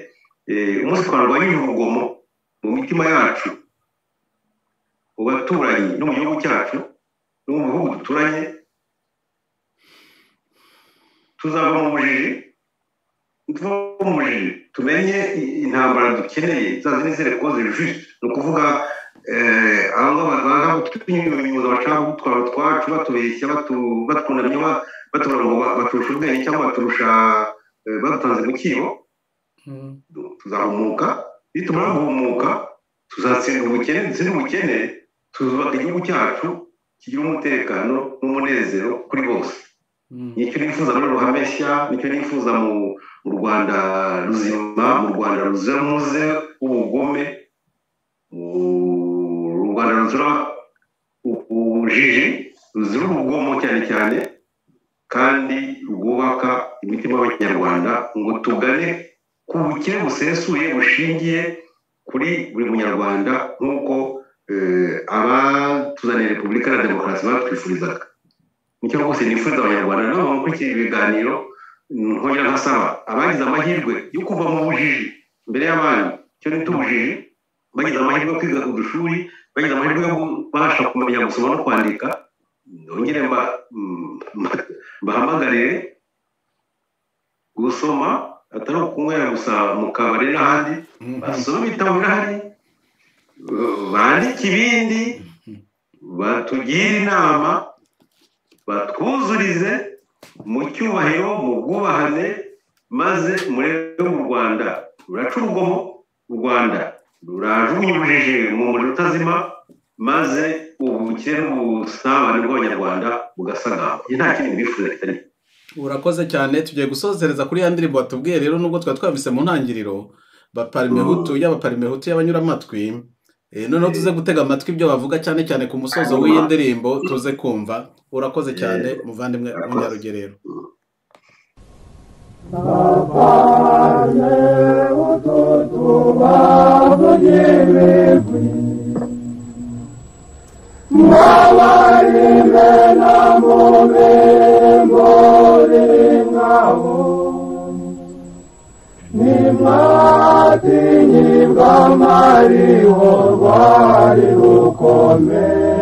Eh, umunsi twarwanyije urugomo mu mitima yacu. Mu baturanyi no mu gihugu cyacu no mu bihugu duturanye tuzava mu bujiji tuva mu bujiji tumenye intambara dukeneye za zindi zere koze juste ni ukuvuga eh, aho ngaho bazaza tunyunyuza bashaka gutwara utwacu batubeshya batu- batwunamye ba- batubwira ngo ba- baturusha ubwenge cyangwa baturusha eh, badutanze mu kibo Mm. tuzahumuka nitumara guhumuka tuzatsinda ubukene dutsinda ubukene tuzubaka igihugu cyacu kigira umutekano n'umunezero kuri bose Mm. ni cyo nifuza muri ruhameshya ni cyo nifuza mu rwanda ruzima mu rwanda ruzira umuze w'ubugome mu rwanda ruzira ubujiji ruzira urugomo cyane cyane kandi rwubaka imitima y'abanyarwanda ngo tugane ku bukire busesuye bushingiye kuri buri munyarwanda nk'uko abatuzaniye repubulika na demokarasi batwifurizaga. Nicyo rwose nifuza abanyarwanda nabo bakurikira ibiganiro nkongera nkasaba abagize amahirwe yo kuva mu bujiji mbere y'abandi. Icyo nita ubujiji bagize amahirwe yo kwiga ku dushuri bagize amahirwe yo kubasha kumenya gusoma no kwandika. Nongere mba- (laughs) mbahamagarire gusoma atari ukunywera gusa mu kabari n'ahandi basome ibitabo birahari. Bandike ibindi batugire inama batwuzurize mu cyubahiro mu bwubahane maze murebe mu rwanda. Ruraca urugomo u rwanda rurajugunya mu muriro utazima maze ubukire n'ubusabane bw'abanyarwanda bugasagamba iyi nta kindi bifuza kitari urakoze cyane. Tugiye gusozereza kuri ya ndirimbo watubwiye rero nubwo twari twabise mu ntangiriro baparimehutu y'abaparimehutu y'abanyuramatwi noneho tuze gutega amatwi ibyo bavuga cyane cyane ku musozo w'iyi ndirimbo tuze kumva urakoze cyane muvandimwe munyarugerero. Apane ututu bavugirigwi Mwabarime na mube muri ngabo Nimwatinyibwa mariho rwari rukomeye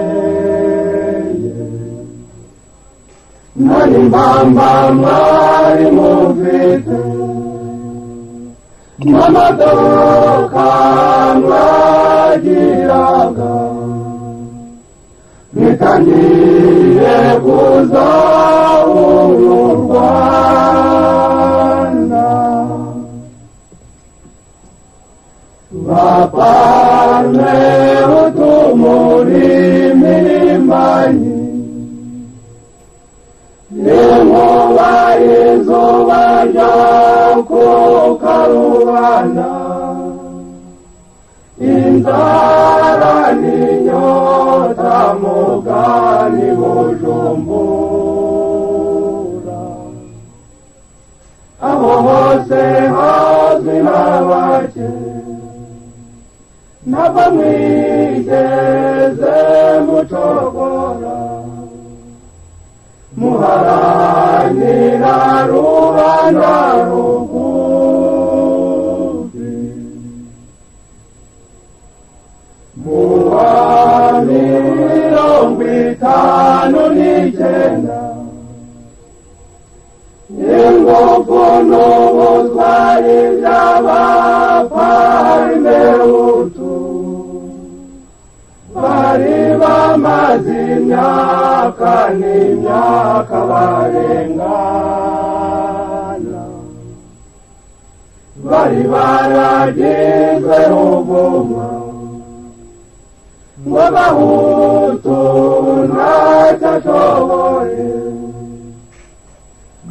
nari mpamba mwari mufite n'amadoka mwagiraga bitangiye kuza bapane utumuri mirimbanyi inkuba izuba ryo ku karubanda inzara n'inyota mugani bujumbura aho hose hazwi n'abake ntabwo mwigeze mucogora muharanira rubanda rugufi mu wa mirongo itanu n'icyenda ingufu n'ubutwari imyaka n'imyaka barengana bari baragizwe ruvumwa ngo gahutu ntacyo ashoboye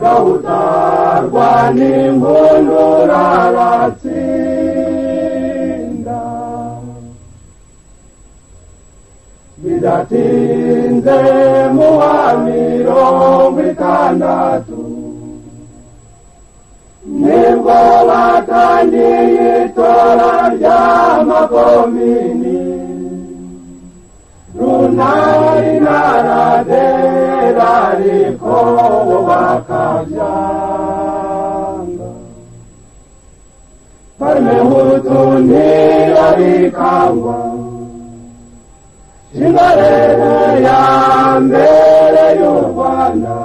gahutarwa n'imbundura aratsinda bidatinze mu wa mirongo itandatu nibwo batangiye itora ry'amakomini runari naradera ariko bo bakabyanga parmehutu ntiyabikangwa ingarere ya mbere y'u rwanda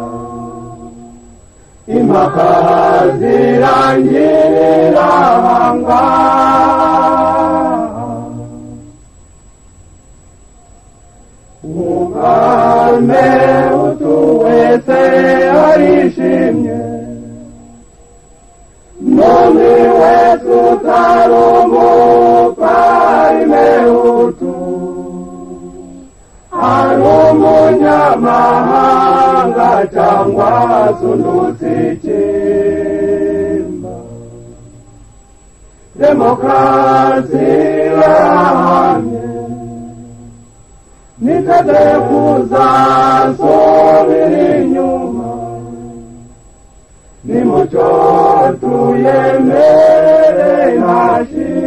impaka zirangirira ahangaha arishimye none wese umuparime ab'umunyamahanga cyangwa zundutse ikimba demokarasi irahamye niteze kuzasubira inyuma nimucyo tuyemere nta shira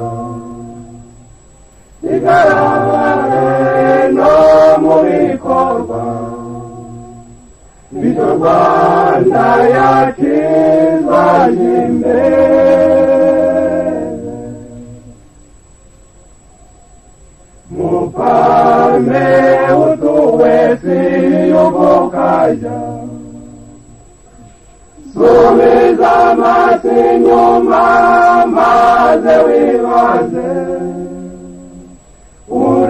bigaragare no mu bikorwa bityo rwanda yakizanye imbere mupame utuwesi yubukaja subiza amaso inyuma maze wibaze ureba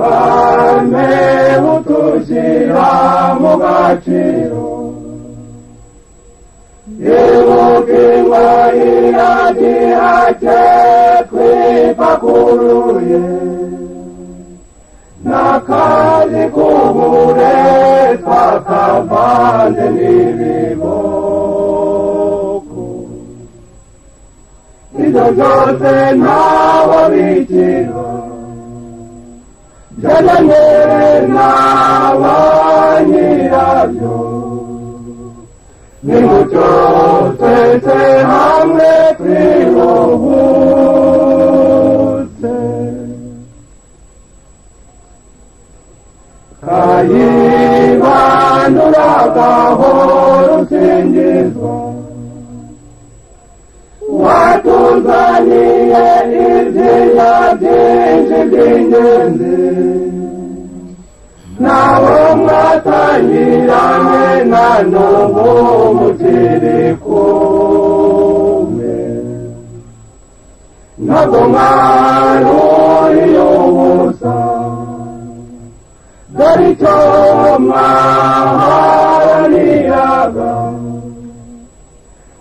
wanne utushira mu gaciro yebukirwa iragira cye twipakuruye n'akazi k'ubure twakavanze n'ibiboko ibyo byose ntawe bikirwa what wanyirabyo Nimu chose te hamne prilovuce byinshi by'ingenzi nabo mwatangiranye na n'ubu mukiri kumwe ntabwo mwaruriye ubusa dore icyo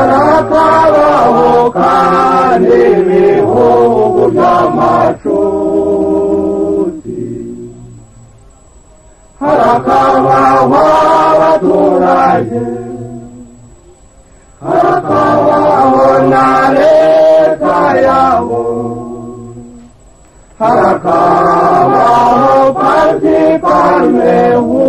harakabaho kandi ibihugu by'amacuti harakabaho abaturage harakabaho na leta yabo harakabaho parti parmehu